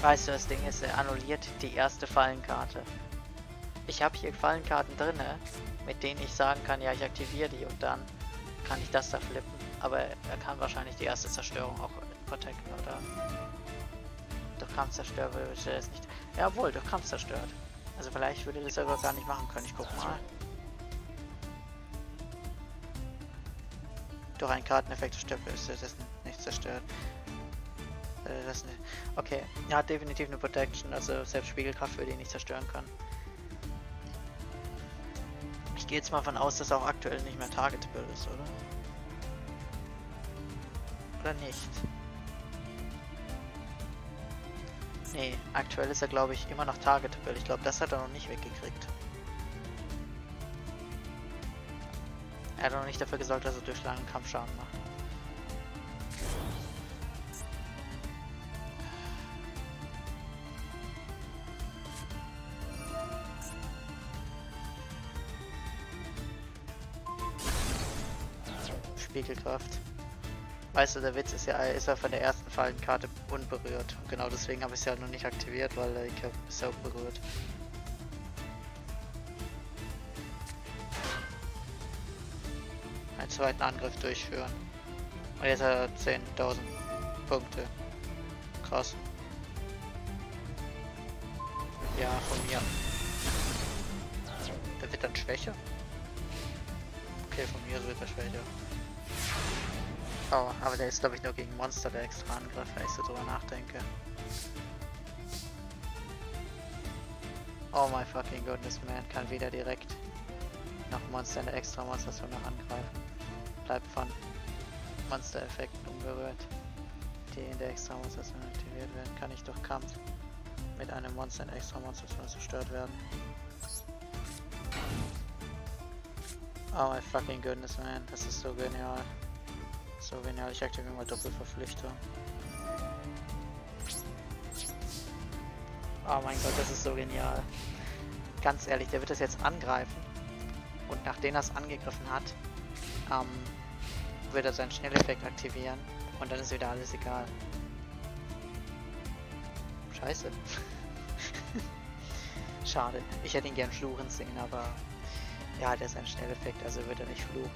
Weißt du, das Ding ist, er annulliert die erste Fallenkarte. Ich habe hier Fallenkarten drin, mit denen ich sagen kann, ja, ich aktiviere die und dann kann ich das da flippen. Aber er kann wahrscheinlich die erste Zerstörung auch protecten, oder? Durch Kampf zerstört würde es nicht. Jawohl, durch Kampf zerstört. Also vielleicht würde das sogar gar nicht machen können. Ich guck mal. Durch einen Karteneffekt zerstört ist das nicht zerstört. Äh, das nicht. Okay, er hat definitiv eine Protection, also selbst Spiegelkraft würde ihn nicht zerstören können. Ich gehe jetzt mal von aus, dass er auch aktuell nicht mehr targetable ist, oder? Oder nicht? Nee, aktuell ist er glaube ich immer noch targetable. Ich glaube, das hat er noch nicht weggekriegt. Er hat noch nicht dafür gesorgt, dass er durch langen Kampfschaden macht. Spiegelkraft. Weißt du, der Witz ist ja, er ist ja von der ersten Fallenkarte unberührt. Und genau deswegen habe ich es ja noch nicht aktiviert, weil ich habe es ja unberührt. Einen zweiten Angriff durchführen. Und jetzt hat er 10.000 Punkte. Krass. Ja, von mir. Der wird dann schwächer. Okay, von mir wird er schwächer. Oh, aber der ist glaube ich nur gegen Monster der extra Angriff, wenn ich so drüber nachdenke. Oh my fucking goodness man, kann weder direkt noch Monster in der extra Monsterzone noch angreifen. Bleibt von Monster-Effekten unberührt, die in der extra Monsterzone aktiviert werden, kann ich durch Kampf mit einem Monster in der extra Monsterzone zerstört werden. Oh my fucking goodness man, das ist so genial. So genial, ich aktiviere mal Doppelverpflichtung. Oh mein Gott, das ist so genial. Ganz ehrlich, der wird das jetzt angreifen. Und nachdem er es angegriffen hat, ähm, wird er seinen Schnelleffekt aktivieren. Und dann ist wieder alles egal. Scheiße. Schade. Ich hätte ihn gern fluchen sehen, aber ja, der ist ein Schnelleffekt, also wird er nicht fluchen.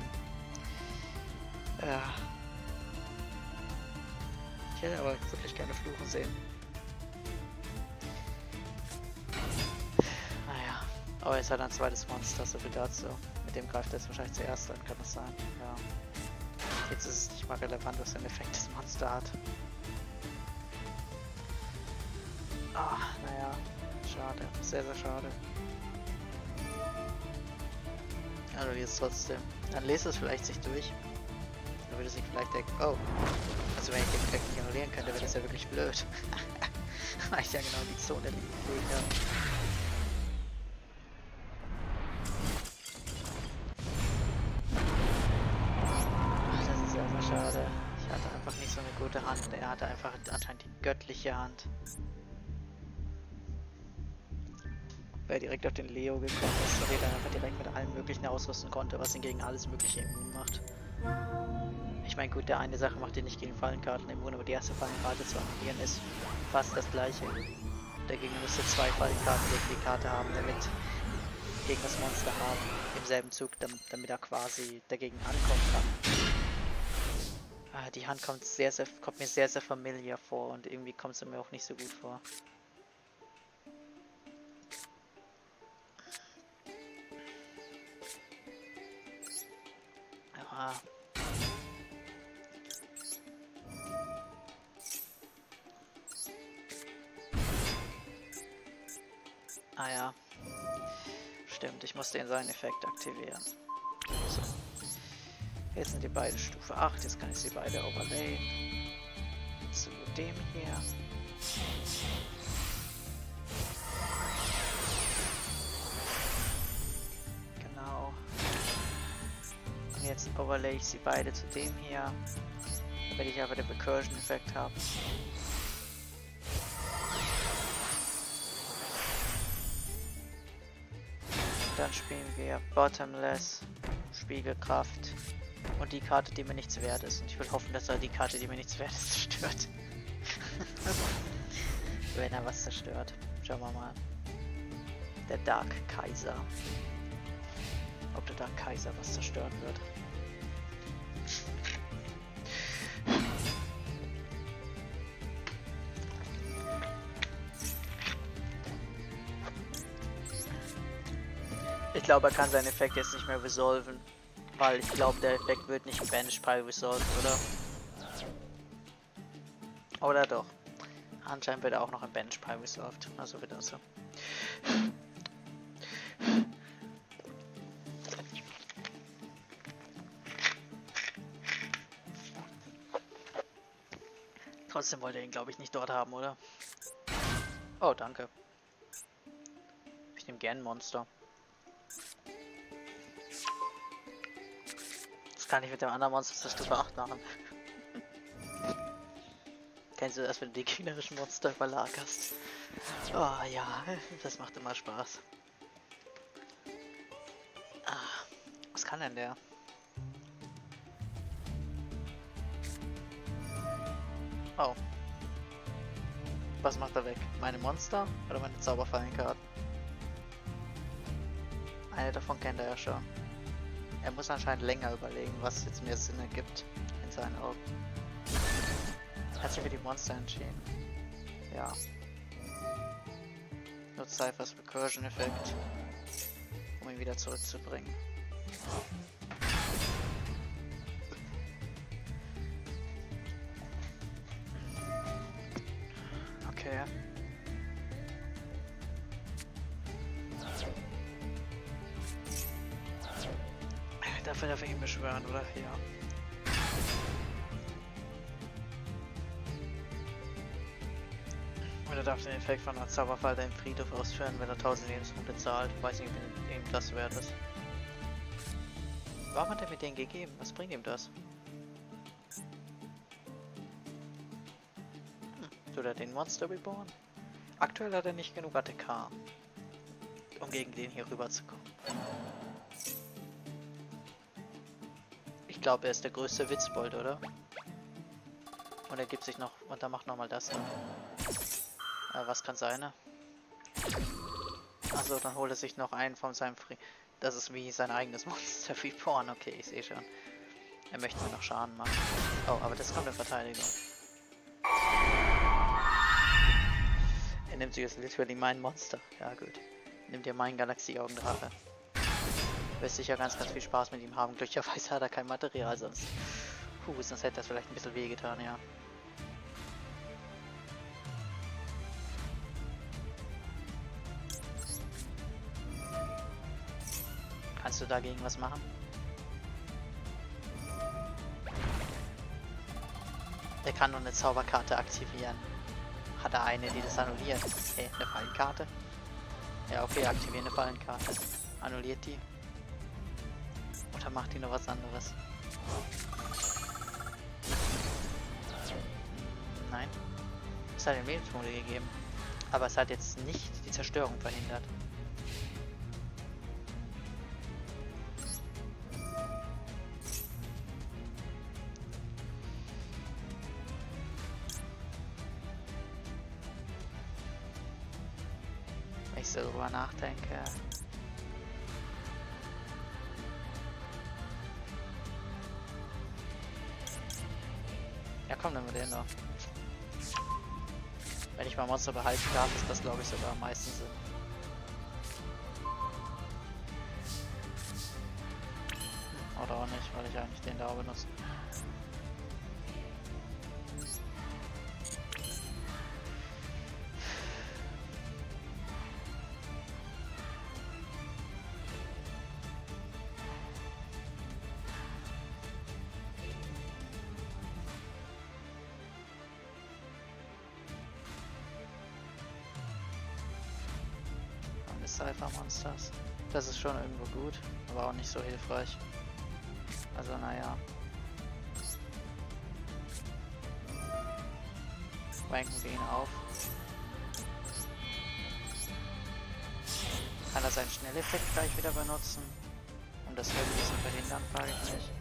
Ja. Ich hätte aber wirklich gerne Fluchen sehen. Naja, aber jetzt hat er ein zweites Monster, so viel dazu. Mit dem greift er jetzt wahrscheinlich zuerst an, kann das sein? Ja. Jetzt ist es nicht mal relevant, was für ein Effekt das Monster hat. Ah, naja, schade, sehr, sehr schade. Aber jetzt trotzdem. Dann lest es vielleicht sich durch würde sich vielleicht denken, oh, also wenn ich den Effekt ignorieren könnte, wäre das ja wirklich blöd. Weil ich ja genau die Zone liegen habe. Das ist sehr, sehr schade. Ich hatte einfach nicht so eine gute Hand. Er hatte einfach anscheinend die göttliche Hand. Weil direkt auf den Leo gekommen ist und er dann einfach direkt mit allem möglichen ausrüsten konnte, was ihn gegen alles mögliche immun macht. Ich meine, gut, der eine Sache macht ihn nicht gegen Fallenkarten immun, aber die erste Fallenkarte zu annullieren ist fast das gleiche. Der Gegner müsste zwei Fallenkarten gegen die Karte haben, damit gegen das Monster haben, im selben Zug, damit er quasi dagegen ankommen kann. Ah, die Hand kommt, sehr, sehr, kommt mir sehr, sehr familiar vor und irgendwie kommt sie mir auch nicht so gut vor. Ja, Ah ja. Stimmt, ich muss den seinen Effekt aktivieren. So. Jetzt sind die beiden Stufe 8, jetzt kann ich sie beide overlayen. Zu dem hier. Genau. Und jetzt overlay ich sie beide zu dem hier. Damit ich aber den Recursion-Effekt habe. Dann spielen wir Bottomless, Spiegelkraft und die Karte, die mir nichts wert ist. Und ich will hoffen, dass er die Karte, die mir nichts wert ist, zerstört. Wenn er was zerstört. Schauen wir mal. Der Dark Kaiser. Ob der Dark Kaiser was zerstören wird. Ich glaube, er kann seinen Effekt jetzt nicht mehr resolven. Weil ich glaube, der Effekt wird nicht Banish Pile resolved, oder? Oder doch? Anscheinend wird er auch noch im Banish Pile resolved. Also wird das so. Trotzdem wollte er ihn, glaube ich, nicht dort haben, oder? Oh, danke. Ich nehme gern Monster. Kann ich mit dem anderen Monster zur Stufe 8 machen. Kennst du das, wenn du die gegnerischen Monster überlagerst? Oh ja, das macht immer Spaß. Ah, was kann denn der? Oh. Was macht er weg? Meine Monster oder meine Zauberfallenkarten? Eine davon kennt er ja schon. Er muss anscheinend länger überlegen, was jetzt mehr Sinn ergibt in seinen Augen. Hat sich für die Monster entschieden. Ja. Nutzt Cyphers Recursion-Effekt, um ihn wieder zurückzubringen. Oder darf den Effekt von einer Zauberfalte im Friedhof ausführen, wenn er 1000 Lebenspunkte zahlt. Weiß nicht, wie ihm das wert ist. Warum hat er mir den gegeben? Was bringt ihm das? Hm, tut er den Monster Reborn? Aktuell hat er nicht genug ATK, um gegen den hier rüberzukommen. Ich glaube, er ist der größte Witzbold, oder? Und er gibt sich noch, und er macht nochmal das da. Äh, was kann seine? Also dann holt er sich noch einen von seinem Free. Das ist wie sein eigenes Monster wie Porn. Okay, ich sehe schon. Er möchte mir noch Schaden machen. Oh, aber das kommt in Verteidigung. Er nimmt sich jetzt literally mein Monster. Ja gut. Nimmt ihr meinen Galaxie-Augendrache. Wirst sicher ganz, ganz viel Spaß mit ihm haben. Glücklicherweise hat er kein Material sonst. Puh, sonst hätte das vielleicht ein bisschen wehgetan, ja. Kannst du dagegen was machen? Er kann nur eine Zauberkarte aktivieren. Hat er eine, die das annulliert? Hey, eine Fallenkarte? Ja, okay, aktiviere eine Fallenkarte. Annulliert die. Oder macht die noch was anderes? Nein. Es hat den Lebenspunkte gegeben. Aber es hat jetzt nicht die Zerstörung verhindert. Behalten darf, ist das glaube ich sogar am meisten Sinn. Das ist schon irgendwo gut, aber auch nicht so hilfreich. Also naja. Ranken wir ihn auf. Kann er seinen Schnelleffekt gleich wieder benutzen? Um das irgendwie zu verhindern, frage ich mich.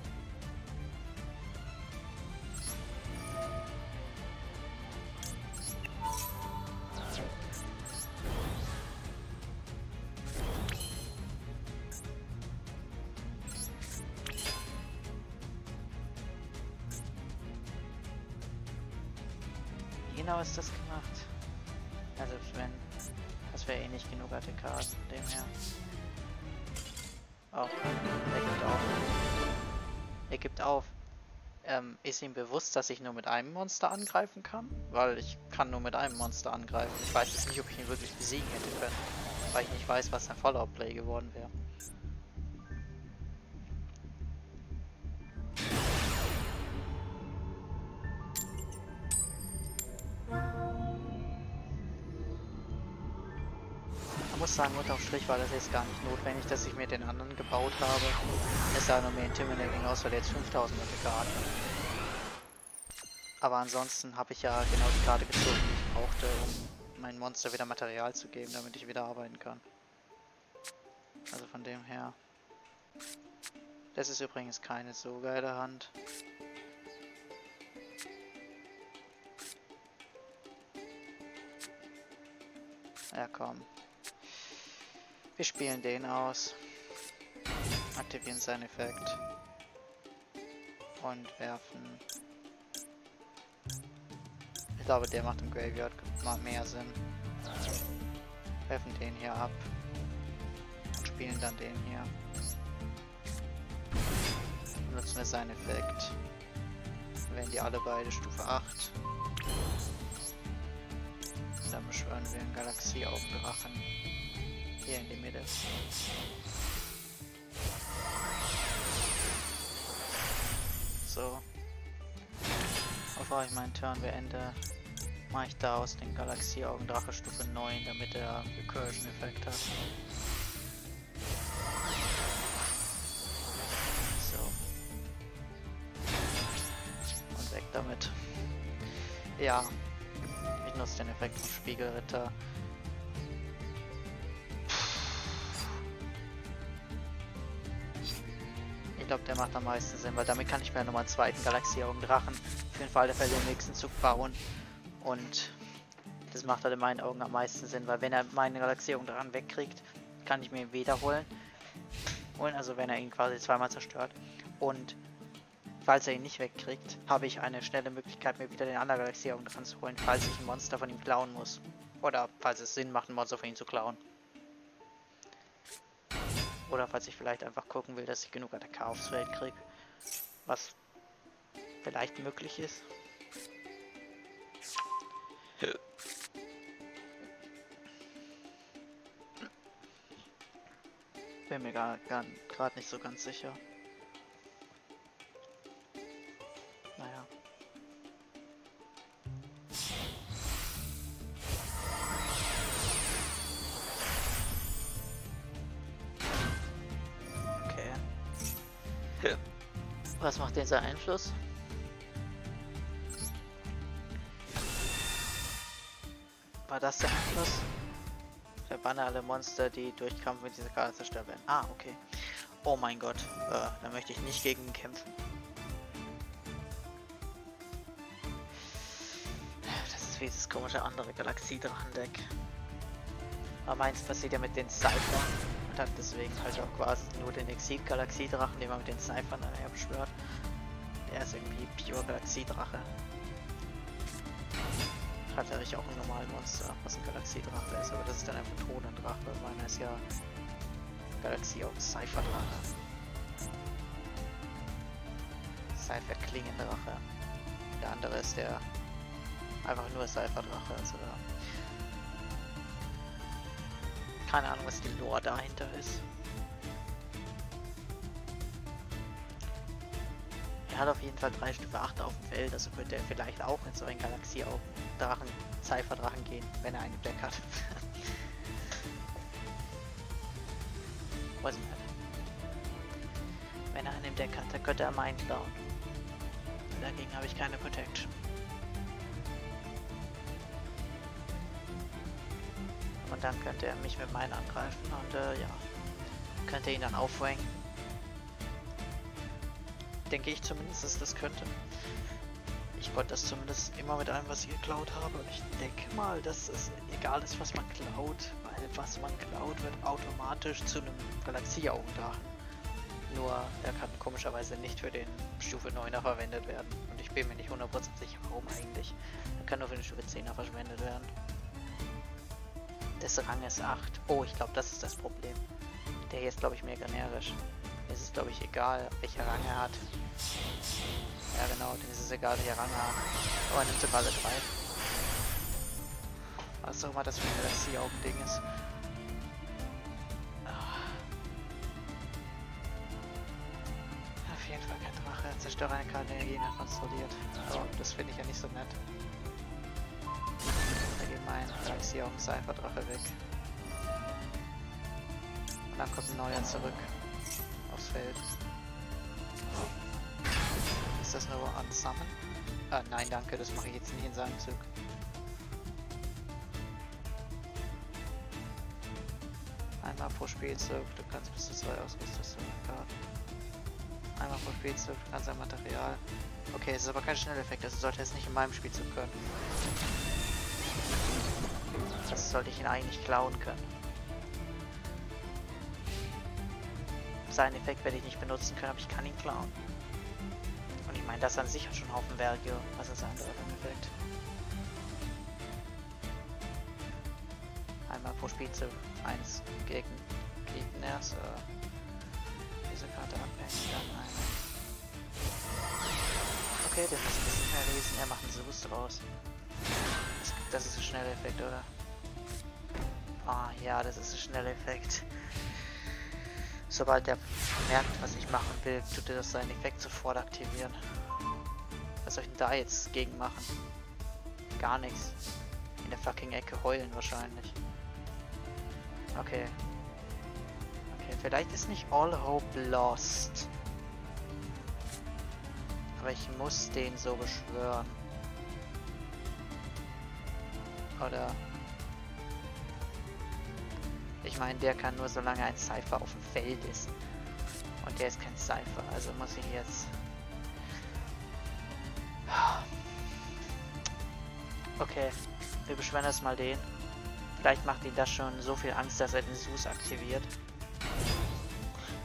Genau ist das gemacht? Selbst wenn. Das wäre eh nicht genug ATK, von dem her. Oh, er gibt auf. Er gibt auf. Ähm, ist ihm bewusst, dass ich nur mit einem Monster angreifen kann? Weil ich kann nur mit einem Monster angreifen. Ich weiß jetzt nicht, ob ich ihn wirklich besiegen hätte können. Weil ich nicht weiß, was sein Follow-up-Play geworden wäre. Strich war das jetzt gar nicht notwendig, dass ich mir den anderen gebaut habe. Es sah nur mehr intimidating aus, weil er jetzt 5000 hatte gerade. Aber ansonsten habe ich ja genau die Karte gezogen, die ich brauchte, um meinem Monster wieder Material zu geben, damit ich wieder arbeiten kann. Also von dem her. Das ist übrigens keine so geile Hand. Ja, komm. Wir spielen den aus. Aktivieren seinen Effekt. Und werfen. Ich glaube, der macht im Graveyard mehr Sinn. Werfen den hier ab. Und spielen dann den hier. Nutzen wir seinen Effekt. Dann werden die alle beide Stufe 8. Dann beschwören wir einen Galaxie-Augendrachen. In die Mitte. So. Bevor ich meinen Turn beende, mache ich daraus den Galaxie-Augendrache Stufe 9, damit er Recursion-Effekt hat. So. Und weg damit. Ja. Ich nutze den Effekt vom Spiegelritter. Der macht am meisten Sinn, weil damit kann ich mir nochmal einen zweiten Galaxie-Augendrachen für den Fall der Fälle im nächsten Zug bauen. Und das macht halt in meinen Augen am meisten Sinn, weil wenn er meine Galaxierung daran wegkriegt, kann ich mir ihn wiederholen. Holen, also wenn er ihn quasi zweimal zerstört. Und falls er ihn nicht wegkriegt, habe ich eine schnelle Möglichkeit, mir wieder den anderen Galaxierung dran zu holen, falls ich ein Monster von ihm klauen muss. Oder falls es Sinn macht, ein Monster von ihm zu klauen. Oder falls ich vielleicht einfach gucken will, dass ich genug ATK aufs Feld kriege. Was vielleicht möglich ist. Bin mir gerade nicht so ganz sicher. Naja. Sein Einfluss? War das der Einfluss? Verbanne alle Monster, die durch Kampf mit dieser Karte zerstört werden. Ah, okay. Oh mein Gott. Äh, da möchte ich nicht gegen ihn kämpfen. Das ist wie dieses komische andere Galaxie-Drachen-Deck. Aber meins passiert ja mit den Cyphern und hat deswegen halt auch quasi nur den Exil-Galaxie-Drachen, den man mit den Cyphern dann beschwört. Der ist irgendwie pure Galaxie-Drache hat er auch ein normales Monster, was ein Galaxiedrache ist, aber das ist dann ein Tonendrache, meiner ist ja Galaxie auch Cypher-Drache. Cypher Klingendrache. Der andere ist der einfach nur Cypher-Drache, also. Keine Ahnung, was die Lore dahinter ist. Er hat auf jeden Fall drei Stufe 8 auf dem Feld, also könnte er vielleicht auch in so ein Galaxie auch Drachen, Cypher-Drachen gehen, wenn er einen Deck hat. Weiß ich nicht. Wenn er einen Deck hat, dann könnte er meinen klauen. Dagegen habe ich keine Protection. Und dann könnte er mich mit meinen angreifen und äh, ja, könnte ihn dann aufhängen. Denke ich zumindest, dass das könnte. Ich konnte das zumindest immer mit allem, was ich geklaut habe. Ich denke mal, dass es egal ist, was man klaut, weil was man klaut, wird automatisch zu einem Galaxie-Augendrachen. Nur er kann komischerweise nicht für den Stufe 9er verwendet werden. Und ich bin mir nicht 100% sicher, warum eigentlich. Er kann nur für den Stufe 10er verwendet werden. Das Rang ist 8. Oh, ich glaube, das ist das Problem. Der hier ist, glaube ich, mehr generisch. Es ist, glaube ich, egal, welcher Rang er hat. Ja genau, dem ist es egal, wie er Rang hat. Oh, er nimmt sogar alle drei. Was auch immer das für ein Galaxie-Augen-Ding ist. Ah. Auf jeden Fall kein Drache. Zerstörer eine Karte Energie kontrolliert. Oh, das finde ich ja nicht so nett. Allgemein, Galaxie-Augen Cypher-Drache weg. Und dann kommt ein neuer zurück. Feld. Ist das nur an Summon? Ah, nein, danke, das mache ich jetzt nicht in seinem Zug. Einmal pro Spielzug, du kannst bis zu zwei Ausrüstungskarten. Einmal pro Spielzug, du kannst ein Material. Okay, es ist aber kein Schnelleffekt, also sollte es nicht in meinem Spielzug können. Das sollte ich ihn eigentlich klauen können. Seinen Effekt werde ich nicht benutzen können, aber ich kann ihn klauen. Und ich meine, das an sich hat schon Haufen Werke. Was ist ein anderer Effekt? Einmal pro Spielzug. Eins gegen Gegner. So. Diese Karte abhängt. Dann eine. Okay, das ist ein bisschen mehr lesen. Er macht einen Soos draus. Das, das ist ein schneller Effekt, oder? Ah, ja, das ist ein schneller Effekt. Sobald er merkt, was ich machen will, tut er das seinen Effekt sofort aktivieren. Was soll ich denn da jetzt gegen machen? Gar nichts. In der fucking Ecke heulen wahrscheinlich. Okay. Okay, vielleicht ist nicht all hope lost. Aber ich muss den so beschwören. Oder... Ich meine, der kann nur solange ein Cypher auf dem Feld ist. Und der ist kein Cypher, also muss ich jetzt... Okay, wir beschwören erstmal den. Vielleicht macht ihn das schon so viel Angst, dass er den Sus aktiviert.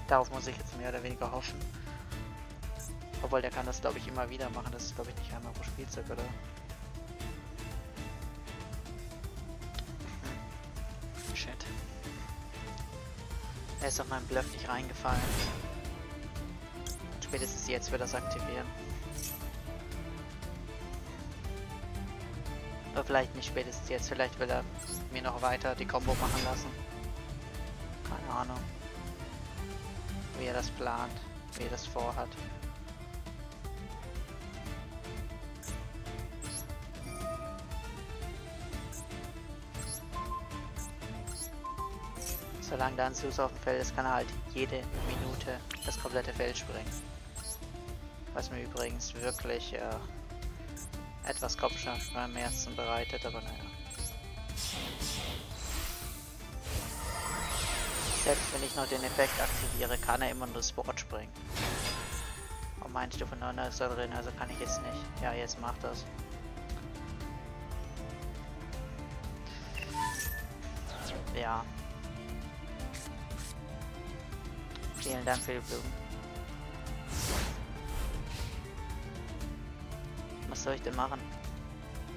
Darauf muss ich jetzt mehr oder weniger hoffen. Obwohl, der kann das, glaube ich, immer wieder machen. Das ist, glaube ich, nicht einmal pro Spielzeug, oder? Er ist auf meinen Bluff nicht reingefallen. Spätestens jetzt wird das aktivieren. Oder vielleicht nicht spätestens jetzt, vielleicht will er mir noch weiter die Combo machen lassen. Keine Ahnung. Wie er das plant, wie er das vorhat. Solange da ein Zeus auf dem Feld ist, kann er halt jede Minute das komplette Feld springen. Was mir übrigens wirklich äh, etwas Kopfschmerzen beim ersten bereitet, aber naja. Selbst wenn ich noch den Effekt aktiviere, kann er immer nur das Board springen. Und meine Stufe 9 ist da drin, also kann ich jetzt nicht. Ja, jetzt macht das. Ja. Vielen Dank für die Blumen. Was soll ich denn machen?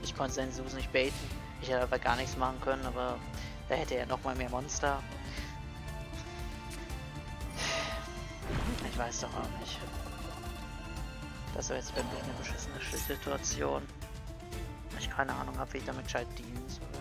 Ich konnte seinen Sus nicht baiten. Ich hätte aber gar nichts machen können, aber da hätte er noch mal mehr Monster. Ich weiß doch auch nicht. Das war jetzt wirklich eine beschissene Situation. Ich keine Ahnung habe, wie ich damit gescheit dienen soll.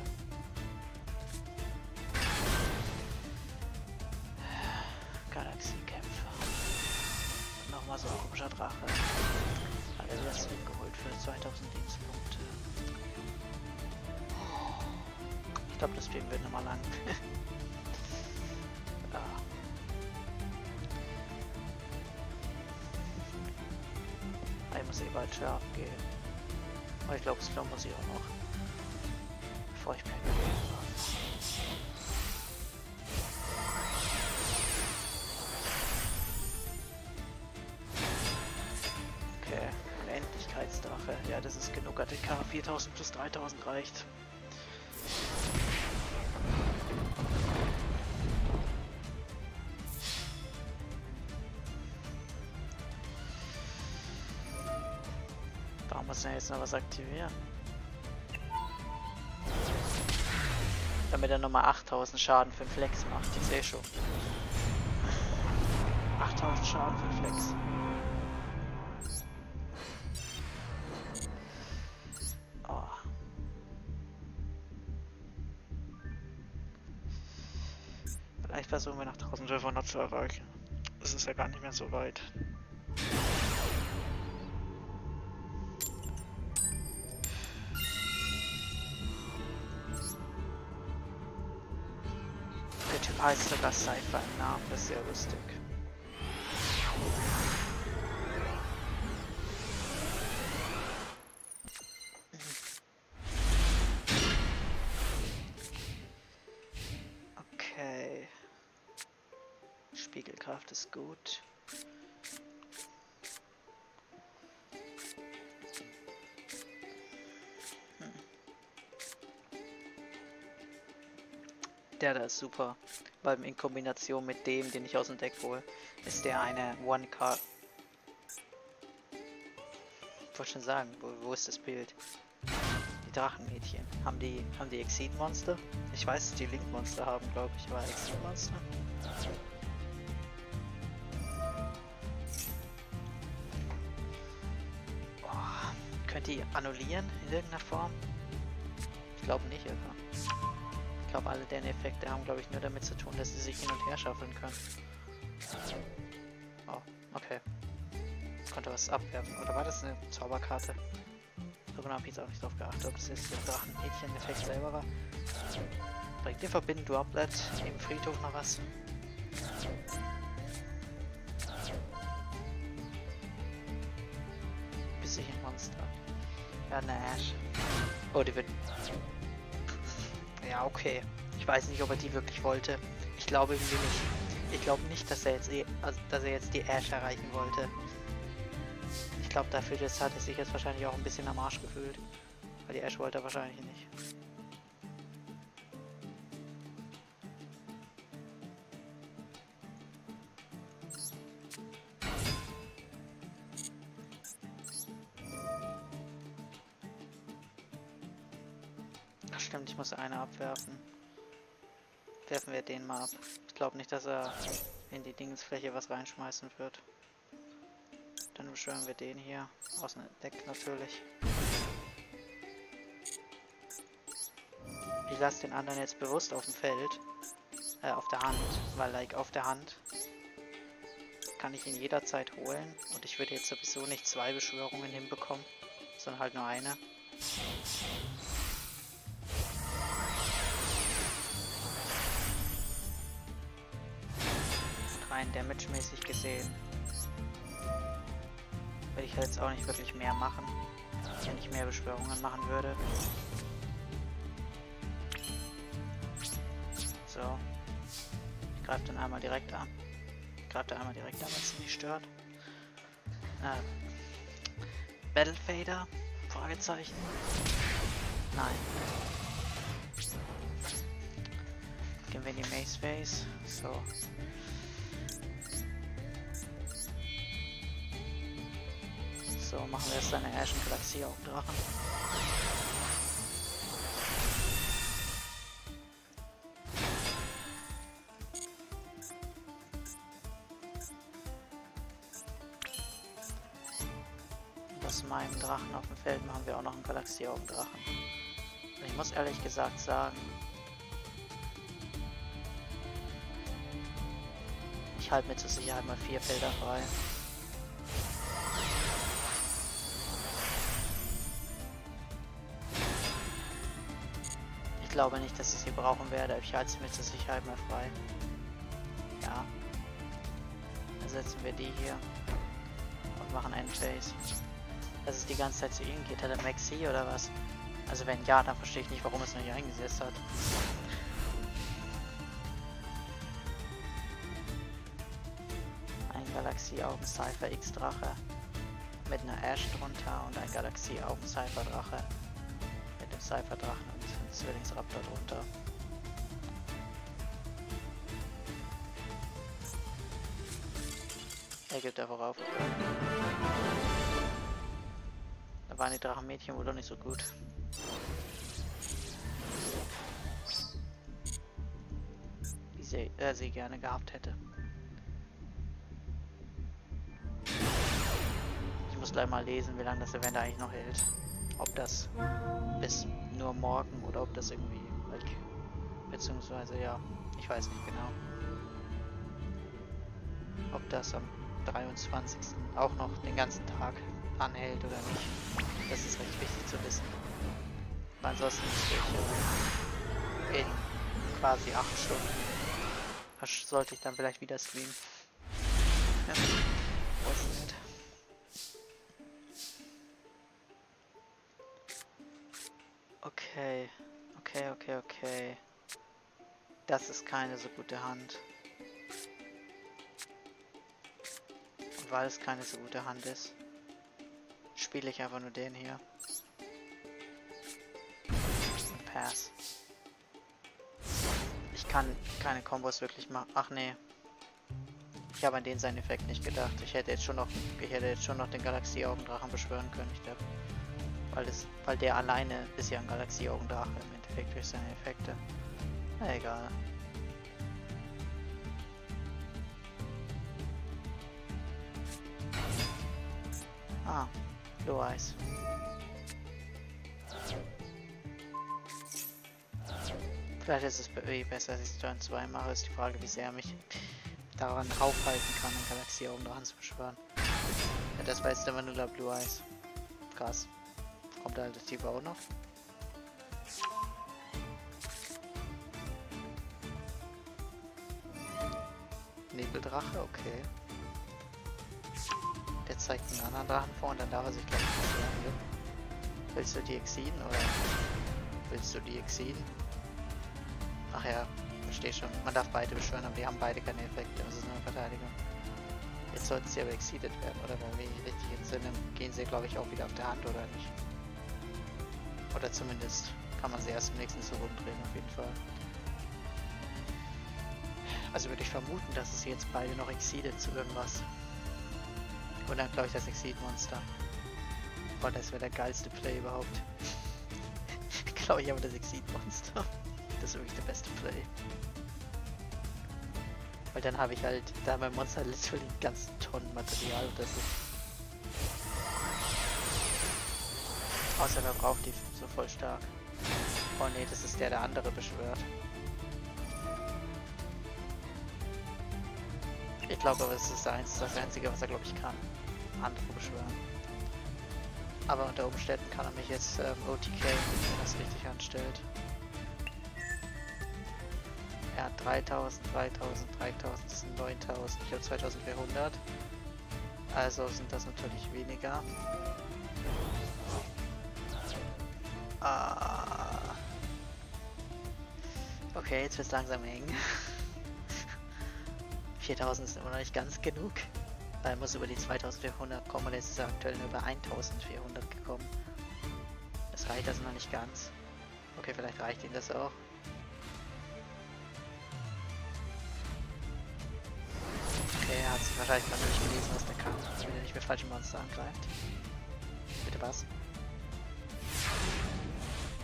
Ja, das ist genug ATK. 4000 plus 3000 reicht. Warum muss er jetzt noch was aktivieren? Damit er nochmal 8000 Schaden für den Flex macht, ich sehe schon. 8000 Schaden für den Flex. Nach 1500 zu erreichen. Das ist ja gar nicht mehr so weit. Der Typ heißt sogar Cypher im Namen, das ist sehr lustig. Ist super. Weil in Kombination mit dem, den ich aus dem Deck hole, ist der eine One-Card. Ich wollte schon sagen, wo, wo ist das Bild? Die Drachenmädchen. Haben die, haben die Exceed-Monster? Ich weiß, die Link-Monster haben, glaube ich, aber Exceed-Monster? Könnt ihr annullieren in irgendeiner Form? Glaube, alle deren Effekte haben, glaube ich, nur damit zu tun, dass sie sich hin und her schaffeln können. Oh, okay. Konnte was abwerfen. Oder war das eine Zauberkarte? So genau habe ich jetzt auch nicht drauf geachtet, ob es jetzt der Drachenmädchen-Effekt selber war. Bringt ihr Verbinden Droplet im Friedhof noch was? Besiege ein Monster. Ja, eine Ash. Oh, die wird... Ja, okay. Ich weiß nicht, ob er die wirklich wollte. Ich glaube irgendwie nicht. Ich glaube nicht, dass er jetzt also, dass er jetzt die Ash erreichen wollte. Ich glaube, dafür das hat er sich jetzt wahrscheinlich auch ein bisschen am Arsch gefühlt. Weil die Ash wollte er wahrscheinlich nicht. Abwerfen. Werfen wir den mal ab. Ich glaube nicht, dass er in die Dingensfläche was reinschmeißen wird. Dann beschwören wir den hier. Aus dem Deck natürlich. Ich lasse den anderen jetzt bewusst auf dem Feld. Äh, auf der Hand. Weil, like, auf der Hand kann ich ihn jederzeit holen. Und ich würde jetzt sowieso nicht zwei Beschwörungen hinbekommen, sondern halt nur eine. Rein damage-mäßig gesehen. Würde ich jetzt auch nicht wirklich mehr machen, wenn ich mehr Beschwörungen machen würde. So. Ich greife dann einmal direkt an. Ich greife da einmal direkt an, wenn es nicht stört. Äh, Battle Fader? Fragezeichen. Nein. Gehen wir in die Maze Phase. So. So, machen wir jetzt eine Ashen Galaxie auf Drachen. Aus meinem Drachen auf dem Feld machen wir auch noch einen Galaxie auf Drachen. Und ich muss ehrlich gesagt sagen, ich halte mir zur Sicherheit mal vier Felder frei. Glaube nicht, dass ich sie brauchen werde. Ich halte sie mir zur Sicherheit mal frei. Ja. Dann setzen wir die hier. Und machen Endphase. Dass es die ganze Zeit zu ihnen geht. Hat er Maxi oder was? Also wenn ja, dann verstehe ich nicht, warum es noch nicht eingesetzt hat. Ein Galaxie-Augen Cypher X-Drache. Mit einer Ash drunter und ein Galaxie-Augen Cypher Drache. Mit dem Drachen Zwillingsraptor drunter. Er gibt einfach auf. Da waren die Drachenmädchen wohl doch nicht so gut. Wie sie, äh, sie gerne gehabt hätte. Ich muss gleich mal lesen, wie lange das Event eigentlich noch hält. Ob das bis nur morgen oder ob das irgendwie, like, beziehungsweise ja, ich weiß nicht genau. Ob das am 23. auch noch den ganzen Tag anhält oder nicht. Das ist recht wichtig zu wissen. ansonsten müsste ich in quasi 8 Stunden sollte ich dann vielleicht wieder streamen. Ja. Okay, okay, okay, okay. Das ist keine so gute Hand. Und weil es keine so gute Hand ist, spiele ich einfach nur den hier. Pass. Ich kann keine Kombos wirklich machen. Ach nee. Ich habe an den seinen Effekt nicht gedacht. Ich hätte jetzt schon noch, ich hätte jetzt schon noch den Galaxie-Augendrachen beschwören können. Ich glaube, weil es, weil der alleine ist ja ein Galaxie-Augendrache im Endeffekt durch seine Effekte. Na egal. Ah, Blue Eyes. Vielleicht ist es eh besser, dass ich Turn 2 mache. Ist die Frage, wie sehr mich daran aufhalten kann, einen Galaxie oben dran zu beschwören. Ja, das war jetzt der Vanilla Blue Eyes. Krass. Kommt der Alternative auch noch? Nebeldrache, okay. Der zeigt einen anderen Drachen vor und dann darf er sich gleich beschwören. Willst du die Exiden oder willst du die Exiden? Ach ja, verstehe schon. Man darf beide beschwören, aber die haben beide keine Effekte. Das ist nur eine Verteidigung. Jetzt sollten sie aber exceeded werden, oder? Wenn wir richtig entsinne, gehen sie, glaube ich, auch wieder auf der Hand, oder nicht? Oder zumindest kann man sie erst im nächsten Zug umdrehen, auf jeden Fall. Also würde ich vermuten, dass es jetzt beide noch exceeded zu irgendwas. Und dann glaube ich das Exceed-Monster. Boah, das wäre der geilste Play überhaupt. glaube ich aber das Exceed-Monster. Das ist wirklich der beste Play. Weil dann habe ich halt da mein Monster literally ganz Tonnen Material das ist. Außer er braucht die so voll stark. Oh ne, das ist der, der andere beschwört. Glaube aber, es ist das, das Einzige, was er, glaube ich, kann. Andere beschwören. Aber unter Umständen kann er mich jetzt ähm, OTK, wenn er das richtig anstellt. Hat 3000, 3000, 3000, das sind 9000. Ich habe 2400. Also sind das natürlich weniger. Ah. Okay, jetzt wird es langsam eng. 4000 ist immer noch nicht ganz genug. Er muss über die 2400 kommen und jetzt ist er aktuell nur über 1400 gekommen. Das reicht also noch nicht ganz. Okay, vielleicht reicht ihm das auch. Okay, er hat sich wahrscheinlich mal durchgelesen, was der kann, damit er nicht mit falschen Monster angreift. Bitte was?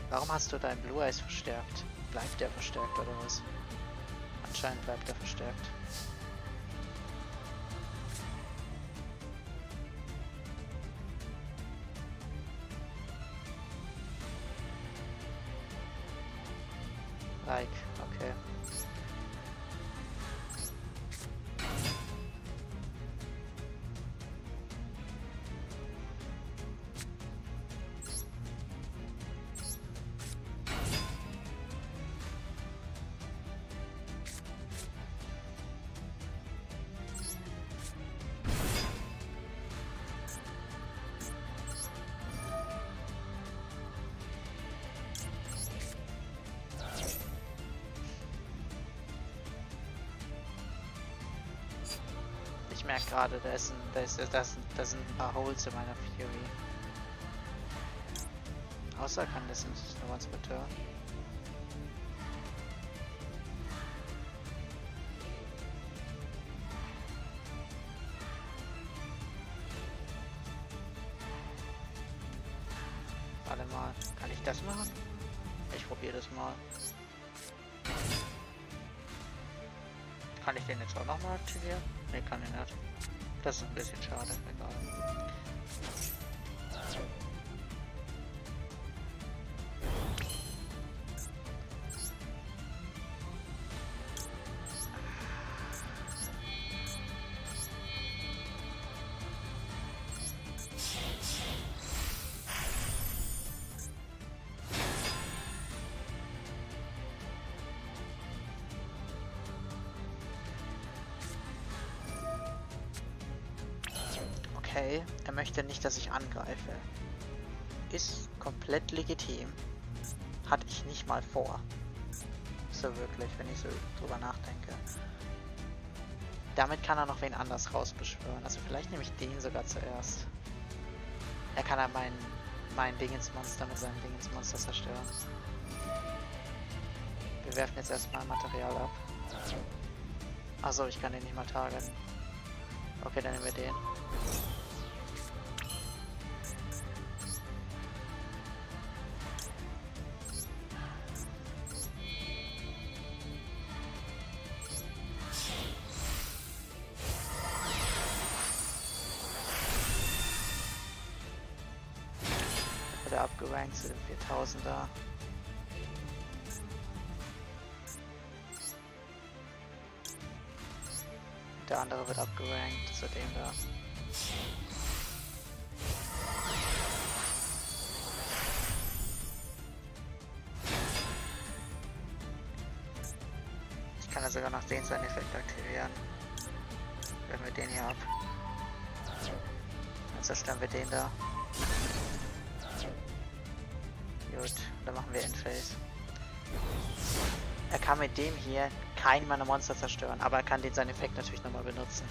Warum hast du deinen Blue Eyes verstärkt? Bleibt der verstärkt oder was? Anscheinend bleibt er verstärkt. Merke gerade, da, ist ein, sind ein paar Holes in meiner Fury. Außer kann das nicht nur once per turn. Warte mal, kann ich das machen? Ich probiere das mal. Kann ich den jetzt auch nochmal aktivieren? Ne, kann er nicht. Das ist ein bisschen schade, egal. Angreife. Ist komplett legitim. Hatte ich nicht mal vor. So wirklich, wenn ich so drüber nachdenke. Damit kann er noch wen anders rausbeschwören. Also vielleicht nehme ich den sogar zuerst. Er kann er mein, mein Dingensmonster mit seinem Dingensmonster zerstören. Wir werfen jetzt erstmal Material ab. Achso, ich kann den nicht mal targeten. Okay, dann nehmen wir den. Zu dem 4000er. Der andere wird abgerankt zu dem da. Ich kann ja sogar noch den seinen Effekt aktivieren. Wenn wir den hier ab. Dann zerstören wir den da. Machen wir Endphase. Er kann mit dem hier kein meiner Monster zerstören, aber er kann den seinen Effekt natürlich nochmal benutzen.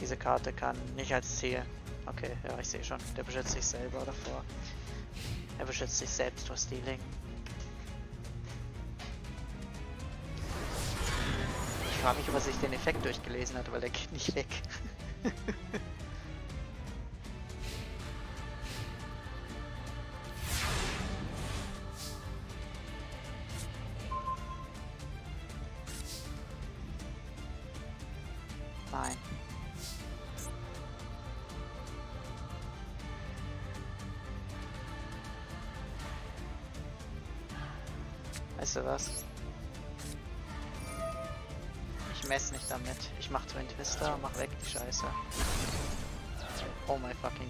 Diese Karte kann nicht als Ziel. Okay, ja, ich sehe schon. Der beschützt sich selber davor. Er beschützt sich selbst vor Stealing. Ich frage mich, ob er sich den Effekt durchgelesen hat, weil der geht nicht weg.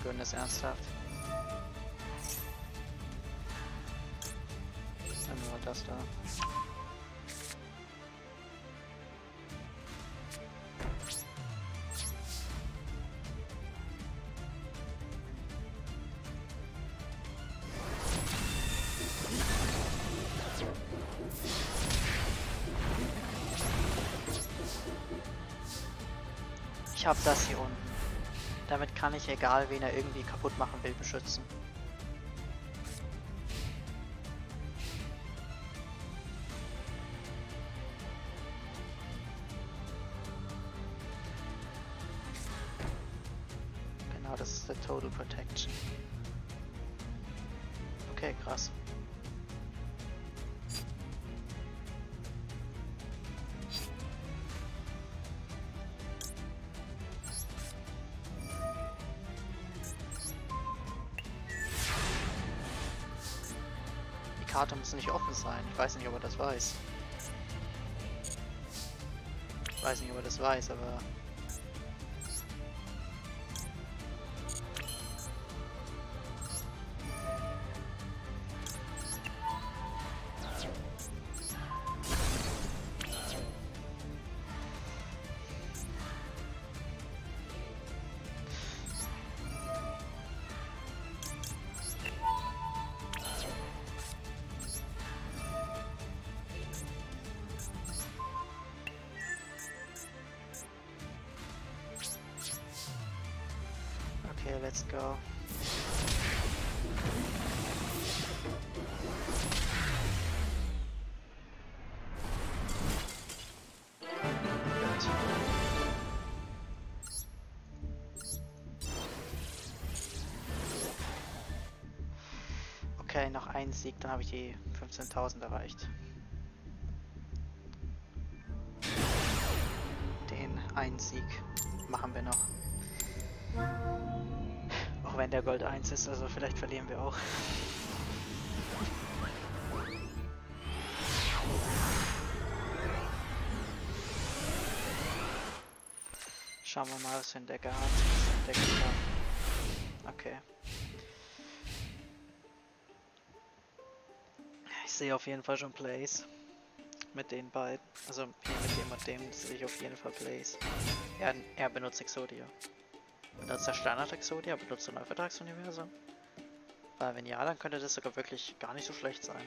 fucking goodness, ernsthaft. Dann nur das da. Ich habe das hier unten. Kann ich, egal wen er irgendwie kaputt machen will, beschützen. Karte muss nicht offen sein. Ich weiß nicht, ob er das weiß. Ich weiß nicht, ob er das weiß, aber... Okay, noch ein Sieg, dann habe ich die 15.000 erreicht. Den einen Sieg machen wir noch. Auch wenn der Gold 1 ist, also vielleicht verlieren wir auch. Schauen wir mal, was für ein Decker hat. Okay. Sehe auf jeden Fall schon Plays. Mit den beiden. Also hier mit dem und dem sehe ich auf jeden Fall Plays. Er, er benutzt Exodia. Benutzt er Standard Exodia? Benutzt er Neuvertragsuniversum? Weil wenn ja, dann könnte das sogar wirklich gar nicht so schlecht sein.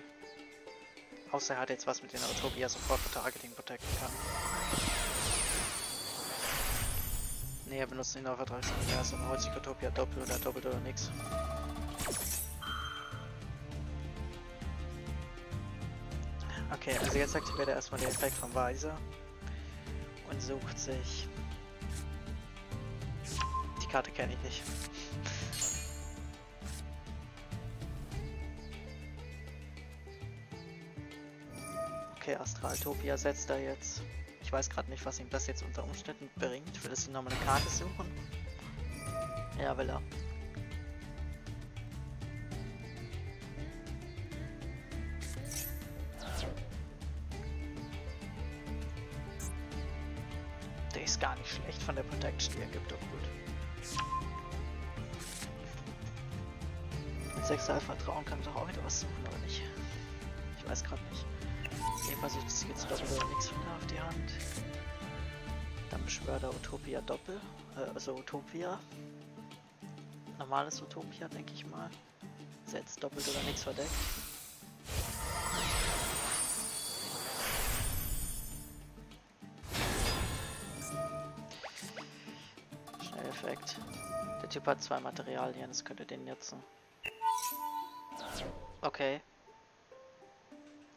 Außer er hat jetzt was mit den Utopia sofort für Targeting protecten kann. Ne, er benutzt den Neuvertragsuniversum, holt sich Utopia doppelt oder doppelt oder nix. Also jetzt aktiviert er erstmal den Effekt vom Weiser und sucht sich. Die Karte kenne ich nicht. Okay, Astraltopia setzt er jetzt. Ich weiß gerade nicht, was ihm das jetzt unter Umständen bringt. Will es ihm nochmal eine Karte suchen? Ja, will er. Von der Protection, die er gibt, doch gut. Mit 6 Vertrauen kann ich doch auch wieder was suchen, oder nicht? Ich weiß gerade nicht. Jedenfalls ist jetzt doppelt oder nichts von auf die Hand. Dann beschwört er Utopia Doppel, äh, also Utopia. Normales Utopia, denke ich mal. Setzt doppelt oder nichts verdeckt. Typ hat zwei Materialien, das könnte den nutzen. Okay.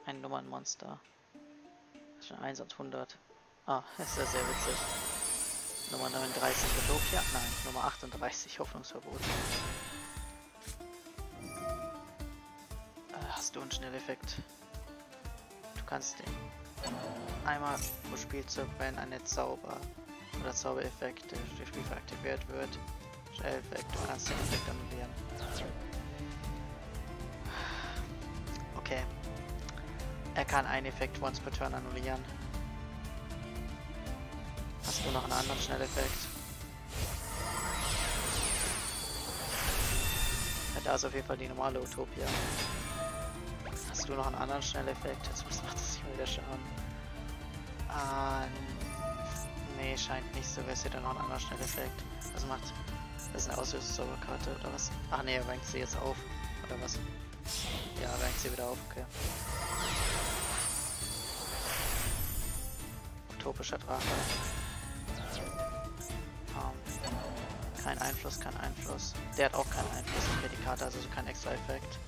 Ein Nummernmonster. Schon 1 und 100. Ah, ist ja sehr witzig. Nummer 39 Utopia? Nein, Nummer 38 Hoffnungsverbot. Äh, hast du einen Schnelleffekt? Du kannst den einmal pro Spielzug, wenn eine Zauber oder Zaubereffekt durch Spiel aktiviert wird. Schnelleffekt, du kannst den Effekt annullieren. Okay. Er kann einen Effekt once per turn annullieren. Hast du noch einen anderen Schnelleffekt? Ja, da ist auf jeden Fall die normale Utopia. Hast du noch einen anderen Schnelleffekt? Jetzt macht das sich wieder Schaden. Ah, nee, scheint nicht so. Wer ist hier dann noch ein anderer Schnelleffekt? Also macht. Das ist eine Auslösungszauberkarte oder was? Ach er rankt sie jetzt auf. Oder was? Ja, rankt sie wieder auf, okay. Utopischer Drache. Um, kein Einfluss, kein Einfluss. Der hat auch keinen Einfluss. Okay, die Karte also kein extra Effekt.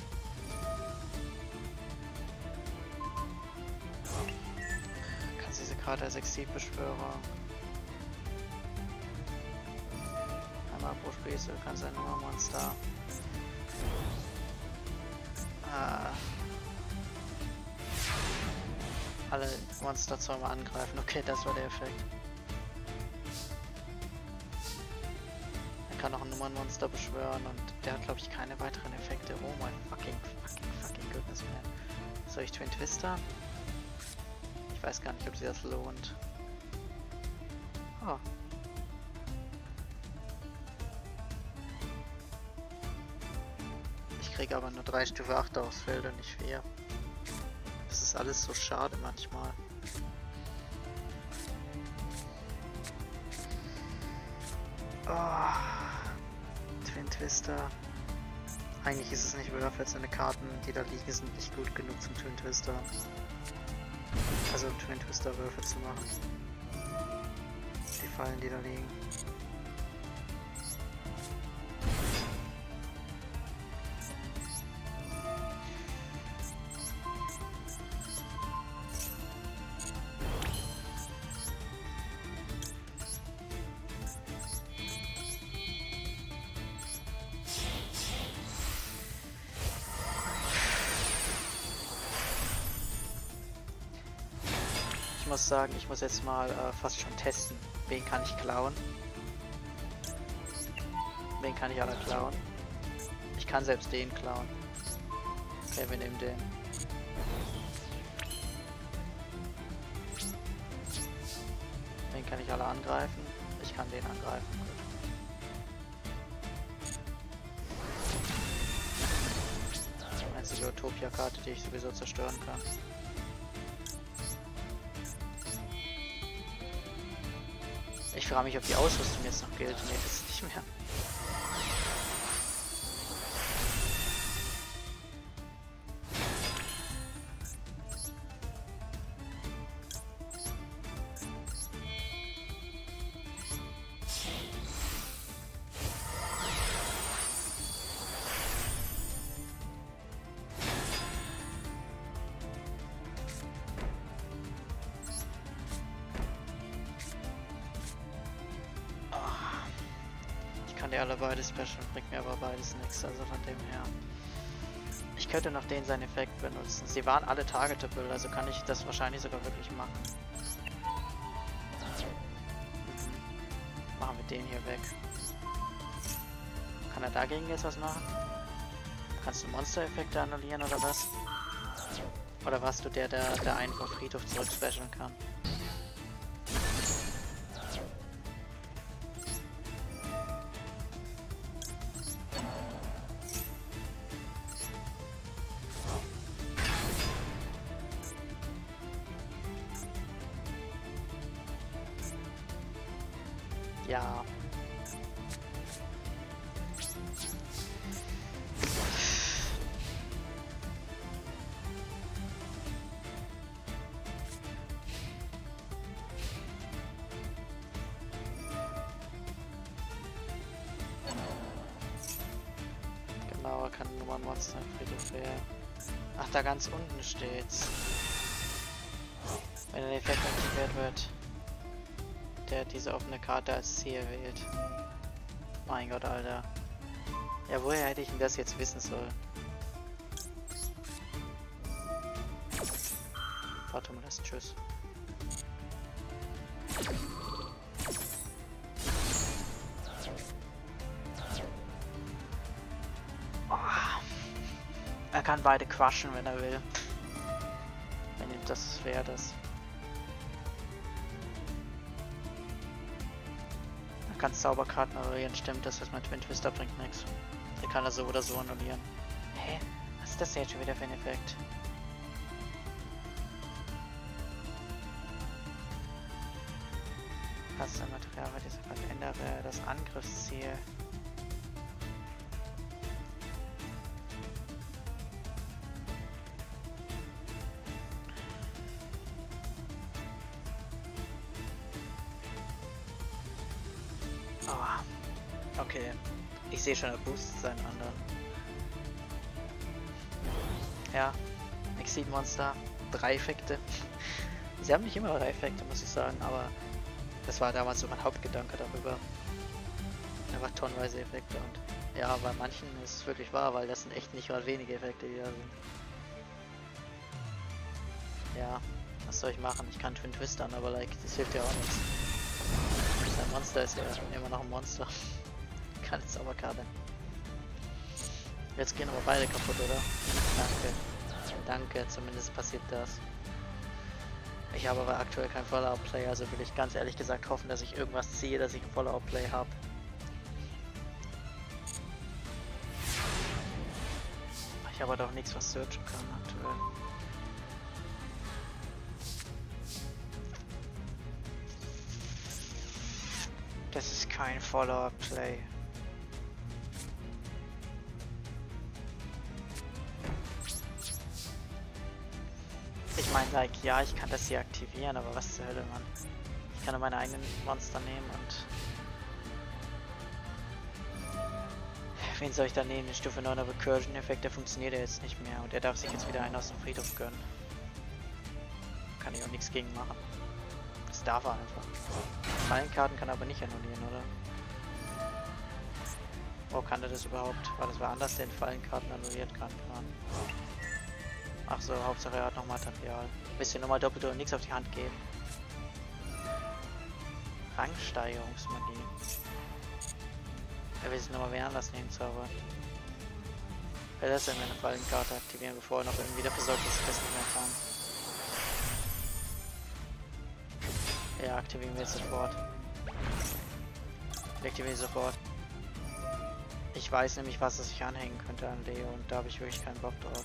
Kannst diese Karte als Exilbeschwörer. Spiel, kannst ein Nummermonster. Äh, alle Monster zweimal angreifen. Okay, das war der Effekt. Er kann auch ein Nummernmonster beschwören und der hat glaube ich keine weiteren Effekte. Oh mein fucking, fucking, fucking goodness man. Soll ich Twin Twister? Ich weiß gar nicht, ob sie das lohnt. Oh. Kriege aber nur 3 Stufe 8 aufs Feld und nicht 4 ist alles so schade manchmal. Oh, Twin Twister. Eigentlich ist es nicht it, seine Karten, die da liegen, sind nicht gut genug zum Twin Twister. Also Twin Twister Würfe zu machen. Die Fallen, die da liegen. Muss sagen, ich muss jetzt mal äh, fast schon testen. Wen kann ich klauen? Wen kann ich alle klauen? Ich kann selbst den klauen. Okay, wir nehmen den. Den kann ich alle angreifen. Ich kann den angreifen. Gut. Die einzige Utopia-Karte, die ich sowieso zerstören kann. Ich frage mich, ob die Ausrüstung jetzt noch gilt. Nee, das ist nicht mehr. Beide special, bringt mir aber beides nichts, also von dem her. Ich könnte noch den seinen Effekt benutzen. Sie waren alle targetable, also kann ich das wahrscheinlich sogar wirklich machen. Machen wir den hier weg. Kann er dagegen jetzt was machen? Kannst du Monster-Effekte annullieren oder was? Oder warst du der, der, der einen vom Friedhof zurück specialen kann? Der diese offene Karte als Ziel wählt. Mein Gott, Alter. Ja, woher hätte ich denn das jetzt wissen sollen? Warte mal, das Tschüss. Oh. Er kann beide crushen, wenn er will. Wenn ihm das wert ist. Kannst Zauberkarten annullieren, stimmt, das heißt mein Twin Twister bringt nichts. Der kann er so oder so annullieren. Hä? Was ist das jetzt schon wieder für ein Effekt? Sehe schon, er boostet seinen anderen. Ja. Exceed Monster. Drei Effekte. Sie haben nicht immer drei Effekte, muss ich sagen, aber das war damals so mein Hauptgedanke darüber. Einfach tonnenweise Effekte und ja, bei manchen ist es wirklich wahr, weil das sind echt nicht gerade wenige Effekte, die da sind. Ja, was soll ich machen? Ich kann Twin Twistern, aber like, das hilft ja auch nichts. Sein Monster ist ja immer noch ein Monster keine Zauberkarte. Jetzt gehen aber beide kaputt, oder? Danke. Danke, zumindest passiert das. Ich habe aber aktuell kein Fallout-Play, also will ich ganz ehrlich gesagt hoffen, dass ich irgendwas ziehe, dass ich ein Fallout-Play habe. Ich habe doch nichts, was searchen kann aktuell. Das ist kein Follow-up-Play. Like, ja, ich kann das hier aktivieren, aber was zur Hölle, Mann. Ich kann nur meine eigenen Monster nehmen und... Wen soll ich da nehmen? Den Stufe 9er Recursion-Effekt, der funktioniert ja jetzt nicht mehr und er darf sich jetzt wieder einen aus dem Friedhof gönnen. Kann ich auch nichts gegen machen. Das darf er einfach. Fallenkarten kann er aber nicht annullieren, oder? Oh, kann er das überhaupt? War das war anders, den Fallenkarten annulliert kann? Ach so, Hauptsache er hat noch Material. Bisschen nochmal doppelt und nichts auf die Hand geben. Rangsteigerungsmagie. Er will sich nochmal wer anders nehmen, Zauber. Will das denn eine Fallenkarte aktivieren, bevor er noch irgendwie dafür sorgt, dass ich das nicht mehr kann? Ja, aktivieren wir jetzt sofort. Wir aktivieren sofort. Ich weiß nämlich, was es sich anhängen könnte an Leo und da habe ich wirklich keinen Bock drauf.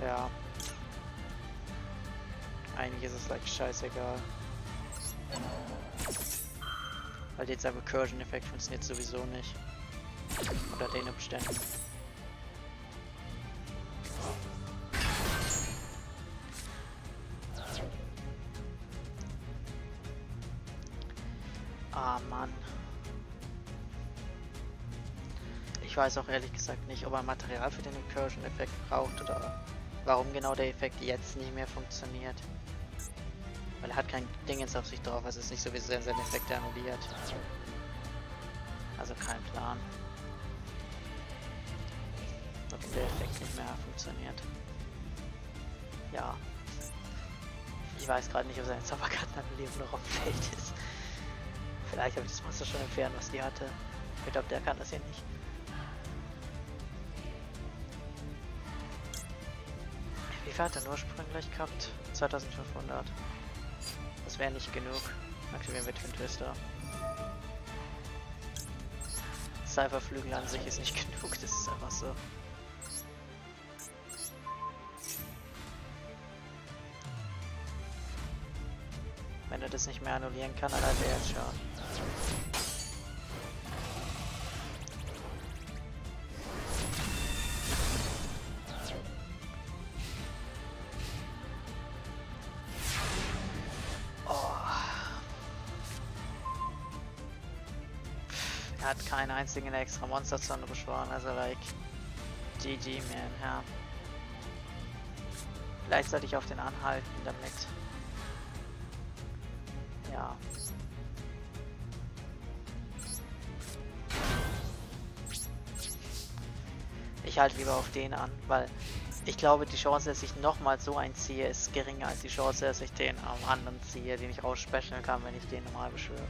Ja. Eigentlich ist es like scheißegal. Weil der Recursion-Effekt funktioniert sowieso nicht. Oder den Umständen. Ah, Mann. Ich weiß auch ehrlich gesagt nicht, ob er Material für den Recursion-Effekt braucht oder warum genau der Effekt jetzt nicht mehr funktioniert. Weil er hat kein Dingens auf sich drauf, also es ist nicht so wie seine Effekte annulliert. Also kein Plan. Ob der Effekt nicht mehr funktioniert. Ja. Ich weiß gerade nicht, ob seine Zauberkartenannullierung noch auf dem Feld ist. Vielleicht habe ich das Monster schon entfernt, was die hatte. Ich glaube, der kann das hier nicht. Wie viel hat er ursprünglich gehabt? 2500. Das wäre nicht genug. Aktivieren wir Twin Twister. Cypherflügel an sich ist nicht genug, das ist einfach so. Wenn er das nicht mehr annullieren kann, dann hat er jetzt schon. Einzigen extra Monsterzone beschworen, also like GG man, ja. Vielleicht sollte ich auf den anhalten, damit. Ja. Ich halte lieber auf den an, weil ich glaube, die Chance, dass ich nochmal so einziehe, ist geringer als die Chance, dass ich den am anderen ziehe, den ich rausspecialen kann, wenn ich den normal beschwöre.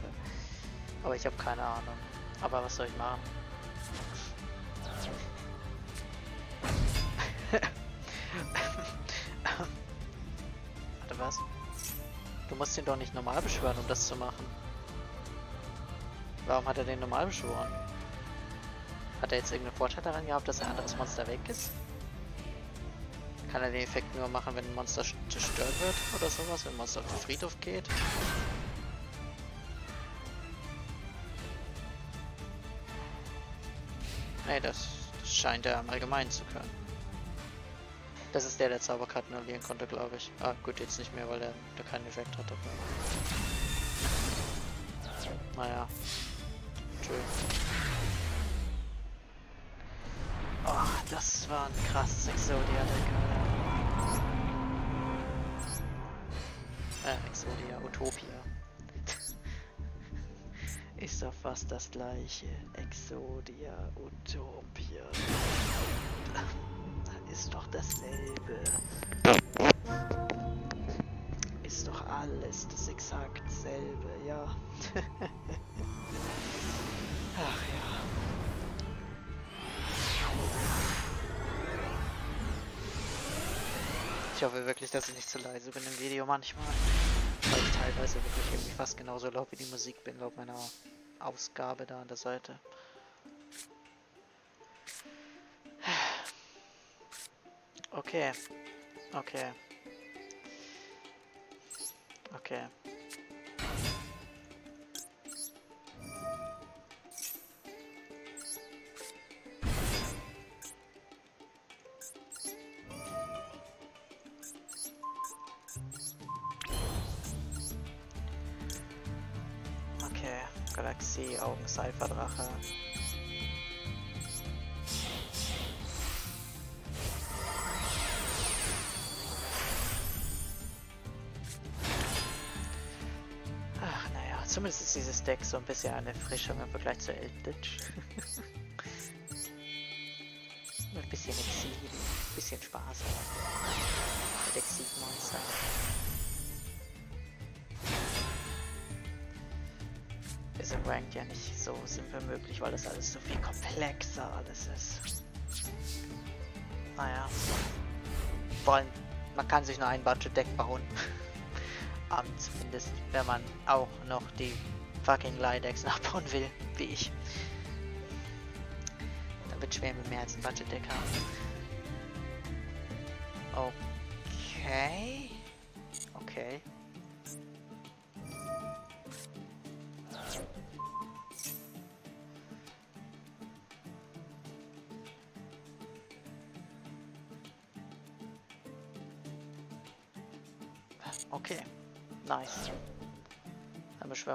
Aber ich habe keine Ahnung. Aber was soll ich machen? Warte, was? Du musst ihn doch nicht normal beschwören, um das zu machen. Warum hat er den normal beschworen? Hat er jetzt irgendeinen Vorteil daran gehabt, dass ein anderes Monster weg ist? Kann er den Effekt nur machen, wenn ein Monster zerstört wird oder sowas, wenn ein Monster auf den Friedhof geht? Nee, das, das scheint er im Allgemeinen zu können. Das ist der, der Zauberkarten annullieren konnte, glaube ich. Ah, gut, jetzt nicht mehr, weil der, der keinen Effekt hat. Aber... Naja. Tschö. Oh, das war ein krasses Exodia-Deck. Äh, Exodia, Utopia. Ist doch fast das gleiche. Exodia, Utopia. Ist doch dasselbe. Ist doch alles das exakt selbe, ja. Ach ja. Ich hoffe wirklich, dass ich nicht zu leise bin im Video manchmal. Teilweise wirklich irgendwie fast genauso laut wie die Musik bin, laut meiner Ausgabe da an der Seite. Okay. Okay. Okay. Galaxie, Augen, Cypher-Drache. Ach, naja, zumindest ist dieses Deck so ein bisschen eine Frischung im Vergleich zu Eldritch. ein bisschen Exil, ein bisschen Spaß mit Exil-Monster. Ist Ranked ja nicht so simpel möglich, weil das alles so viel komplexer alles ist. Naja. Vor allem, man kann sich nur ein Budget-Deck bauen. um, zumindest, wenn man auch noch die fucking Lidex nachbauen will, wie ich. Dann wird schwer mit mehr als ein Budget-Deck haben. Okay.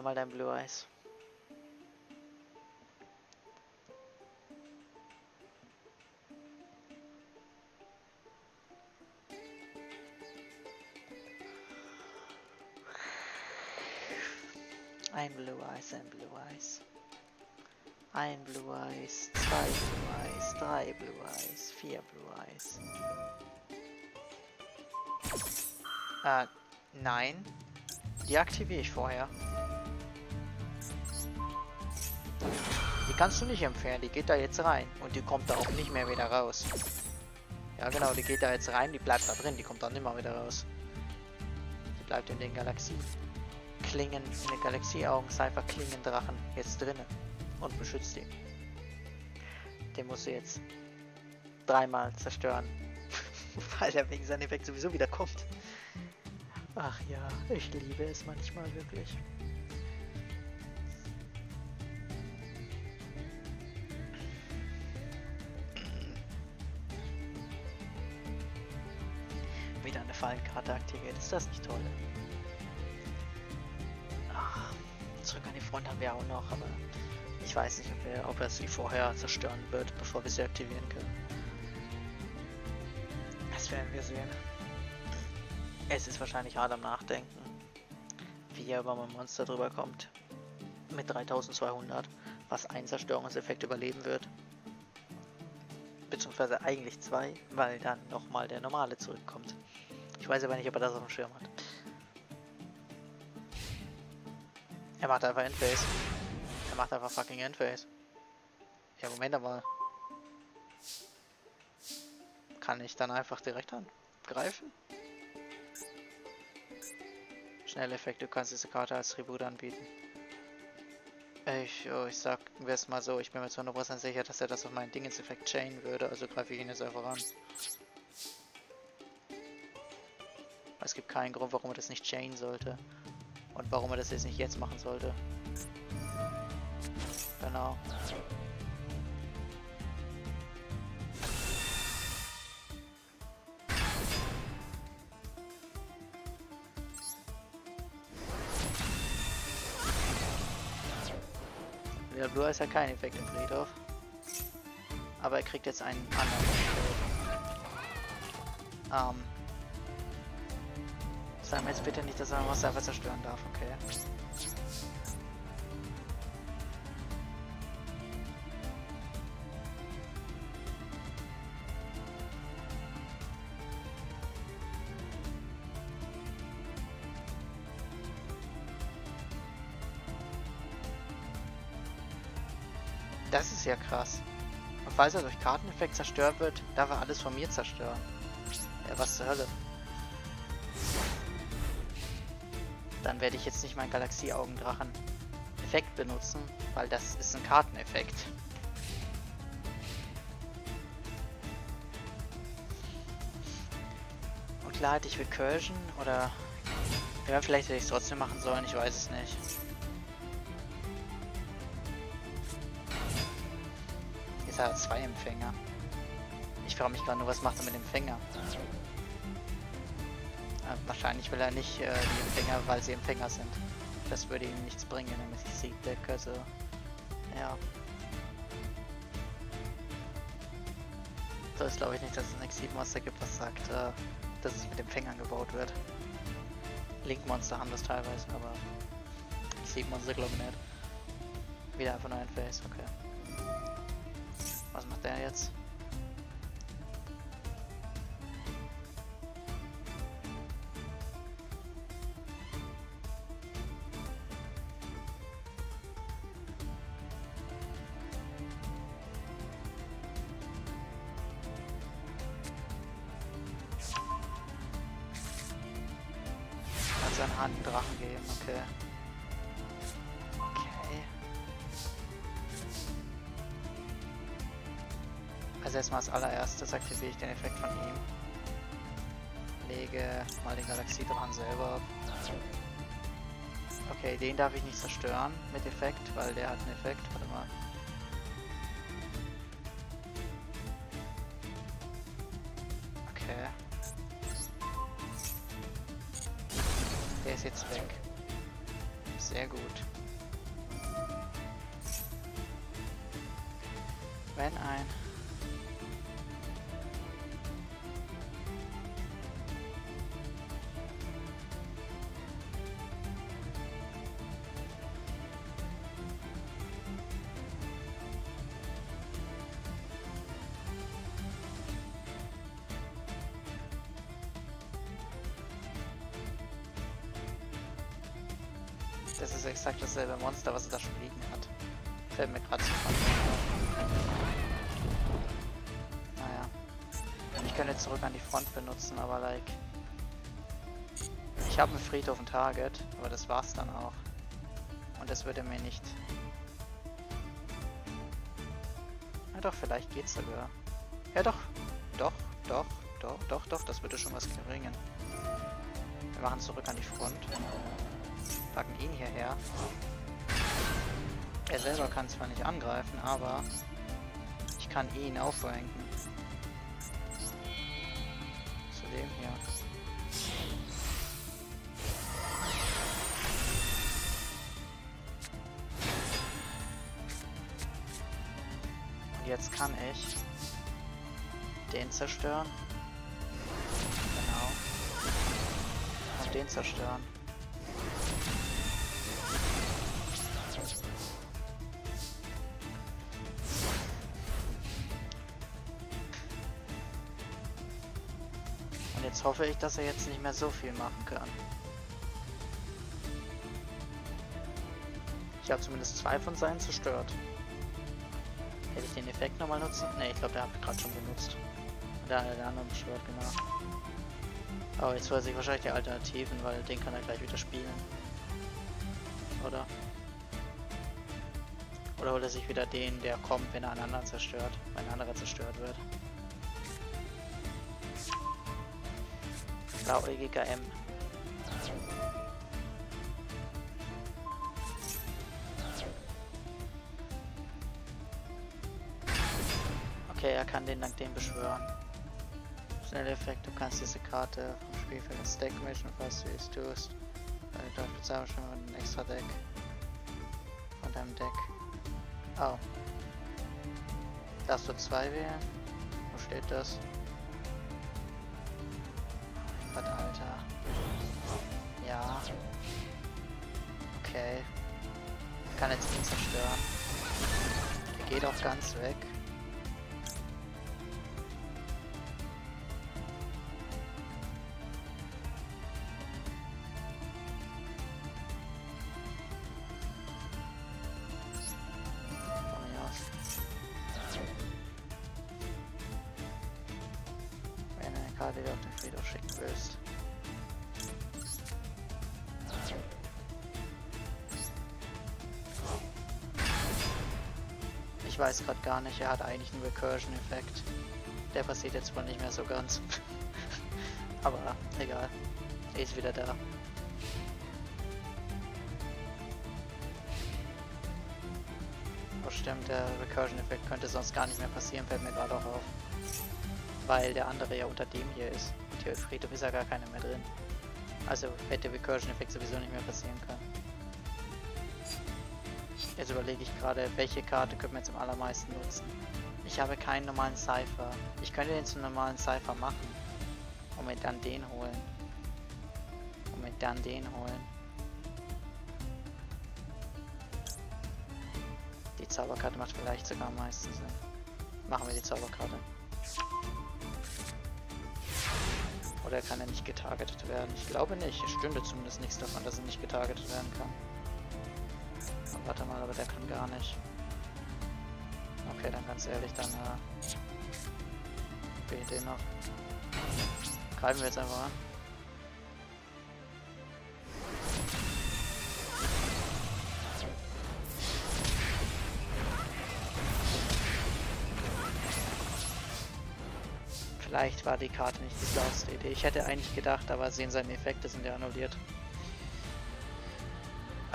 Mal dein Blue Eyes. Ein Blue Eyes, ein Blue Eyes. Ein Blue Eyes, zwei Blue Eyes, drei Blue Eyes, vier Blue Eyes. Äh, nein. Die aktiviere ich vorher. Kannst du nicht empfehlen, die geht da jetzt rein. Und die kommt da auch nicht mehr wieder raus. Ja genau, die geht da jetzt rein, die bleibt da drin, die kommt dann immer wieder raus. Die bleibt in den Galaxien. Klingen, in den Galaxieaugen, Cypher Klingendrachen jetzt drinnen und beschützt ihn. Den musst du jetzt dreimal zerstören, weil er wegen seinem Effekt sowieso wieder kommt. Ach ja, ich liebe es manchmal wirklich. Fallenkarte aktiviert, ist das nicht toll? Ach, zurück an die Front haben wir auch noch, aber ich weiß nicht, ob, wir, ob er sie vorher zerstören wird, bevor wir sie aktivieren können. Das werden wir sehen. Es ist wahrscheinlich hart am Nachdenken, wie er über mein Monster drüber kommt. Mit 3200, was ein Zerstörungseffekt überleben wird. Beziehungsweise eigentlich zwei, weil dann nochmal der normale zurückkommt. Ich weiß aber nicht, ob er das auf dem Schirm hat. Er macht einfach Endphase. Er macht einfach fucking Endphase. Ja, Moment mal. Kann ich dann einfach direkt angreifen? Schnelleffekt, du kannst diese Karte als Tribut anbieten. Ich, oh, ich sag es mal so, ich bin mir zu 100% sicher, dass er das auf meinen Dingens-Effekt chainen würde, also greife ich ihn jetzt einfach an. Es gibt keinen Grund, warum er das nicht chainen sollte. Und warum er das jetzt nicht jetzt machen sollte. Genau. Der Blue ist ja kein Effekt im Friedhof. Aber er kriegt jetzt einen anderen. Ähm. Sag mir jetzt bitte nicht, dass er was selber zerstören darf, okay? Das ist ja krass. Und falls er durch Karteneffekt zerstört wird, darf er alles von mir zerstören. Ja, was zur Hölle. Dann werde ich jetzt nicht meinen Galaxie-Augendrachen Effekt benutzen, weil das ist ein Karteneffekt. Und klar hätte ich Recursion oder... Ja, vielleicht hätte ich es trotzdem machen sollen, ich weiß es nicht. Jetzt hat er zwei Empfänger. Ich frage mich gerade nur, was macht er mit dem Empfänger? Wahrscheinlich will er nicht äh, die Empfänger, weil sie Empfänger sind. Das würde ihm nichts bringen, nämlich Seed Deck, also ja. Ist glaube ich nicht, dass es ein Exit-Monster gibt, was sagt, äh, dass es mit Empfängern gebaut wird. Link-Monster haben das teilweise, aber Exit-Monster glaube ich nicht. Wieder einfach nur ein Face, okay. Was macht der jetzt? Allererstes aktiviere ich den Effekt von ihm. Lege mal den Galaxiedrachen selber. Okay, den darf ich nicht zerstören mit Effekt, weil der hat einen Effekt. Warte mal. Monster, was er da fliegen hat. Fällt mir gerade Naja. Ich könnte zurück an die Front benutzen, aber like... Ich habe einen Friedhof ein Target, aber das war's dann auch. Und das würde mir nicht... Na doch, vielleicht geht's sogar. Ja doch, doch, doch, doch, doch, doch, das würde schon was bringen. Wir machen zurück an die Front. Packen ihn hierher. Er selber kann zwar nicht angreifen, aber ich kann ihn aufranken. Zu dem hier. Und jetzt kann ich den zerstören. Genau. Und den zerstören. Hoffe ich, dass er jetzt nicht mehr so viel machen kann. Ich habe zumindest zwei von seinen zerstört. Hätte ich den Effekt nochmal nutzen? Ne, ich glaube, der hat gerade schon benutzt. Der, der andere beschwört, genau. Aber jetzt weiß ich wahrscheinlich die Alternativen, weil den kann er gleich wieder spielen. Oder? Oder holt er sich wieder den, der kommt, wenn er einen anderen zerstört, wenn ein anderer zerstört wird. Blauäugiger M. Okay, er kann den dank dem beschwören. Schnelleffekt, du kannst diese Karte vom Spielfeld ins Deck mischen, falls du es tust. Äh, dafür bezahlen schon mal ein extra Deck von deinem Deck. Oh. Darfst du zwei wählen? Wo steht das? Geht Ich weiß gerade gar nicht, er hat eigentlich einen Recursion-Effekt. Der passiert jetzt wohl nicht mehr so ganz. Aber egal. Er ist wieder da. Oh stimmt, der Recursion-Effekt könnte sonst gar nicht mehr passieren, fällt mir gerade auch auf. Weil der andere ja unter dem hier ist. Und hier Friedhof ist ja gar keiner mehr drin. Also hätte Recursion-Effekt sowieso nicht mehr passieren können. Jetzt überlege ich gerade, welche Karte können wir jetzt am allermeisten nutzen. Ich habe keinen normalen Cypher. Ich könnte den zum normalen Cypher machen. Und mir dann den holen. Und mir dann den holen. Die Zauberkarte macht vielleicht sogar am meisten Sinn. Machen wir die Zauberkarte. Oder kann er nicht getargetet werden? Ich glaube nicht. Es stünde zumindest nichts davon, dass er nicht getargetet werden kann. Warte mal, aber der kann gar nicht. Okay, dann ganz ehrlich, dann äh, BD noch. Greifen wir jetzt einfach an. Vielleicht war die Karte nicht die schlauste Idee. Ich hätte eigentlich gedacht, aber sehen seine Effekte sind ja annulliert.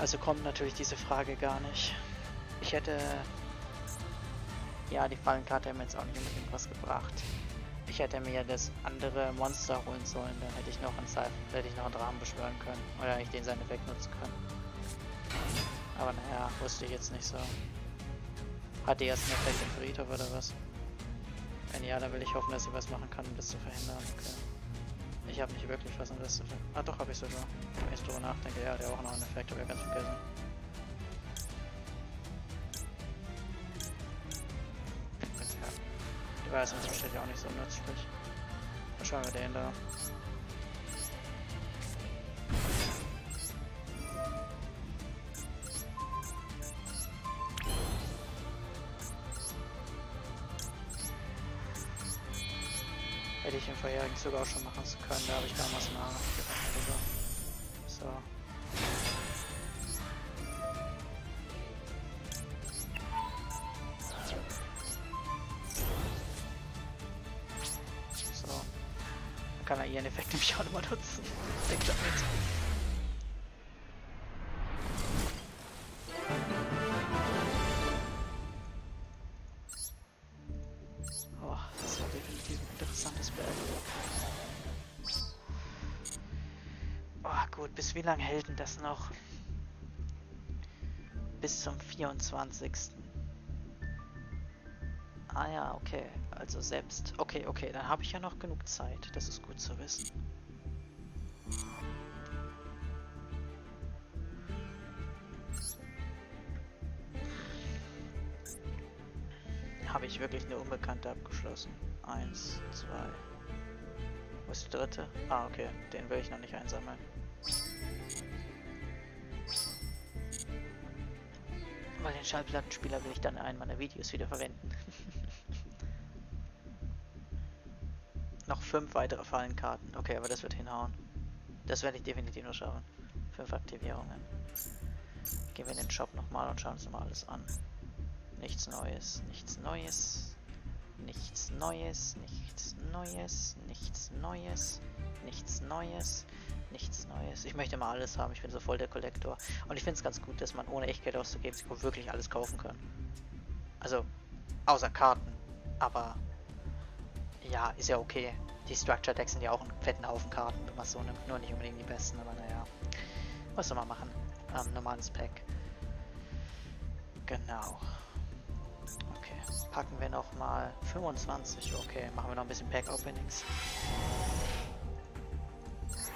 Also kommt natürlich diese Frage gar nicht. Ich hätte... Ja, die Fallenkarte hätte mir jetzt auch nicht unbedingt was gebracht. Ich hätte mir das andere Monster holen sollen, dann hätte ich noch einen Cypher, hätte ich noch einen Drachen beschwören können. Oder ich den seinen Effekt nutzen können. Aber naja, wusste ich jetzt nicht so. Hat die erst einen Effekt im Friedhof oder was? Wenn ja, dann will ich hoffen, dass ich was machen kann, um das zu verhindern. Okay. Ich habe nicht wirklich was, das zu verhindern. Ah doch, habe ich sogar. Wenn ich drüber nachdenke, ja, der hat auch noch einen Effekt, habe ich ganz vergessen. Ja. Die weiß uns wahrscheinlich auch nicht so nützlich. Dann schauen wir den da. Ich im vorherigen Zug auch schon machen können, da habe ich damals mal So. So. Das noch? Bis zum 24. Ah ja, okay. Also selbst... Okay, okay, dann habe ich ja noch genug Zeit. Das ist gut zu wissen. Habe ich wirklich eine Unbekannte abgeschlossen? Eins, zwei... Wo ist der dritte? Ah, okay. Den will ich noch nicht einsammeln. Weil den Schallplattenspieler will ich dann in einem meiner Videos wieder verwenden. Noch fünf weitere Fallenkarten. Okay, aber das wird hinhauen. Das werde ich definitiv nur schaffen. Fünf Aktivierungen. Gehen wir in den Shop nochmal und schauen uns mal alles an. Nichts Neues, nichts Neues, nichts Neues, nichts Neues, nichts Neues, nichts Neues, nichts Neues. Ich möchte mal alles haben, ich bin so voll der Kollektor. Und ich finde es ganz gut, dass man ohne Echtgeld auszugeben sich wirklich alles kaufen kann. Also, außer Karten. Aber, ja, ist ja okay. Die Structure Decks sind ja auch einen fetten Haufen Karten, wenn man so nimmt. Nur nicht unbedingt die besten, aber naja. Was soll man machen? Ähm, normales Pack. Genau. Okay, packen wir nochmal 25. Okay, machen wir noch ein bisschen Pack-Openings.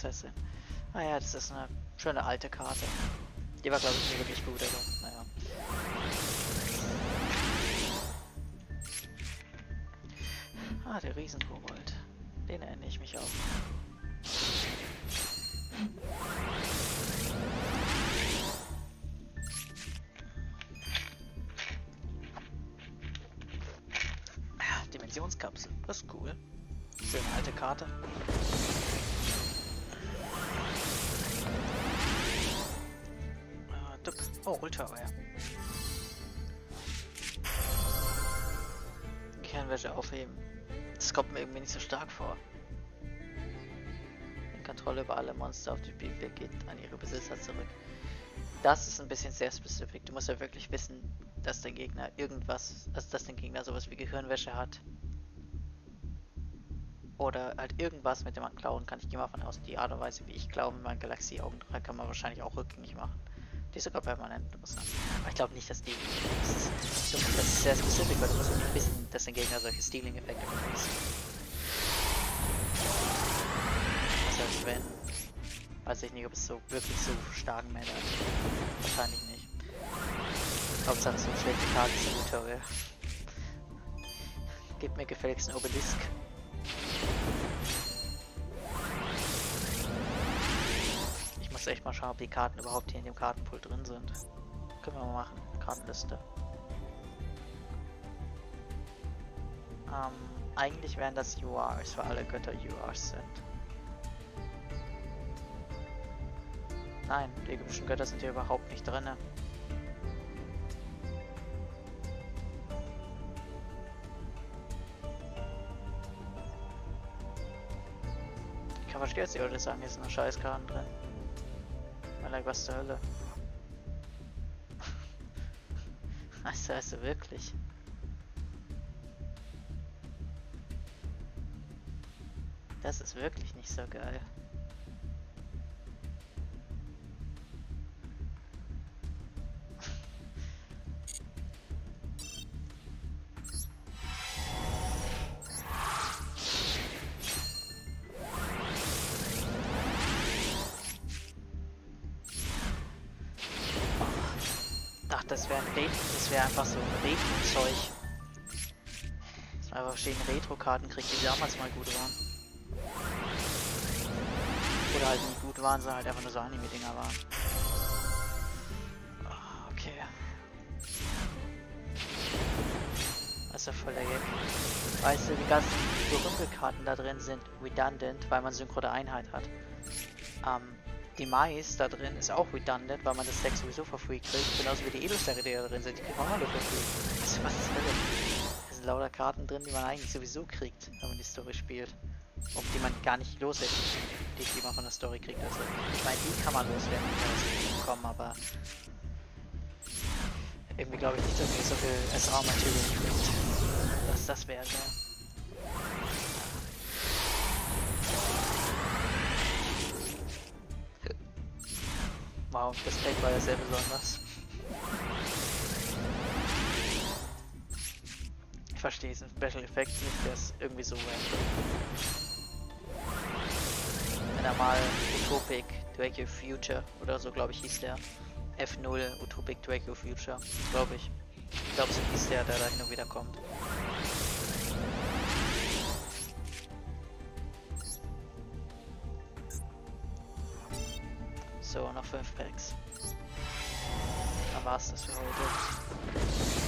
die Feuerprinzessin. Naja, ah das ist eine schöne alte Karte. Die war glaube ich nicht wirklich gut, aber naja. Ah, der Riesenkobold. Den erinnere ich mich auch. Dimensionskapsel. Das ist cool. Schöne alte Karte. Oh, Ultrawire. Kernwäsche aufheben. Das kommt mir irgendwie nicht so stark vor. Die Kontrolle über alle Monster auf dem Spielfeld geht an ihre Besitzer zurück. Das ist ein bisschen sehr spezifisch. Du musst ja wirklich wissen, dass der Gegner irgendwas, also dass der Gegner sowas wie Gehirnwäsche hat. Oder halt irgendwas, mit dem man klauen kann. Ich gehe mal von aus, die Art und Weise, wie ich glaube, mit meinem Galaxie-Augendrache kann man wahrscheinlich auch rückgängig machen. Die ist sogar permanent interessant. Aber ich glaube nicht, dass die. Das ist, das ist sehr spezifisch, weil du musst wissen, dass der Gegner solche Stealing-Effekte benutzt. Das heißt, wenn. Weiß ich nicht, ob es so wirklich so starken Männer hat. Wahrscheinlich nicht. Hauptsache so schlechte Karten sind Tutorial. Gib mir gefälligst einen Obelisk. Muss echt mal schauen, ob die Karten überhaupt hier in dem Kartenpool drin sind. Können wir mal machen. Kartenliste. Ähm, eigentlich wären das URs, weil alle Götter URs sind. Nein, die ägyptischen Götter sind hier überhaupt nicht drin. verstehe jetzt die Leute sagen, hier sind noch Scheißkarten drin. Alter, was zur Hölle. also, also wirklich. Das ist wirklich nicht so geil. Verschiedene Retro-Karten kriegt, die damals mal gut waren. Oder halt nie gut waren, sondern halt einfach nur so Anime-Dinger waren. Oh, okay. Das ist ja voll der Gag. Weißt du, die ganzen Gerümpelkarten da drin sind redundant, weil man synchrone Einheit hat. Ähm, die Mais da drin ist auch redundant, weil man das Deck sowieso for free kriegt. Genauso wie die Edelsterne, die da drin sind, die kriegt man auch alle for free. Also, was ist das? Sind lauter Karten drin, die man eigentlich sowieso kriegt, wenn man die Story spielt. Und die man gar nicht loswerden, die, die man von der Story kriegt. Also, ich meine, die kann man loswerden, die aus kommen, aber irgendwie glaube ich nicht, dass mir so viel SR-Material kriegt. Dass das wäre. Wow, das Deck war ja sehr besonders. Verstehe diesen Special Effekt nicht, der ist irgendwie so random. Wenn er mal Utopic Draco Future oder so, glaube ich, hieß der. F0 Utopic Draco Future, glaube ich. Ich glaube, so hieß der, der da hin und wieder kommt. So, noch 5 Packs. Dann war's das für heute.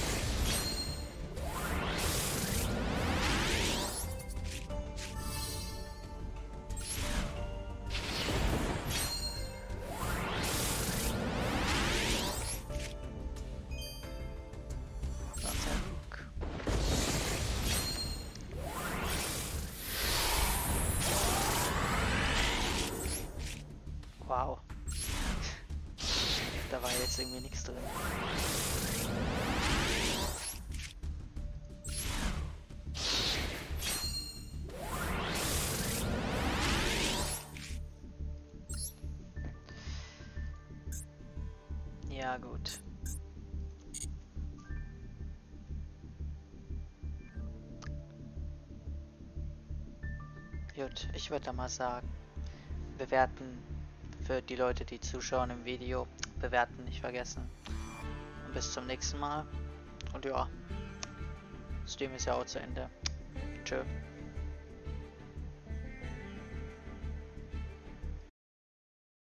Gut. Gut, ich würde mal sagen, bewerten für die Leute, die zuschauen im Video, bewerten nicht vergessen. Und bis zum nächsten Mal. Und ja, Stream ist ja auch zu Ende. Tschö.